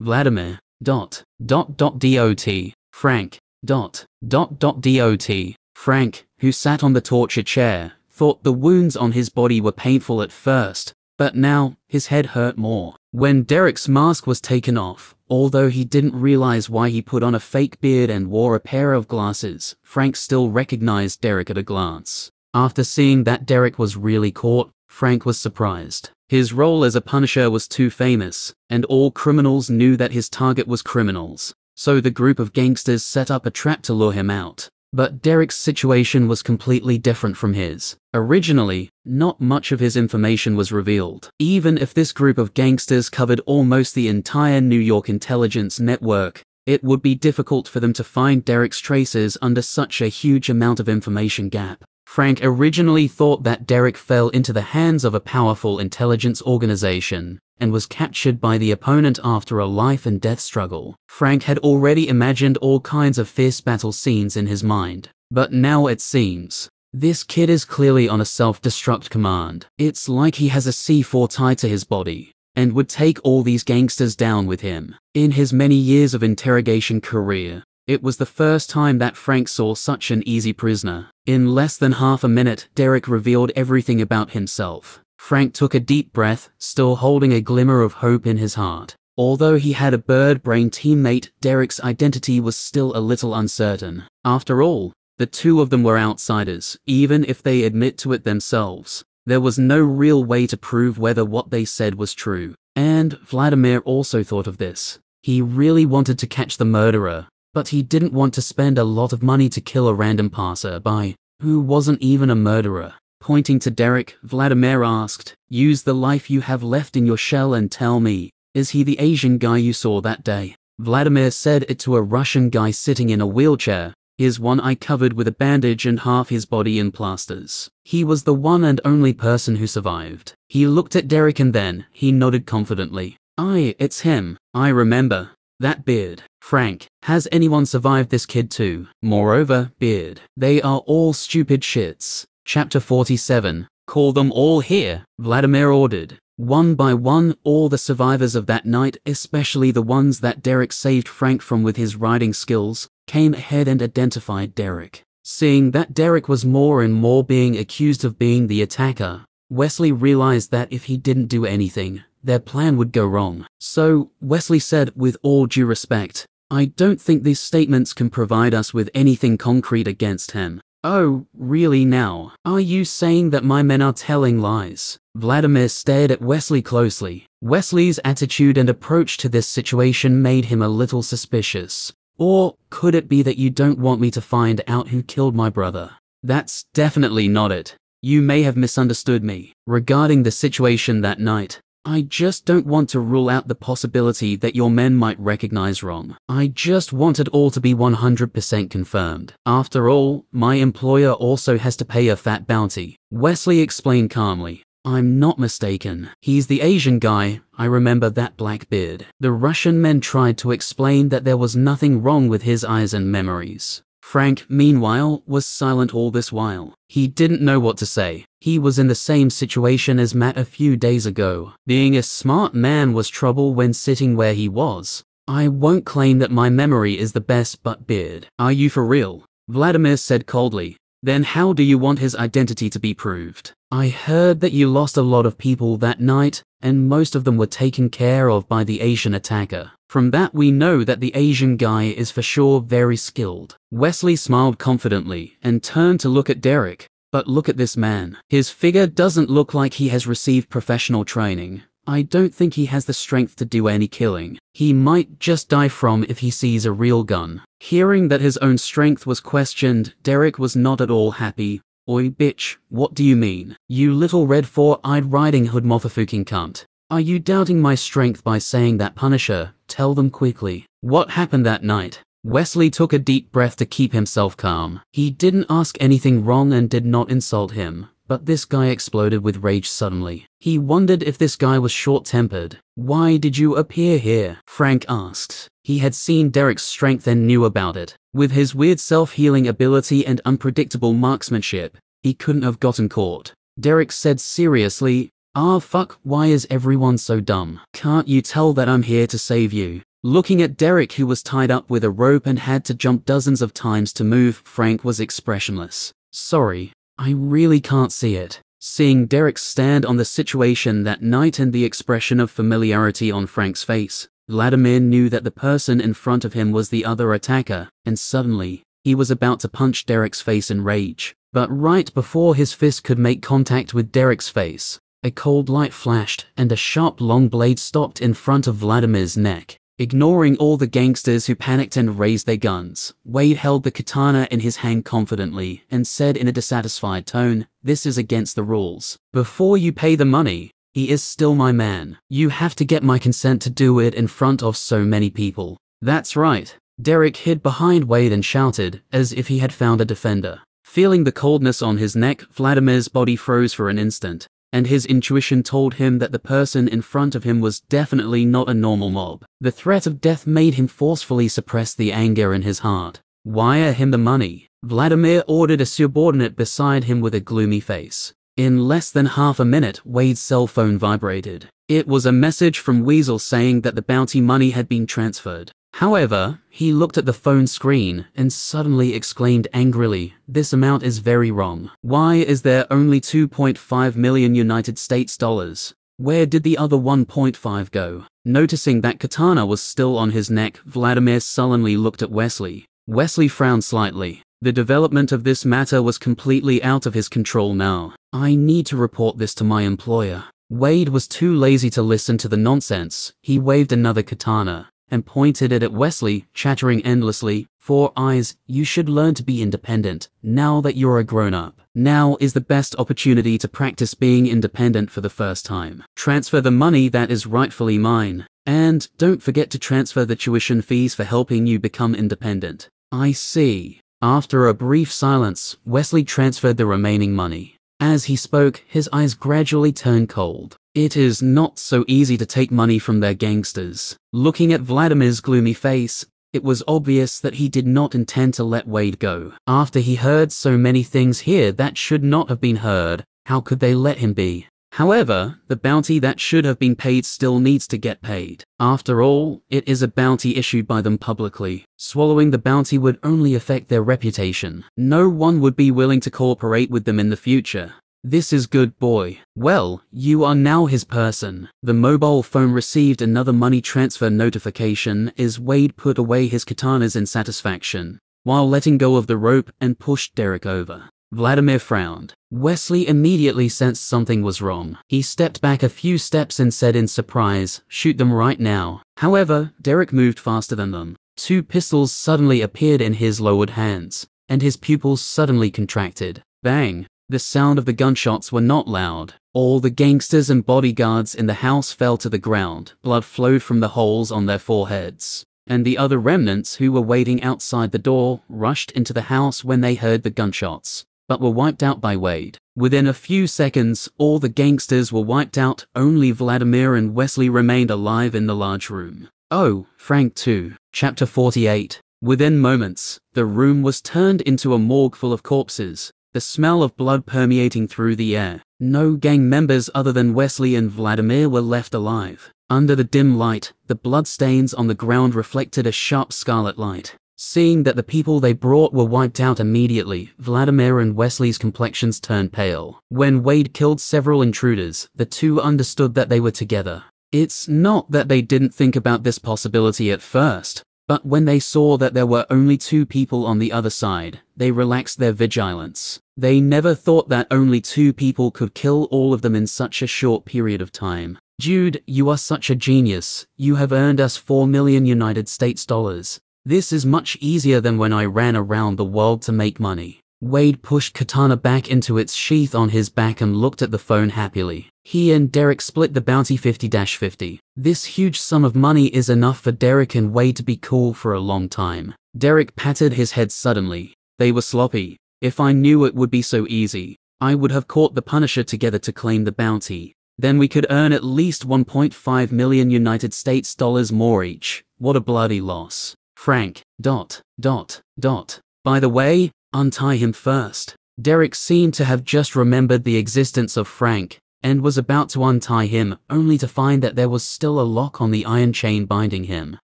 Vladimir, dot, dot, dot, dot, Frank, dot, dot, dot, dot, Frank, who sat on the torture chair, thought the wounds on his body were painful at first, but now his head hurt more. When Derek's mask was taken off, although he didn't realize why he put on a fake beard and wore a pair of glasses, Frank still recognized Derek at a glance. After seeing that Derek was really caught, Frank was surprised. His role as a punisher was too famous, and all criminals knew that his target was criminals. So the group of gangsters set up a trap to lure him out. But Derek's situation was completely different from his. Originally, not much of his information was revealed. Even if this group of gangsters covered almost the entire New York intelligence network, it would be difficult for them to find Derek's traces under such a huge amount of information gap. Frank originally thought that Derek fell into the hands of a powerful intelligence organization, and was captured by the opponent after a life and death struggle. Frank had already imagined all kinds of fierce battle scenes in his mind, but now it seems this kid is clearly on a self-destruct command. It's like he has a C4 tied to his body and would take all these gangsters down with him. In his many years of interrogation career, it was the first time that Frank saw such an easy prisoner. In less than half a minute, Derek revealed everything about himself. Frank took a deep breath, still holding a glimmer of hope in his heart. Although he had a bird brain teammate, Derek's identity was still a little uncertain. After all, the two of them were outsiders, even if they admit to it themselves. There was no real way to prove whether what they said was true. And Vladimir also thought of this. He really wanted to catch the murderer, but he didn't want to spend a lot of money to kill a random passer-by, who wasn't even a murderer. Pointing to Derek, Vladimir asked, Use the life you have left in your shell and tell me, is he the Asian guy you saw that day? Vladimir said it to a Russian guy sitting in a wheelchair, his one eye covered with a bandage and half his body in plasters. He was the one and only person who survived. He looked at Derek and then, he nodded confidently. Aye, it's him. I remember. That beard. Frank, has anyone survived this kid too? Moreover, beard. They are all stupid shits. Chapter 47 Call them all here, Vladimir ordered. One by one, all the survivors of that night, especially the ones that Derek saved Frank from with his riding skills, came ahead and identified Derek. Seeing that Derek was more and more being accused of being the attacker, Wesley realized that if he didn't do anything, their plan would go wrong. So, Wesley said with all due respect, I don't think these statements can provide us with anything concrete against him. Oh, really now? Are you saying that my men are telling lies? Vladimir stared at Wesley closely. Wesley's attitude and approach to this situation made him a little suspicious. Or could it be that you don't want me to find out who killed my brother? That's definitely not it. You may have misunderstood me. Regarding the situation that night, I just don't want to rule out the possibility that your men might recognize wrong. I just want it all to be 100% confirmed. After all, my employer also has to pay a fat bounty. Wesley explained calmly. I'm not mistaken. He's the Asian guy. I remember that black beard. The Russian men tried to explain that there was nothing wrong with his eyes and memories. Frank, meanwhile, was silent all this while. He didn't know what to say. He was in the same situation as Matt a few days ago. Being a smart man was trouble when sitting where he was. I won't claim that my memory is the best, but Beard. Are you for real? Vladimir said coldly. Then how do you want his identity to be proved? I heard that you lost a lot of people that night, and most of them were taken care of by the Asian attacker. From that we know that the Asian guy is for sure very skilled. Wesley smiled confidently and turned to look at Derek. But look at this man. His figure doesn't look like he has received professional training. I don't think he has the strength to do any killing. He might just die from if he sees a real gun. Hearing that his own strength was questioned, Derek was not at all happy. Oi bitch, what do you mean? You little red four-eyed riding hood motherfucking cunt. Are you doubting my strength by saying that Punisher? Tell them quickly. What happened that night? Wesley took a deep breath to keep himself calm. He didn't ask anything wrong and did not insult him. But this guy exploded with rage suddenly. He wondered if this guy was short-tempered. Why did you appear here? Frank asked. He had seen Derek's strength and knew about it. With his weird self-healing ability and unpredictable marksmanship, he couldn't have gotten caught. Derek said seriously, Ah fuck, why is everyone so dumb? Can't you tell that I'm here to save you? Looking at Derek who was tied up with a rope and had to jump dozens of times to move, Frank was expressionless. Sorry, I really can't see it. Seeing Derek stand on the situation that night and the expression of familiarity on Frank's face, Vladimir knew that the person in front of him was the other attacker, and suddenly, he was about to punch Derek's face in rage. But right before his fist could make contact with Derek's face, a cold light flashed, and a sharp long blade stopped in front of Vladimir's neck. Ignoring all the gangsters who panicked and raised their guns, Wade held the katana in his hand confidently and said in a dissatisfied tone, This is against the rules. Before you pay the money, he is still my man. You have to get my consent to do it in front of so many people. That's right. Derek hid behind Wade and shouted, as if he had found a defender. Feeling the coldness on his neck, Vladimir's body froze for an instant and his intuition told him that the person in front of him was definitely not a normal mob. The threat of death made him forcefully suppress the anger in his heart. Wire him the money. Vladimir ordered a subordinate beside him with a gloomy face. In less than half a minute, Wade's cell phone vibrated. It was a message from Weasel saying that the bounty money had been transferred. However, he looked at the phone screen and suddenly exclaimed angrily, this amount is very wrong. Why is there only 2.5 million United States dollars? Where did the other 1.5 go? Noticing that katana was still on his neck, Vladimir sullenly looked at Wesley. Wesley frowned slightly. The development of this matter was completely out of his control now. I need to report this to my employer. Wade was too lazy to listen to the nonsense. He waved another katana and pointed it at Wesley, chattering endlessly. Four eyes, you should learn to be independent, now that you're a grown-up. Now is the best opportunity to practice being independent for the first time. Transfer the money that is rightfully mine. And don't forget to transfer the tuition fees for helping you become independent. I see. After a brief silence, Wesley transferred the remaining money. As he spoke, his eyes gradually turned cold. It is not so easy to take money from their gangsters. Looking at Vladimir's gloomy face, It was obvious that he did not intend to let Wade go. After he heard so many things here that should not have been heard, how could they let him be? However, the bounty that should have been paid still needs to get paid. After all, it is a bounty issued by them publicly. Swallowing the bounty would only affect their reputation. No one would be willing to cooperate with them in the future. This is good boy. Well, you are now his person. The mobile phone received another money transfer notification as Wade put away his katanas in satisfaction, while letting go of the rope and pushed Derek over. Vladimir frowned. Wesley immediately sensed something was wrong. He stepped back a few steps and said in surprise, shoot them right now. However, Derek moved faster than them. Two pistols suddenly appeared in his lowered hands, and his pupils suddenly contracted. Bang! The sound of the gunshots were not loud. All the gangsters and bodyguards in the house fell to the ground. Blood flowed from the holes on their foreheads. And the other remnants who were waiting outside the door rushed into the house when they heard the gunshots but were wiped out by Wade. Within a few seconds, all the gangsters were wiped out, only Vladimir and Wesley remained alive in the large room. Oh, Frank 2, Chapter 48. Within moments, the room was turned into a morgue full of corpses, the smell of blood permeating through the air. No gang members other than Wesley and Vladimir were left alive. Under the dim light, the bloodstains on the ground reflected a sharp scarlet light. Seeing that the people they brought were wiped out immediately, Vladimir and Wesley's complexions turned pale. When Wade killed several intruders, the two understood that they were together. It's not that they didn't think about this possibility at first, but when they saw that there were only two people on the other side, they relaxed their vigilance. They never thought that only two people could kill all of them in such a short period of time. Jude, you are such a genius. You have earned us 4 million United States dollars. This is much easier than when I ran around the world to make money. Wade pushed Katana back into its sheath on his back and looked at the phone happily. He and Derek split the bounty 50-50. This huge sum of money is enough for Derek and Wade to be cool for a long time. Derek patted his head suddenly. They were sloppy. If I knew it would be so easy, I would have caught the Punisher together to claim the bounty. Then we could earn at least 1.5 million United States dollars more each. What a bloody loss. Frank, dot, dot, dot. By the way, untie him first. Derek seemed to have just remembered the existence of Frank and was about to untie him, only to find that there was still a lock on the iron chain binding him.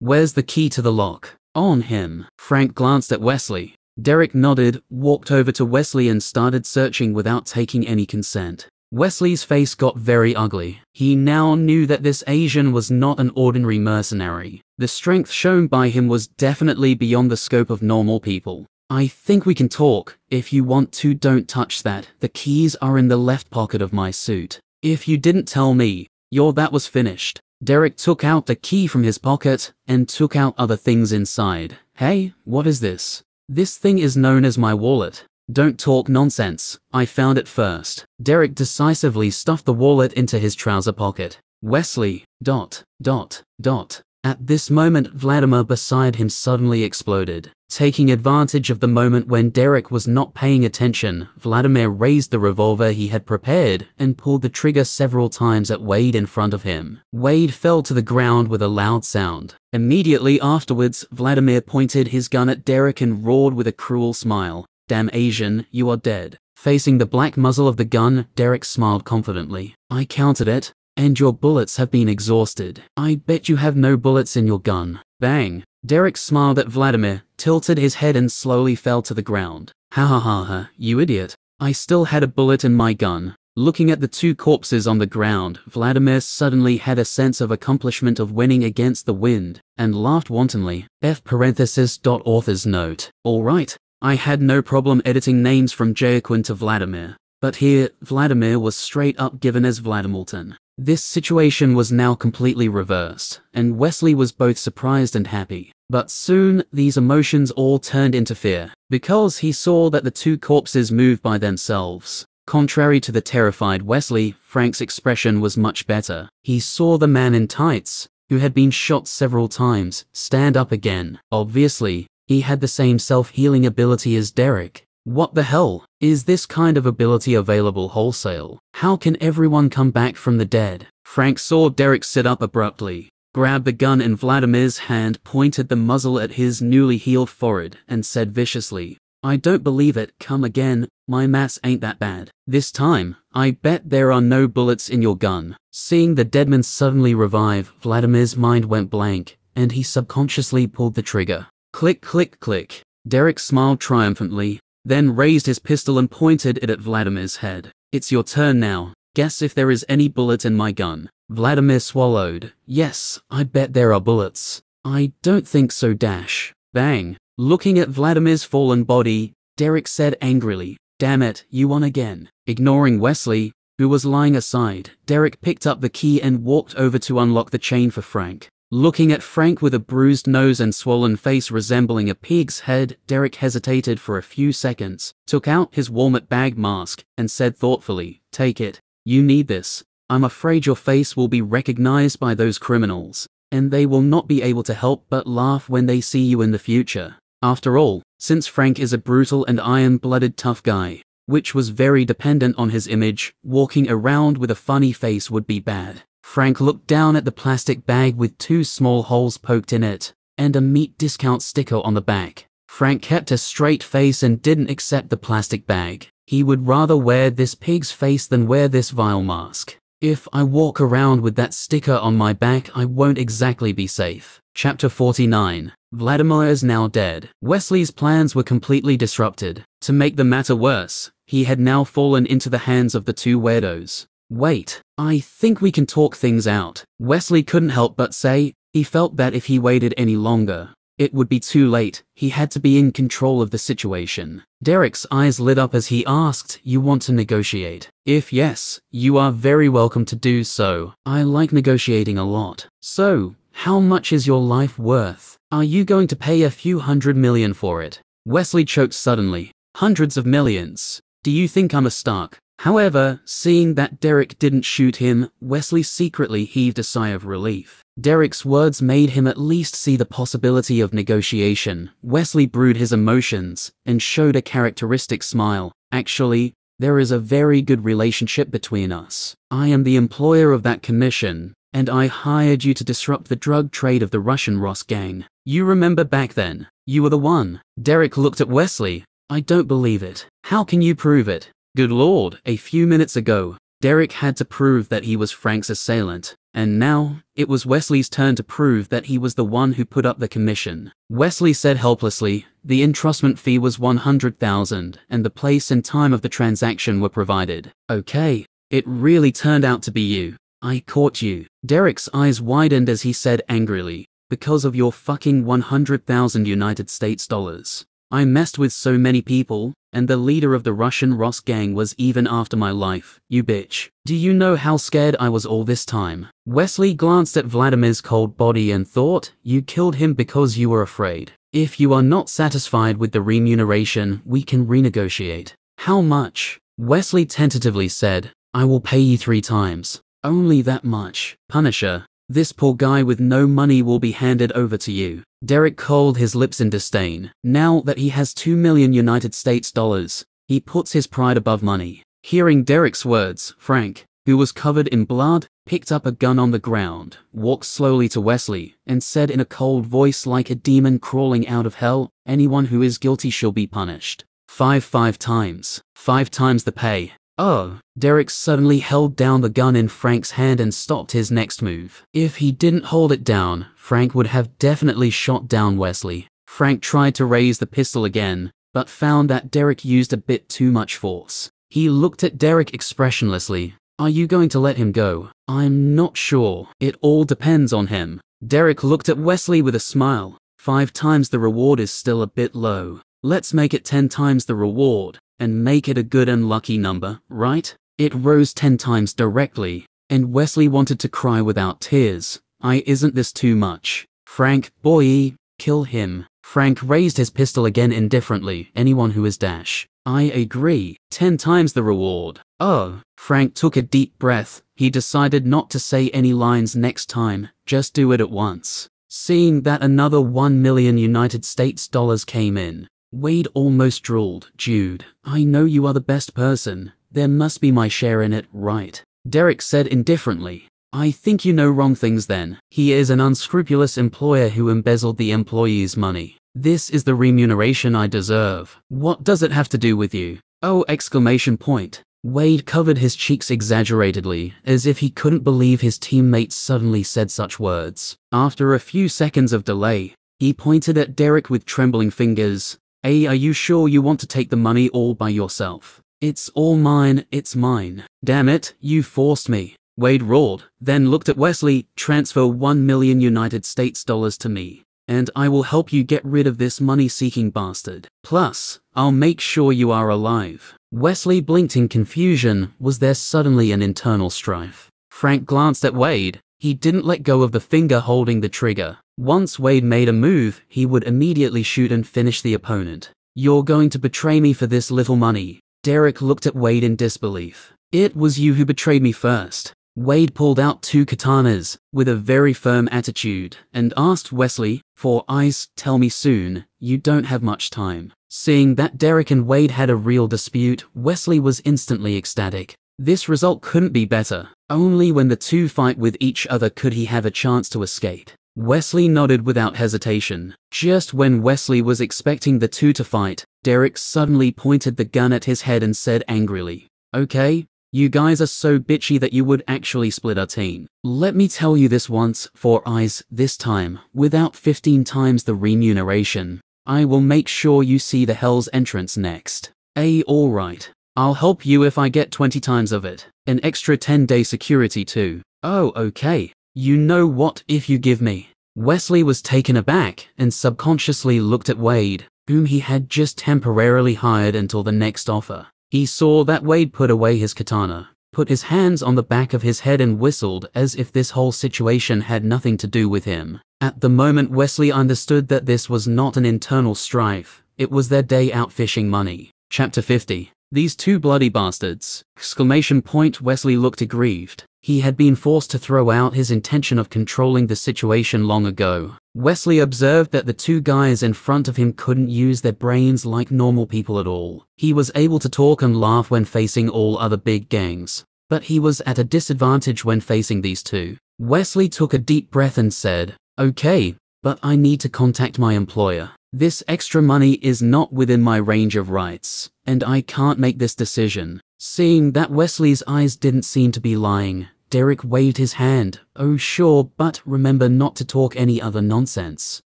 Where's the key to the lock? On him. Frank glanced at Wesley. Derek nodded, walked over to Wesley and started searching without taking any consent. Wesley's face got very ugly. He now knew that this Asian was not an ordinary mercenary. The strength shown by him was definitely beyond the scope of normal people. I think we can talk. If you want to, don't touch that. The keys are in the left pocket of my suit. If you didn't tell me, your that was finished. Derek took out the key from his pocket and took out other things inside. Hey, what is this? This thing is known as my wallet. Don't talk nonsense. I found it first. Derek decisively stuffed the wallet into his trouser pocket. Wesley, dot, dot, dot. At this moment, Vladimir beside him suddenly exploded. Taking advantage of the moment when Derek was not paying attention, Vladimir raised the revolver he had prepared and pulled the trigger several times at Wade in front of him. Wade fell to the ground with a loud sound. Immediately afterwards, Vladimir pointed his gun at Derek and roared with a cruel smile. Damn Asian, you are dead. Facing the black muzzle of the gun, Derek smiled confidently. I counted it, and your bullets have been exhausted. I bet you have no bullets in your gun. Bang. Derek smiled at Vladimir, tilted his head and slowly fell to the ground. Ha ha ha ha, you idiot. I still had a bullet in my gun. Looking at the two corpses on the ground, Vladimir suddenly had a sense of accomplishment of winning against the wind, and laughed wantonly. F parenthesis dot author's note. Alright, I had no problem editing names from Jayaquin to Vladimir, but here Vladimir was straight up given as Vladimirton. This situation was now completely reversed, and Wesley was both surprised and happy. But soon, these emotions all turned into fear, because he saw that the two corpses moved by themselves. Contrary to the terrified Wesley, Frank's expression was much better. He saw the man in tights, who had been shot several times, stand up again. Obviously, he had the same self-healing ability as Derek. What the hell? Is this kind of ability available wholesale? How can everyone come back from the dead? Frank saw Derek sit up abruptly. grabbed the gun in Vladimir's hand, pointed the muzzle at his newly healed forehead, and said viciously, I don't believe it, come again, my maths ain't that bad. This time, I bet there are no bullets in your gun. Seeing the deadman suddenly revive, Vladimir's mind went blank, and he subconsciously pulled the trigger. Click, click, click. Derek smiled triumphantly, then raised his pistol and pointed it at Vladimir's head. It's your turn now. Guess if there is any bullet in my gun. Vladimir swallowed. Yes, I bet there are bullets. I don't think so, Dash. Bang. Looking at Vladimir's fallen body, Derek said angrily, Damn it, you won again. Ignoring Wesley, who was lying aside, Derek picked up the key and walked over to unlock the chain for Frank. Looking at Frank with a bruised nose and swollen face resembling a pig's head, Derek hesitated for a few seconds, took out his Walmart bag mask, and said thoughtfully, Take it. You need this. I'm afraid your face will be recognized by those criminals, and they will not be able to help but laugh when they see you in the future. After all, since Frank is a brutal and iron-blooded tough guy, which was very dependent on his image, walking around with a funny face would be bad. Frank looked down at the plastic bag with two small holes poked in it, and a meat discount sticker on the back. Frank kept a straight face and didn't accept the plastic bag. He would rather wear this pig's face than wear this vile mask. If I walk around with that sticker on my back, I won't exactly be safe. Chapter 49 Vladimir is now dead. Wesley's plans were completely disrupted. To make the matter worse, he had now fallen into the hands of the two weirdos. Wait, I think we can talk things out. Wesley couldn't help but say, he felt that if he waited any longer, it would be too late. He had to be in control of the situation. Derek's eyes lit up as he asked, You want to negotiate? If yes, you are very welcome to do so. I like negotiating a lot. So, how much is your life worth? Are you going to pay a few hundred million for it? Wesley choked suddenly. Hundreds of millions. Do you think I'm a Stark? However, seeing that Derek didn't shoot him, Wesley secretly heaved a sigh of relief. Derek's words made him at least see the possibility of negotiation. Wesley brewed his emotions and showed a characteristic smile. Actually, there is a very good relationship between us. I am the employer of that commission, and I hired you to disrupt the drug trade of the Russian Ross gang. You remember back then? You were the one. Derek looked at Wesley. I don't believe it. How can you prove it? Good lord, a few minutes ago, Derek had to prove that he was Frank's assailant, and now, it was Wesley's turn to prove that he was the one who put up the commission. Wesley said helplessly, the entrustment fee was 100,000 and the place and time of the transaction were provided. Okay, it really turned out to be you. I caught you. Derek's eyes widened as he said angrily, because of your fucking 100,000 United States dollars. I messed with so many people, and the leader of the Russian Ross gang was even after my life, you bitch. Do you know how scared I was all this time? Wesley glanced at Vladimir's cold body and thought, you killed him because you were afraid. If you are not satisfied with the remuneration, we can renegotiate. How much? Wesley tentatively said, I will pay you three times. Only that much. Punisher, this poor guy with no money will be handed over to you. Derek curled his lips in disdain. Now that he has 2 million United States dollars, he puts his pride above money. Hearing Derek's words, Frank, who was covered in blood, picked up a gun on the ground, walked slowly to Wesley, and said in a cold voice like a demon crawling out of hell, anyone who is guilty shall be punished. Five five times. Five times the pay. Oh, Derek suddenly held down the gun in Frank's hand and stopped his next move. If he didn't hold it down, Frank would have definitely shot down Wesley. Frank tried to raise the pistol again, but found that Derek used a bit too much force. He looked at Derek expressionlessly. Are you going to let him go? I'm not sure. It all depends on him. Derek looked at Wesley with a smile. Five times the reward is still a bit low. Let's make it ten times the reward and make it a good and lucky number, right? It rose ten times directly, and Wesley wanted to cry without tears. I isn't this too much? Frank, boy, kill him. Frank raised his pistol again indifferently. Anyone who is Dash. I agree. Ten times the reward. Oh. Frank took a deep breath. He decided not to say any lines next time, just do it at once. Seeing that another 1 million United States dollars came in, Wade almost drooled. Jude, I know you are the best person. There must be my share in it, right? Derek said indifferently. I think you know wrong things then. He is an unscrupulous employer who embezzled the employees' money. This is the remuneration I deserve. What does it have to do with you? Oh, exclamation point. Wade covered his cheeks exaggeratedly, as if he couldn't believe his teammates suddenly said such words. After a few seconds of delay, he pointed at Derek with trembling fingers. Hey, are you sure you want to take the money all by yourself? It's all mine, it's mine. Damn it, you forced me. Wade roared, then looked at Wesley, transfer 1 million United States dollars to me, and I will help you get rid of this money-seeking bastard. Plus, I'll make sure you are alive. Wesley blinked in confusion. Was there suddenly an internal strife? Frank glanced at Wade. He didn't let go of the finger holding the trigger. Once Wade made a move, he would immediately shoot and finish the opponent. You're going to betray me for this little money. Derek looked at Wade in disbelief. It was you who betrayed me first. Wade pulled out two katanas with a very firm attitude and asked Wesley, four eyes, tell me soon, you don't have much time. Seeing that Derek and Wade had a real dispute, Wesley was instantly ecstatic. This result couldn't be better. Only when the two fight with each other could he have a chance to escape. Wesley nodded without hesitation. Just when Wesley was expecting the two to fight, Derek suddenly pointed the gun at his head and said angrily, Okay, you guys are so bitchy that you would actually split our team. Let me tell you this once, four eyes, this time, without 15 times the remuneration. I will make sure you see the Hell's Entrance next. A alright. I'll help you if I get 20 times of it. An extra 10 day security too. Oh, okay. You know what if you give me. Wesley was taken aback and subconsciously looked at Wade, whom he had just temporarily hired until the next offer. He saw that Wade put away his katana, put his hands on the back of his head and whistled as if this whole situation had nothing to do with him. At the moment Wesley understood that this was not an internal strife, it was their day out fishing money. Chapter 50 These two bloody bastards! Exclamation point Wesley looked aggrieved. He had been forced to throw out his intention of controlling the situation long ago. Wesley observed that the two guys in front of him couldn't use their brains like normal people at all. He was able to talk and laugh when facing all other big gangs, but he was at a disadvantage when facing these two. Wesley took a deep breath and said, Okay, but I need to contact my employer. This extra money is not within my range of rights, and I can't make this decision. Seeing that Wesley's eyes didn't seem to be lying, Derek waved his hand. Oh, sure, but remember not to talk any other nonsense.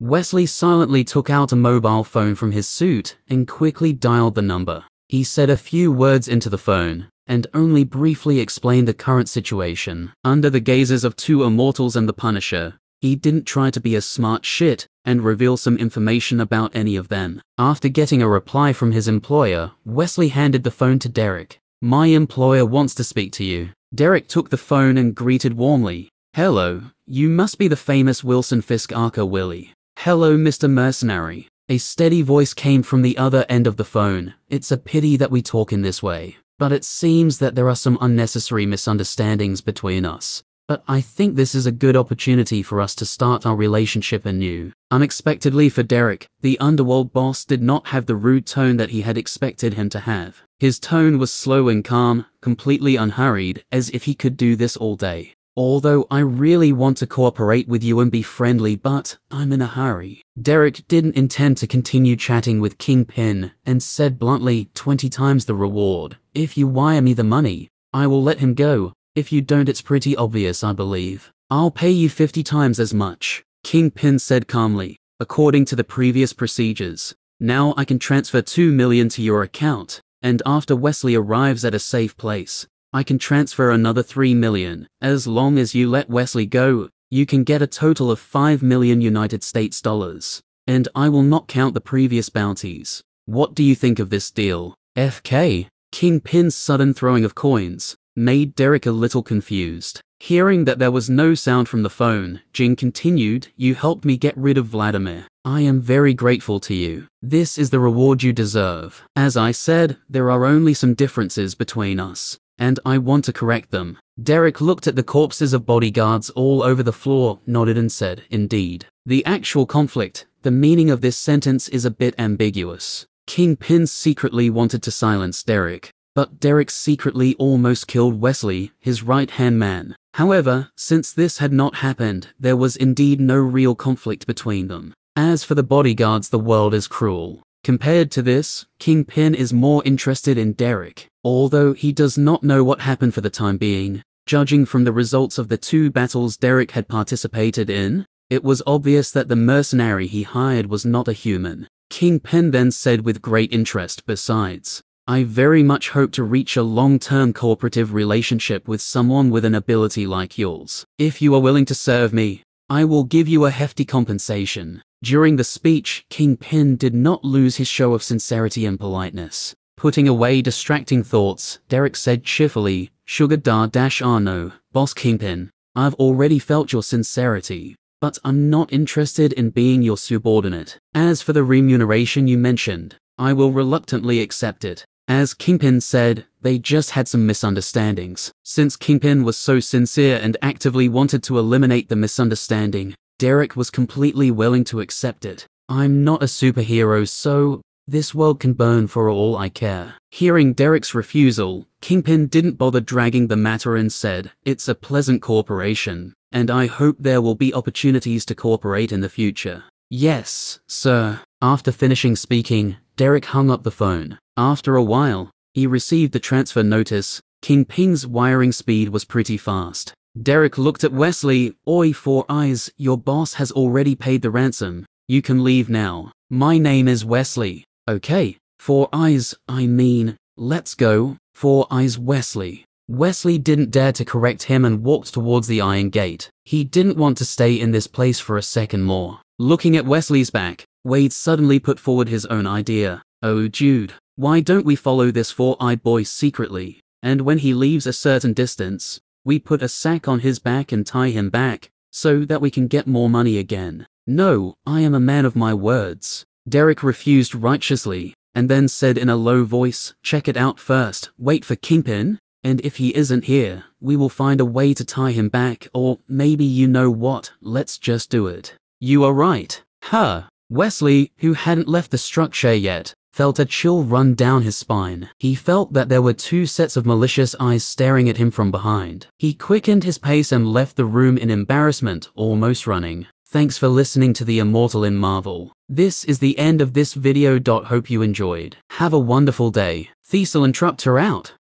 Wesley silently took out a mobile phone from his suit and quickly dialed the number. He said a few words into the phone and only briefly explained the current situation. Under the gazes of two immortals and the Punisher, he didn't try to be a smart shit and reveal some information about any of them. After getting a reply from his employer, Wesley handed the phone to Derek. My employer wants to speak to you. Derek took the phone and greeted warmly. Hello, you must be the famous Wilson Fisk Archer Willie. Hello, Mr. Mercenary. A steady voice came from the other end of the phone. It's a pity that we talk in this way, but it seems that there are some unnecessary misunderstandings between us but I think this is a good opportunity for us to start our relationship anew. Unexpectedly for Derek, the underworld boss did not have the rude tone that he had expected him to have. His tone was slow and calm, completely unhurried, as if he could do this all day. Although I really want to cooperate with you and be friendly, but I'm in a hurry. Derek didn't intend to continue chatting with Kingpin and said bluntly 20 times the reward. If you wire me the money, I will let him go. If you don't, it's pretty obvious, I believe. I'll pay you 50 times as much. Kingpin said calmly, according to the previous procedures. Now I can transfer 2 million to your account, and after Wesley arrives at a safe place, I can transfer another 3 million. As long as you let Wesley go, you can get a total of 5 million United States dollars. And I will not count the previous bounties. What do you think of this deal? FK, Kingpin's sudden throwing of coins, made Derek a little confused. Hearing that there was no sound from the phone, Jing continued, You helped me get rid of Vladimir. I am very grateful to you. This is the reward you deserve. As I said, there are only some differences between us, and I want to correct them. Derek looked at the corpses of bodyguards all over the floor, nodded and said, Indeed. The actual conflict, the meaning of this sentence is a bit ambiguous. Kingpin secretly wanted to silence Derek, but Derek secretly almost killed Wesley, his right-hand man. However, since this had not happened, there was indeed no real conflict between them. As for the bodyguards, the world is cruel. Compared to this, Kingpin is more interested in Derek, although he does not know what happened for the time being. Judging from the results of the two battles Derek had participated in, it was obvious that the mercenary he hired was not a human. Kingpin then said with great interest, besides, I very much hope to reach a long-term cooperative relationship with someone with an ability like yours. If you are willing to serve me, I will give you a hefty compensation. During the speech, Kingpin did not lose his show of sincerity and politeness. Putting away distracting thoughts, Derek said cheerfully, Sugar Dar Dash Arno, Boss Kingpin, I've already felt your sincerity, but I'm not interested in being your subordinate. As for the remuneration you mentioned, I will reluctantly accept it. As Kingpin said, they just had some misunderstandings. Since Kingpin was so sincere and actively wanted to eliminate the misunderstanding, Derek was completely willing to accept it. I'm not a superhero, so this world can burn for all I care. Hearing Derek's refusal, Kingpin didn't bother dragging the matter and said, It's a pleasant cooperation, and I hope there will be opportunities to cooperate in the future. Yes, sir. After finishing speaking, Derek hung up the phone. After a while, he received the transfer notice. Kingpin's wiring speed was pretty fast. Derek looked at Wesley. Oi, Four Eyes, your boss has already paid the ransom. You can leave now. My name is Wesley. Okay, Four Eyes, I mean, let's go, Four Eyes Wesley. Wesley didn't dare to correct him and walked towards the iron gate. He didn't want to stay in this place for a second more. Looking at Wesley's back, Wade suddenly put forward his own idea. Oh, Jude, why don't we follow this four-eyed boy secretly? And when he leaves a certain distance, we put a sack on his back and tie him back, so that we can get more money again. No, I am a man of my words. Derek refused righteously, and then said in a low voice, check it out first, wait for Kingpin, and if he isn't here, we will find a way to tie him back, or maybe you know what, let's just do it. You are right. Huh. Wesley, who hadn't left the structure yet, felt a chill run down his spine. He felt that there were two sets of malicious eyes staring at him from behind. He quickened his pace and left the room in embarrassment, almost running. Thanks for listening to The Immortal in Marvel. This is the end of this video. Hope you enjoyed. Have a wonderful day. TheSilentRuptor out.